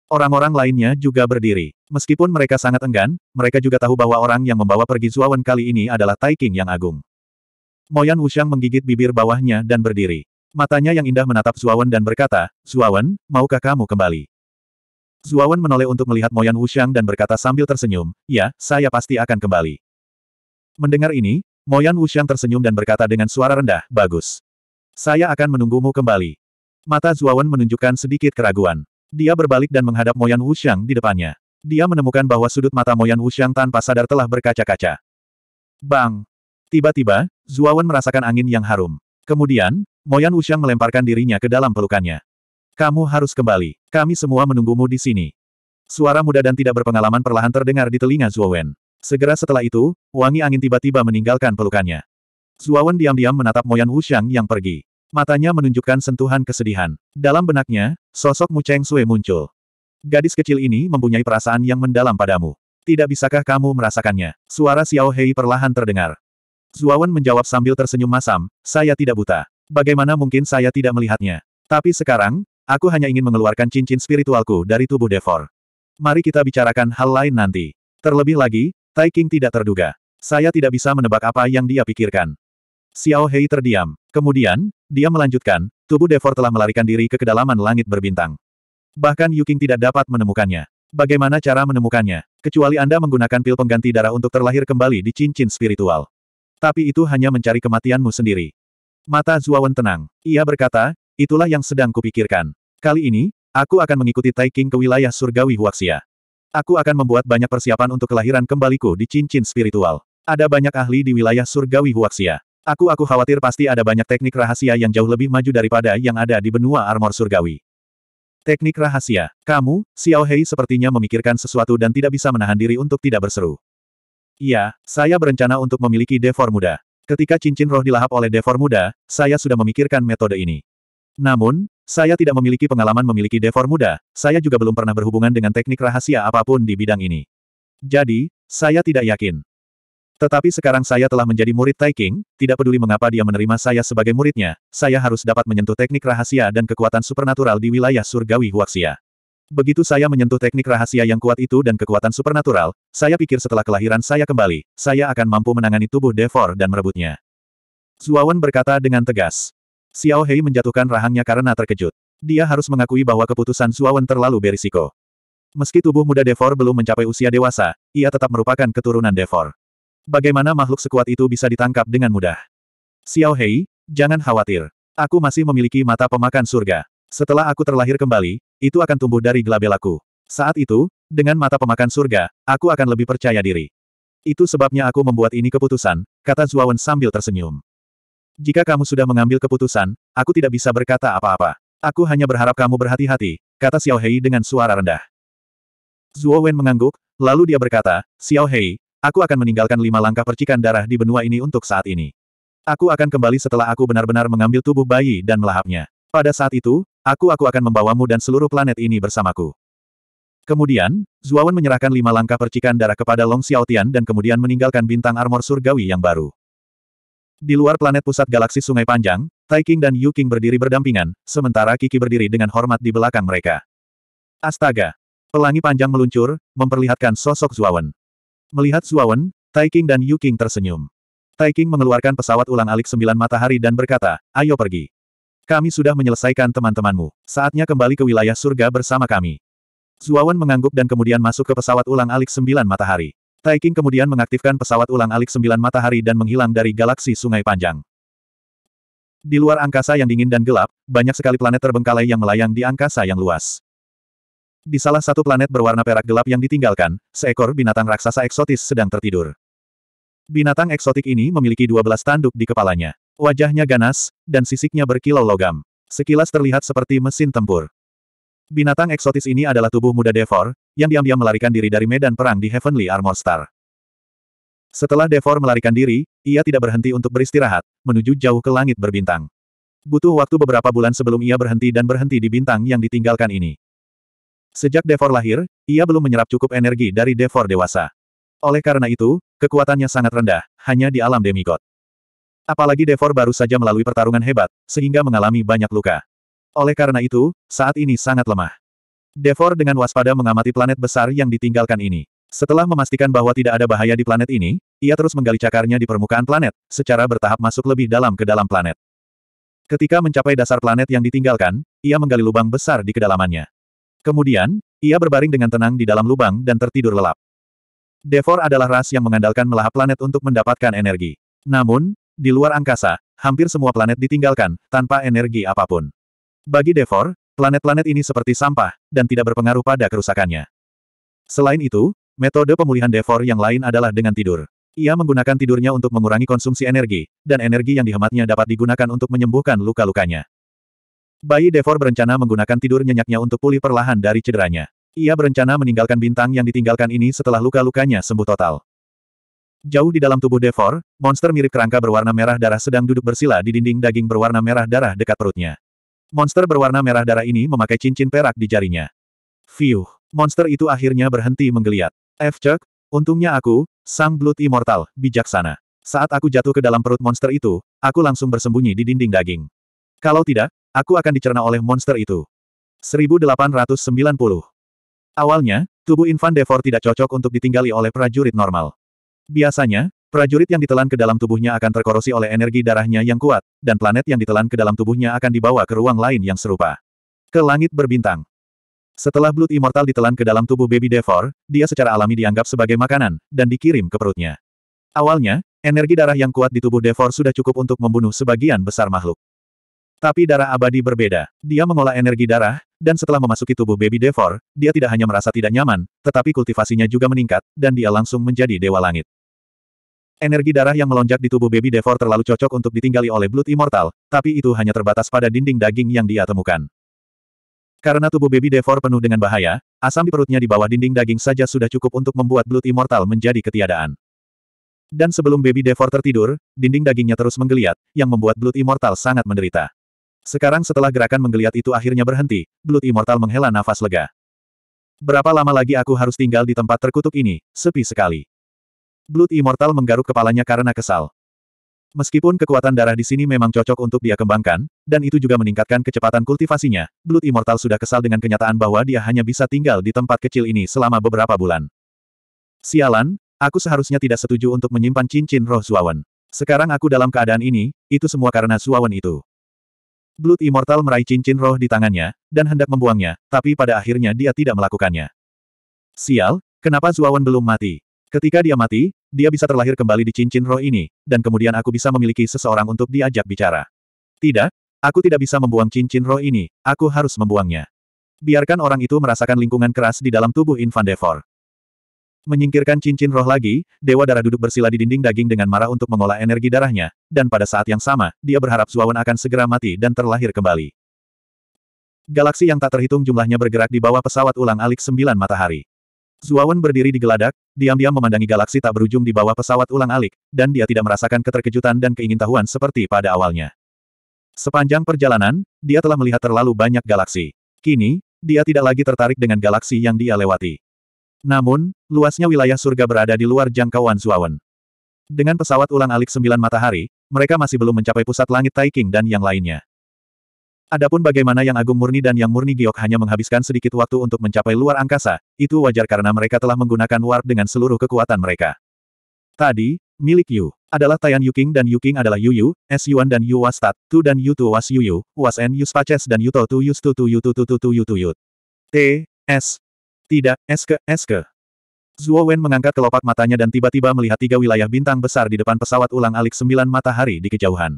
Orang-orang lainnya juga berdiri. Meskipun mereka sangat enggan, mereka juga tahu bahwa orang yang membawa pergi Zuawan kali ini adalah Tai King yang agung. Moyan Wuxiang menggigit bibir bawahnya dan berdiri. Matanya yang indah menatap Zuawan dan berkata, Zuawan, maukah kamu kembali? Zuawan menoleh untuk melihat Moyan Wuxiang dan berkata sambil tersenyum, ya, saya pasti akan kembali. Mendengar ini, Moyan Wuxiang tersenyum dan berkata dengan suara rendah, bagus. Saya akan menunggumu kembali. Mata Zuawan menunjukkan sedikit keraguan. Dia berbalik dan menghadap Moyan Wuxiang di depannya. Dia menemukan bahwa sudut mata Moyan Wuxiang tanpa sadar telah berkaca-kaca. Bang! Tiba-tiba, Zuawan merasakan angin yang harum. Kemudian, Moyan Wuxiang melemparkan dirinya ke dalam pelukannya. Kamu harus kembali. Kami semua menunggumu di sini. Suara muda dan tidak berpengalaman perlahan terdengar di telinga Zuowen. Segera setelah itu, wangi angin tiba-tiba meninggalkan pelukannya. Zuowen diam-diam menatap Moyan Wuxiang yang pergi. Matanya menunjukkan sentuhan kesedihan. Dalam benaknya, sosok Mu Cheng Sui muncul. Gadis kecil ini mempunyai perasaan yang mendalam padamu. Tidak bisakah kamu merasakannya? Suara Xiao Hei perlahan terdengar. Zuawan menjawab sambil tersenyum masam, saya tidak buta. Bagaimana mungkin saya tidak melihatnya? Tapi sekarang, aku hanya ingin mengeluarkan cincin spiritualku dari tubuh Devor. Mari kita bicarakan hal lain nanti. Terlebih lagi, Tai King tidak terduga. Saya tidak bisa menebak apa yang dia pikirkan. Xiao Hei terdiam. Kemudian, dia melanjutkan, tubuh Devor telah melarikan diri ke kedalaman langit berbintang. Bahkan Yu King tidak dapat menemukannya. Bagaimana cara menemukannya? Kecuali Anda menggunakan pil pengganti darah untuk terlahir kembali di cincin spiritual. Tapi itu hanya mencari kematianmu sendiri. Mata Zuawan tenang. Ia berkata, itulah yang sedang kupikirkan. Kali ini, aku akan mengikuti Tai King ke wilayah surgawi Huaxia. Aku akan membuat banyak persiapan untuk kelahiran kembaliku di cincin spiritual. Ada banyak ahli di wilayah surgawi Huaxia. Aku aku khawatir pasti ada banyak teknik rahasia yang jauh lebih maju daripada yang ada di benua armor surgawi. Teknik rahasia. Kamu, Xiao Hei sepertinya memikirkan sesuatu dan tidak bisa menahan diri untuk tidak berseru. Iya, saya berencana untuk memiliki devor muda. Ketika cincin roh dilahap oleh Devor muda, saya sudah memikirkan metode ini. Namun, saya tidak memiliki pengalaman memiliki Devor muda, saya juga belum pernah berhubungan dengan teknik rahasia apa pun di bidang ini. Jadi, saya tidak yakin. Tetapi sekarang saya telah menjadi murid Tai King, tidak peduli mengapa dia menerima saya sebagai muridnya, saya harus dapat menyentuh teknik rahasia dan kekuatan supernatural di wilayah surgawi Huaxia. Begitu saya menyentuh teknik rahasia yang kuat itu dan kekuatan supernatural, saya pikir setelah kelahiran saya kembali, saya akan mampu menangani tubuh Devor dan merebutnya. Zuawan berkata dengan tegas. Xiao Hei menjatuhkan rahangnya karena terkejut. Dia harus mengakui bahwa keputusan Zuawan terlalu berisiko. Meski tubuh muda Devor belum mencapai usia dewasa, ia tetap merupakan keturunan Devor. Bagaimana makhluk sekuat itu bisa ditangkap dengan mudah? Xiao Hei, jangan khawatir. Aku masih memiliki mata pemakan surga. Setelah aku terlahir kembali, itu akan tumbuh dari gelabelaku. Saat itu, dengan mata pemakan surga, aku akan lebih percaya diri. Itu sebabnya aku membuat ini keputusan, kata Zuawan sambil tersenyum. Jika kamu sudah mengambil keputusan, aku tidak bisa berkata apa-apa. Aku hanya berharap kamu berhati-hati, kata Xiao Hei dengan suara rendah. Zuo Wen mengangguk, lalu dia berkata, Xiao Hei, Aku akan meninggalkan lima langkah percikan darah di benua ini untuk saat ini. Aku akan kembali setelah aku benar-benar mengambil tubuh bayi dan melahapnya. Pada saat itu, aku aku akan membawamu dan seluruh planet ini bersamaku. Kemudian, Zuawan menyerahkan lima langkah percikan darah kepada Long Xiaotian dan kemudian meninggalkan bintang armor surgawi yang baru. Di luar planet pusat galaksi Sungai Panjang, Tai King dan Yu King berdiri berdampingan, sementara Kiki berdiri dengan hormat di belakang mereka. Astaga! Pelangi panjang meluncur, memperlihatkan sosok Zuawan. Melihat Zuawan, Tai King dan Yu King tersenyum. Tai King mengeluarkan pesawat ulang-alik sembilan matahari dan berkata, ayo pergi. Kami sudah menyelesaikan teman-temanmu. Saatnya kembali ke wilayah surga bersama kami. Zuawan mengangguk dan kemudian masuk ke pesawat ulang-alik sembilan matahari. Tai King kemudian mengaktifkan pesawat ulang-alik sembilan matahari dan menghilang dari galaksi Sungai Panjang. Di luar angkasa yang dingin dan gelap, banyak sekali planet terbengkalai yang melayang di angkasa yang luas. Di salah satu planet berwarna perak gelap yang ditinggalkan, seekor binatang raksasa eksotis sedang tertidur. Binatang eksotik ini memiliki 12 tanduk di kepalanya. Wajahnya ganas, dan sisiknya berkilau logam. Sekilas terlihat seperti mesin tempur. Binatang eksotis ini adalah tubuh muda Devor, yang diam-diam melarikan diri dari medan perang di Heavenly Armor Star. Setelah Devor melarikan diri, ia tidak berhenti untuk beristirahat, menuju jauh ke langit berbintang. Butuh waktu beberapa bulan sebelum ia berhenti dan berhenti di bintang yang ditinggalkan ini. Sejak Devor lahir, ia belum menyerap cukup energi dari Devor dewasa. Oleh karena itu, kekuatannya sangat rendah, hanya di alam demigod. Apalagi Devor baru saja melalui pertarungan hebat, sehingga mengalami banyak luka. Oleh karena itu, saat ini sangat lemah. Devor dengan waspada mengamati planet besar yang ditinggalkan ini. Setelah memastikan bahwa tidak ada bahaya di planet ini, ia terus menggali cakarnya di permukaan planet, secara bertahap masuk lebih dalam ke dalam planet. Ketika mencapai dasar planet yang ditinggalkan, ia menggali lubang besar di kedalamannya. Kemudian, ia berbaring dengan tenang di dalam lubang dan tertidur lelap. Devor adalah ras yang mengandalkan melahap planet untuk mendapatkan energi. Namun, di luar angkasa, hampir semua planet ditinggalkan, tanpa energi apa pun. Bagi Devor, planet-planet ini seperti sampah, dan tidak berpengaruh pada kerusakannya. Selain itu, metode pemulihan Devor yang lain adalah dengan tidur. Ia menggunakan tidurnya untuk mengurangi konsumsi energi, dan energi yang dihematnya dapat digunakan untuk menyembuhkan luka-lukanya. Bayi Devor berencana menggunakan tidur nyenyaknya untuk pulih perlahan dari cederanya. Ia berencana meninggalkan bintang yang ditinggalkan ini setelah luka-lukanya sembuh total. Jauh di dalam tubuh Devor, monster mirip kerangka berwarna merah darah sedang duduk bersila di dinding daging berwarna merah darah dekat perutnya. Monster berwarna merah darah ini memakai cincin perak di jarinya. Fiuh, monster itu akhirnya berhenti menggeliat. F. Untungnya aku, sang Blood Immortal, bijaksana. Saat aku jatuh ke dalam perut monster itu, aku langsung bersembunyi di dinding daging. Kalau tidak, Aku akan dicerna oleh monster itu. 1890. Awalnya, tubuh Infan Devor tidak cocok untuk ditinggali oleh prajurit normal. Biasanya, prajurit yang ditelan ke dalam tubuhnya akan terkorosi oleh energi darahnya yang kuat, dan planet yang ditelan ke dalam tubuhnya akan dibawa ke ruang lain yang serupa. Ke langit berbintang. Setelah Blood Immortal ditelan ke dalam tubuh Baby Devor, dia secara alami dianggap sebagai makanan, dan dikirim ke perutnya. Awalnya, energi darah yang kuat di tubuh Devor sudah cukup untuk membunuh sebagian besar makhluk. Tapi darah abadi berbeda. Dia mengolah energi darah, dan setelah memasuki tubuh Baby Devor, dia tidak hanya merasa tidak nyaman, tetapi kultivasinya juga meningkat, dan dia langsung menjadi Dewa Langit. Energi darah yang melonjak di tubuh Baby Devor terlalu cocok untuk ditinggali oleh Blood Immortal, tapi itu hanya terbatas pada dinding daging yang dia temukan. Karena tubuh Baby Devor penuh dengan bahaya, asam di perutnya di bawah dinding daging saja sudah cukup untuk membuat Blood Immortal menjadi ketiadaan. Dan sebelum Baby Devor tertidur, dinding dagingnya terus menggeliat, yang membuat Blood Immortal sangat menderita. Sekarang setelah gerakan menggeliat itu akhirnya berhenti, Blood Immortal menghela nafas lega. Berapa lama lagi aku harus tinggal di tempat terkutuk ini, sepi sekali. Blood Immortal menggaruk kepalanya karena kesal. Meskipun kekuatan darah di sini memang cocok untuk dia kembangkan, dan itu juga meningkatkan kecepatan kultivasinya, Blood Immortal sudah kesal dengan kenyataan bahwa dia hanya bisa tinggal di tempat kecil ini selama beberapa bulan. Sialan, aku seharusnya tidak setuju untuk menyimpan cincin roh Zuawan. Sekarang aku dalam keadaan ini, itu semua karena Zuawan itu. Blood Immortal meraih cincin roh di tangannya, dan hendak membuangnya, tapi pada akhirnya dia tidak melakukannya. Sial, kenapa Zuawan belum mati? Ketika dia mati, dia bisa terlahir kembali di cincin roh ini, dan kemudian aku bisa memiliki seseorang untuk diajak bicara. Tidak, aku tidak bisa membuang cincin roh ini, aku harus membuangnya. Biarkan orang itu merasakan lingkungan keras di dalam tubuh Infan Devor. Menyingkirkan cincin roh lagi, Dewa Darah duduk bersila di dinding daging dengan marah untuk mengolah energi darahnya, dan pada saat yang sama, dia berharap Zuawan akan segera mati dan terlahir kembali. Galaksi yang tak terhitung jumlahnya bergerak di bawah pesawat ulang-alik sembilan matahari. Zuawan berdiri di geladak, diam-diam memandangi galaksi tak berujung di bawah pesawat ulang-alik, dan dia tidak merasakan keterkejutan dan keingintahuan seperti pada awalnya. Sepanjang perjalanan, dia telah melihat terlalu banyak galaksi. Kini, dia tidak lagi tertarik dengan galaksi yang dia lewati. Namun, luasnya wilayah surga berada di luar jangkauan Zuawan. Dengan pesawat ulang-alik sembilan matahari, mereka masih belum mencapai pusat langit Taiking dan yang lainnya. Adapun bagaimana yang Agung Murni dan yang Murni Giok hanya menghabiskan sedikit waktu untuk mencapai luar angkasa, itu wajar karena mereka telah menggunakan warp dengan seluruh kekuatan mereka. Tadi, milik Yu, adalah Tayan Yuking dan Yuking adalah Yu Yu, S Yuan dan Yu Wastat, Tu dan Yu Tu Was Yu Yu, Was N Yu Spaces dan Yu To Tu Yu Tu Tu Yu Tu Tu Tu Tu Yu Tu Yu. T, S. Tidak, S ke, S ke. Zuo Wen mengangkat kelopak matanya dan tiba-tiba melihat tiga wilayah bintang besar di depan pesawat ulang-alik sembilan matahari di kejauhan.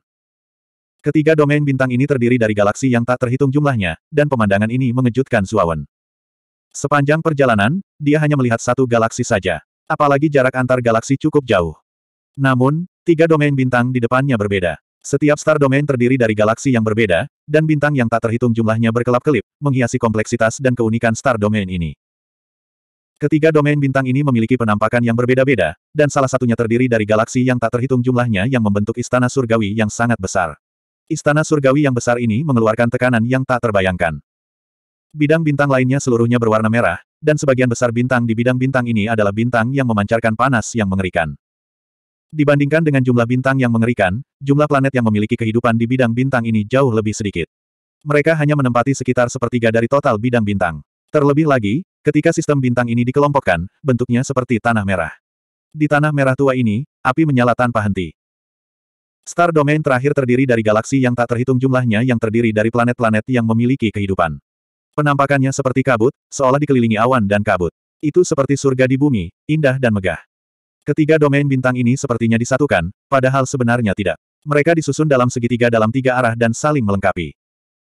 Ketiga domain bintang ini terdiri dari galaksi yang tak terhitung jumlahnya, dan pemandangan ini mengejutkan Suawan. Sepanjang perjalanan, dia hanya melihat satu galaksi saja. Apalagi jarak antar galaksi cukup jauh. Namun, tiga domain bintang di depannya berbeda. Setiap star domain terdiri dari galaksi yang berbeda, dan bintang yang tak terhitung jumlahnya berkelap-kelip, menghiasi kompleksitas dan keunikan star domain ini. Ketiga domain bintang ini memiliki penampakan yang berbeda-beda, dan salah satunya terdiri dari galaksi yang tak terhitung jumlahnya yang membentuk istana surgawi yang sangat besar. Istana surgawi yang besar ini mengeluarkan tekanan yang tak terbayangkan. Bidang bintang lainnya seluruhnya berwarna merah, dan sebagian besar bintang di bidang bintang ini adalah bintang yang memancarkan panas yang mengerikan. Dibandingkan dengan jumlah bintang yang mengerikan, jumlah planet yang memiliki kehidupan di bidang bintang ini jauh lebih sedikit. Mereka hanya menempati sekitar sepertiga dari total bidang bintang. Terlebih lagi, ketika sistem bintang ini dikelompokkan, bentuknya seperti tanah merah. Di tanah merah tua ini, api menyala tanpa henti. Star Domain terakhir terdiri dari galaksi yang tak terhitung jumlahnya yang terdiri dari planet-planet yang memiliki kehidupan. Penampakannya seperti kabut, seolah dikelilingi awan dan kabut. Itu seperti surga di bumi, indah dan megah. Ketiga domain bintang ini sepertinya disatukan, padahal sebenarnya tidak. Mereka disusun dalam segitiga dalam tiga arah dan saling melengkapi.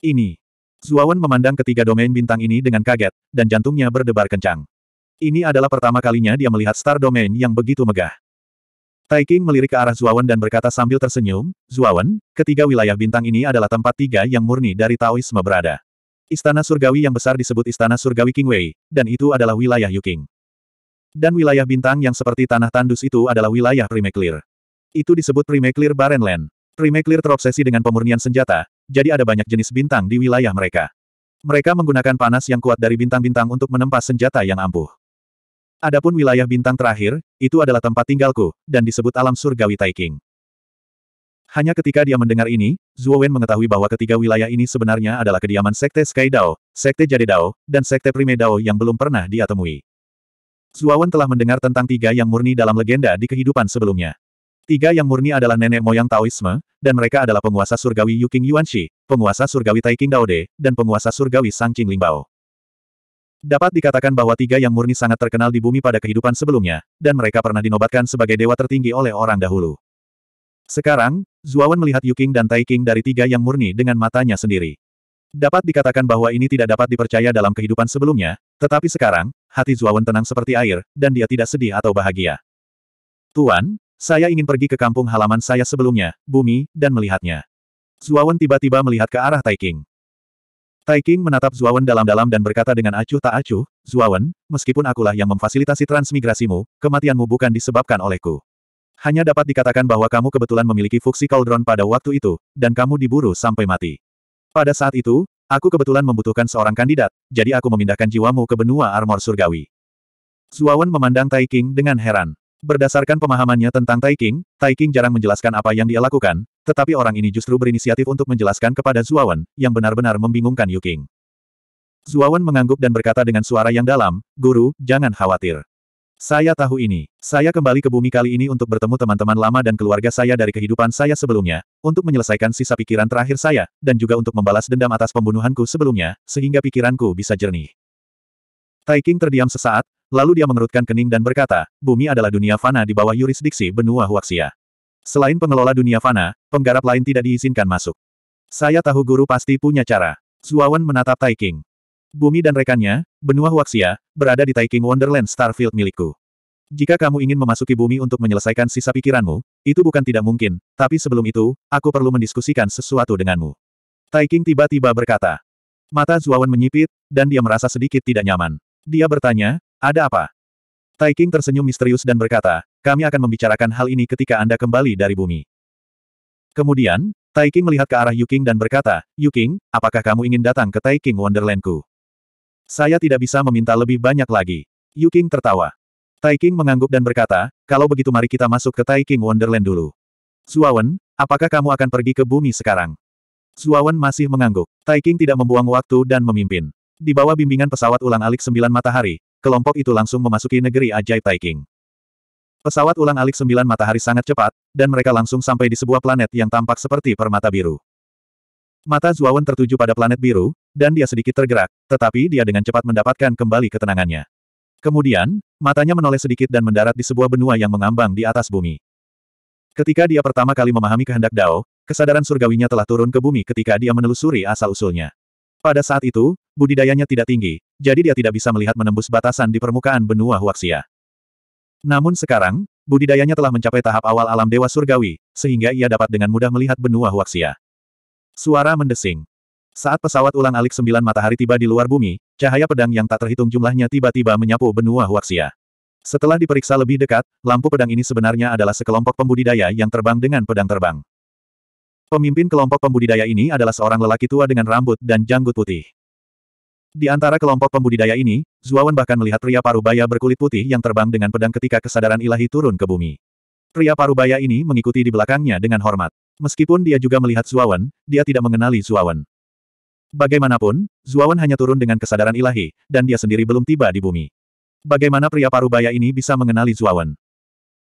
Ini. Zuawan memandang ketiga domain bintang ini dengan kaget, dan jantungnya berdebar kencang. Ini adalah pertama kalinya dia melihat Star Domain yang begitu megah. Tai King melirik ke arah Zuawan dan berkata sambil tersenyum, Zuawan, ketiga wilayah bintang ini adalah tempat tiga yang murni dari Taoisme berada. Istana surgawi yang besar disebut Istana Surgawi King Wei, dan itu adalah wilayah Yuking. Dan wilayah bintang yang seperti tanah tandus itu adalah wilayah Primeklir. Itu disebut Primeklir Barenland. Primeklir terobsesi dengan pemurnian senjata, jadi ada banyak jenis bintang di wilayah mereka. Mereka menggunakan panas yang kuat dari bintang-bintang untuk menempas senjata yang ampuh. Adapun wilayah bintang terakhir, itu adalah tempat tinggalku, dan disebut alam surgawi Taiking. Hanya ketika dia mendengar ini, Zuo Wen mengetahui bahwa ketiga wilayah ini sebenarnya adalah kediaman Sekte Sky Dao, Sekte Jade Dao, dan Sekte Prime Dao yang belum pernah dia temui. Zuo Wen telah mendengar tentang tiga yang murni dalam legenda di kehidupan sebelumnya. Tiga yang murni adalah nenek moyang Taoisme, dan mereka adalah penguasa surgawi Yuking Yuanshi, penguasa surgawi Taiking Daode, dan penguasa surgawi Sangqing Lingbao. Dapat dikatakan bahwa tiga yang murni sangat terkenal di bumi pada kehidupan sebelumnya, dan mereka pernah dinobatkan sebagai dewa tertinggi oleh orang dahulu. Sekarang, Zuawan melihat Yuking dan Taiking dari tiga yang murni dengan matanya sendiri. Dapat dikatakan bahwa ini tidak dapat dipercaya dalam kehidupan sebelumnya, tetapi sekarang, hati Zuawan tenang seperti air, dan dia tidak sedih atau bahagia. Tuan, saya ingin pergi ke kampung halaman saya sebelumnya, bumi, dan melihatnya. Zuawan tiba-tiba melihat ke arah Taiking. Tai King menatap Zuawan dalam-dalam dan berkata dengan acuh tak acuh, Zuawan, meskipun akulah yang memfasilitasi transmigrasimu, kematianmu bukan disebabkan olehku. Hanya dapat dikatakan bahwa kamu kebetulan memiliki fuksi cauldron pada waktu itu, dan kamu diburu sampai mati. Pada saat itu, aku kebetulan membutuhkan seorang kandidat, jadi aku memindahkan jiwamu ke benua armor surgawi. Zuawan memandang Tai King dengan heran. Berdasarkan pemahamannya tentang Tai King, Tai King jarang menjelaskan apa yang dia lakukan, tetapi orang ini justru berinisiatif untuk menjelaskan kepada Zuawan, yang benar-benar membingungkan Yu King. Zuawan mengangguk dan berkata dengan suara yang dalam, Guru, jangan khawatir. Saya tahu ini. Saya kembali ke bumi kali ini untuk bertemu teman-teman lama dan keluarga saya dari kehidupan saya sebelumnya, untuk menyelesaikan sisa pikiran terakhir saya, dan juga untuk membalas dendam atas pembunuhanku sebelumnya, sehingga pikiranku bisa jernih. Tai King terdiam sesaat, lalu dia mengerutkan kening dan berkata, bumi adalah dunia fana di bawah yurisdiksi benua Huaxia. Selain pengelola dunia fana, penggarap lain tidak diizinkan masuk. Saya tahu guru pasti punya cara. Zuawan menatap Tai King. Bumi dan rekannya, benua Huaxia, berada di Taiking Wonderland Starfield milikku. Jika kamu ingin memasuki bumi untuk menyelesaikan sisa pikiranmu, itu bukan tidak mungkin, tapi sebelum itu, aku perlu mendiskusikan sesuatu denganmu. Taiking tiba-tiba berkata. Mata Zuawan menyipit, dan dia merasa sedikit tidak nyaman. Dia bertanya, ada apa? Taiking tersenyum misterius dan berkata, kami akan membicarakan hal ini ketika Anda kembali dari bumi. Kemudian, Taiking melihat ke arah Yuking dan berkata, Yuking, apakah kamu ingin datang ke Taiking Wonderlandku? Saya tidak bisa meminta lebih banyak lagi. Yu King tertawa. Tai King mengangguk dan berkata, kalau begitu mari kita masuk ke Tai King Wonderland dulu. Zuawan, apakah kamu akan pergi ke bumi sekarang? Zuawan masih mengangguk. Tai King tidak membuang waktu dan memimpin. Di bawah bimbingan pesawat ulang-alik sembilan matahari, kelompok itu langsung memasuki negeri ajaib Tai King. Pesawat ulang-alik sembilan matahari sangat cepat, dan mereka langsung sampai di sebuah planet yang tampak seperti permata biru. Mata Zuawan tertuju pada planet biru, dan dia sedikit tergerak, tetapi dia dengan cepat mendapatkan kembali ketenangannya. Kemudian, matanya menoleh sedikit dan mendarat di sebuah benua yang mengambang di atas bumi. Ketika dia pertama kali memahami kehendak Dao, kesadaran surgawinya telah turun ke bumi ketika dia menelusuri asal-usulnya. Pada saat itu, budidayanya tidak tinggi, jadi dia tidak bisa melihat menembus batasan di permukaan benua Huaxia. Namun sekarang, budidayanya telah mencapai tahap awal alam dewa surgawi, sehingga ia dapat dengan mudah melihat benua Huaxia. Suara mendesing. Saat pesawat ulang-alik sembilan matahari tiba di luar bumi, cahaya pedang yang tak terhitung jumlahnya tiba-tiba menyapu benua Huaxia. Setelah diperiksa lebih dekat, lampu pedang ini sebenarnya adalah sekelompok pembudidaya yang terbang dengan pedang terbang. Pemimpin kelompok pembudidaya ini adalah seorang lelaki tua dengan rambut dan janggut putih. Di antara kelompok pembudidaya ini, Zuawan bahkan melihat pria parubaya berkulit putih yang terbang dengan pedang ketika kesadaran ilahi turun ke bumi. Pria parubaya ini mengikuti di belakangnya dengan hormat. Meskipun dia juga melihat Zuawan, dia tidak mengenali Zuawan. Bagaimanapun, Zuawan hanya turun dengan kesadaran ilahi, dan dia sendiri belum tiba di bumi. Bagaimana pria parubaya ini bisa mengenali Zuawan?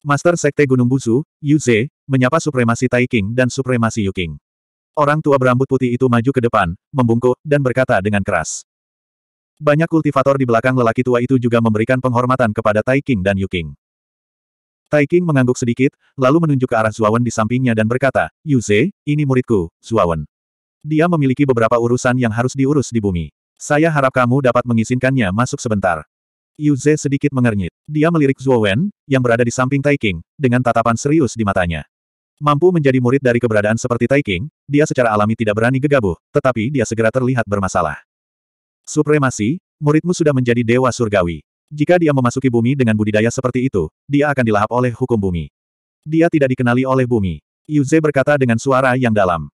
Master Sekte Gunung Busu, Yu Ze, menyapa supremasi Tai King dan supremasi Yu King. Orang tua berambut putih itu maju ke depan, membungkuk, dan berkata dengan keras. Banyak kultivator di belakang lelaki tua itu juga memberikan penghormatan kepada Tai King dan Yu King. Tai King mengangguk sedikit, lalu menunjuk ke arah Zuawan di sampingnya dan berkata, Yuze, ini muridku, Zuawan. Dia memiliki beberapa urusan yang harus diurus di bumi. Saya harap kamu dapat mengizinkannya masuk sebentar. Yuze sedikit mengernyit. Dia melirik Zuowen, yang berada di samping Tai King, dengan tatapan serius di matanya. Mampu menjadi murid dari keberadaan seperti Tai King, dia secara alami tidak berani gegabah, tetapi dia segera terlihat bermasalah. Supremasi, muridmu sudah menjadi dewa surgawi. Jika dia memasuki bumi dengan budidaya seperti itu, dia akan dilahap oleh hukum bumi. Dia tidak dikenali oleh bumi. Yuze berkata dengan suara yang dalam.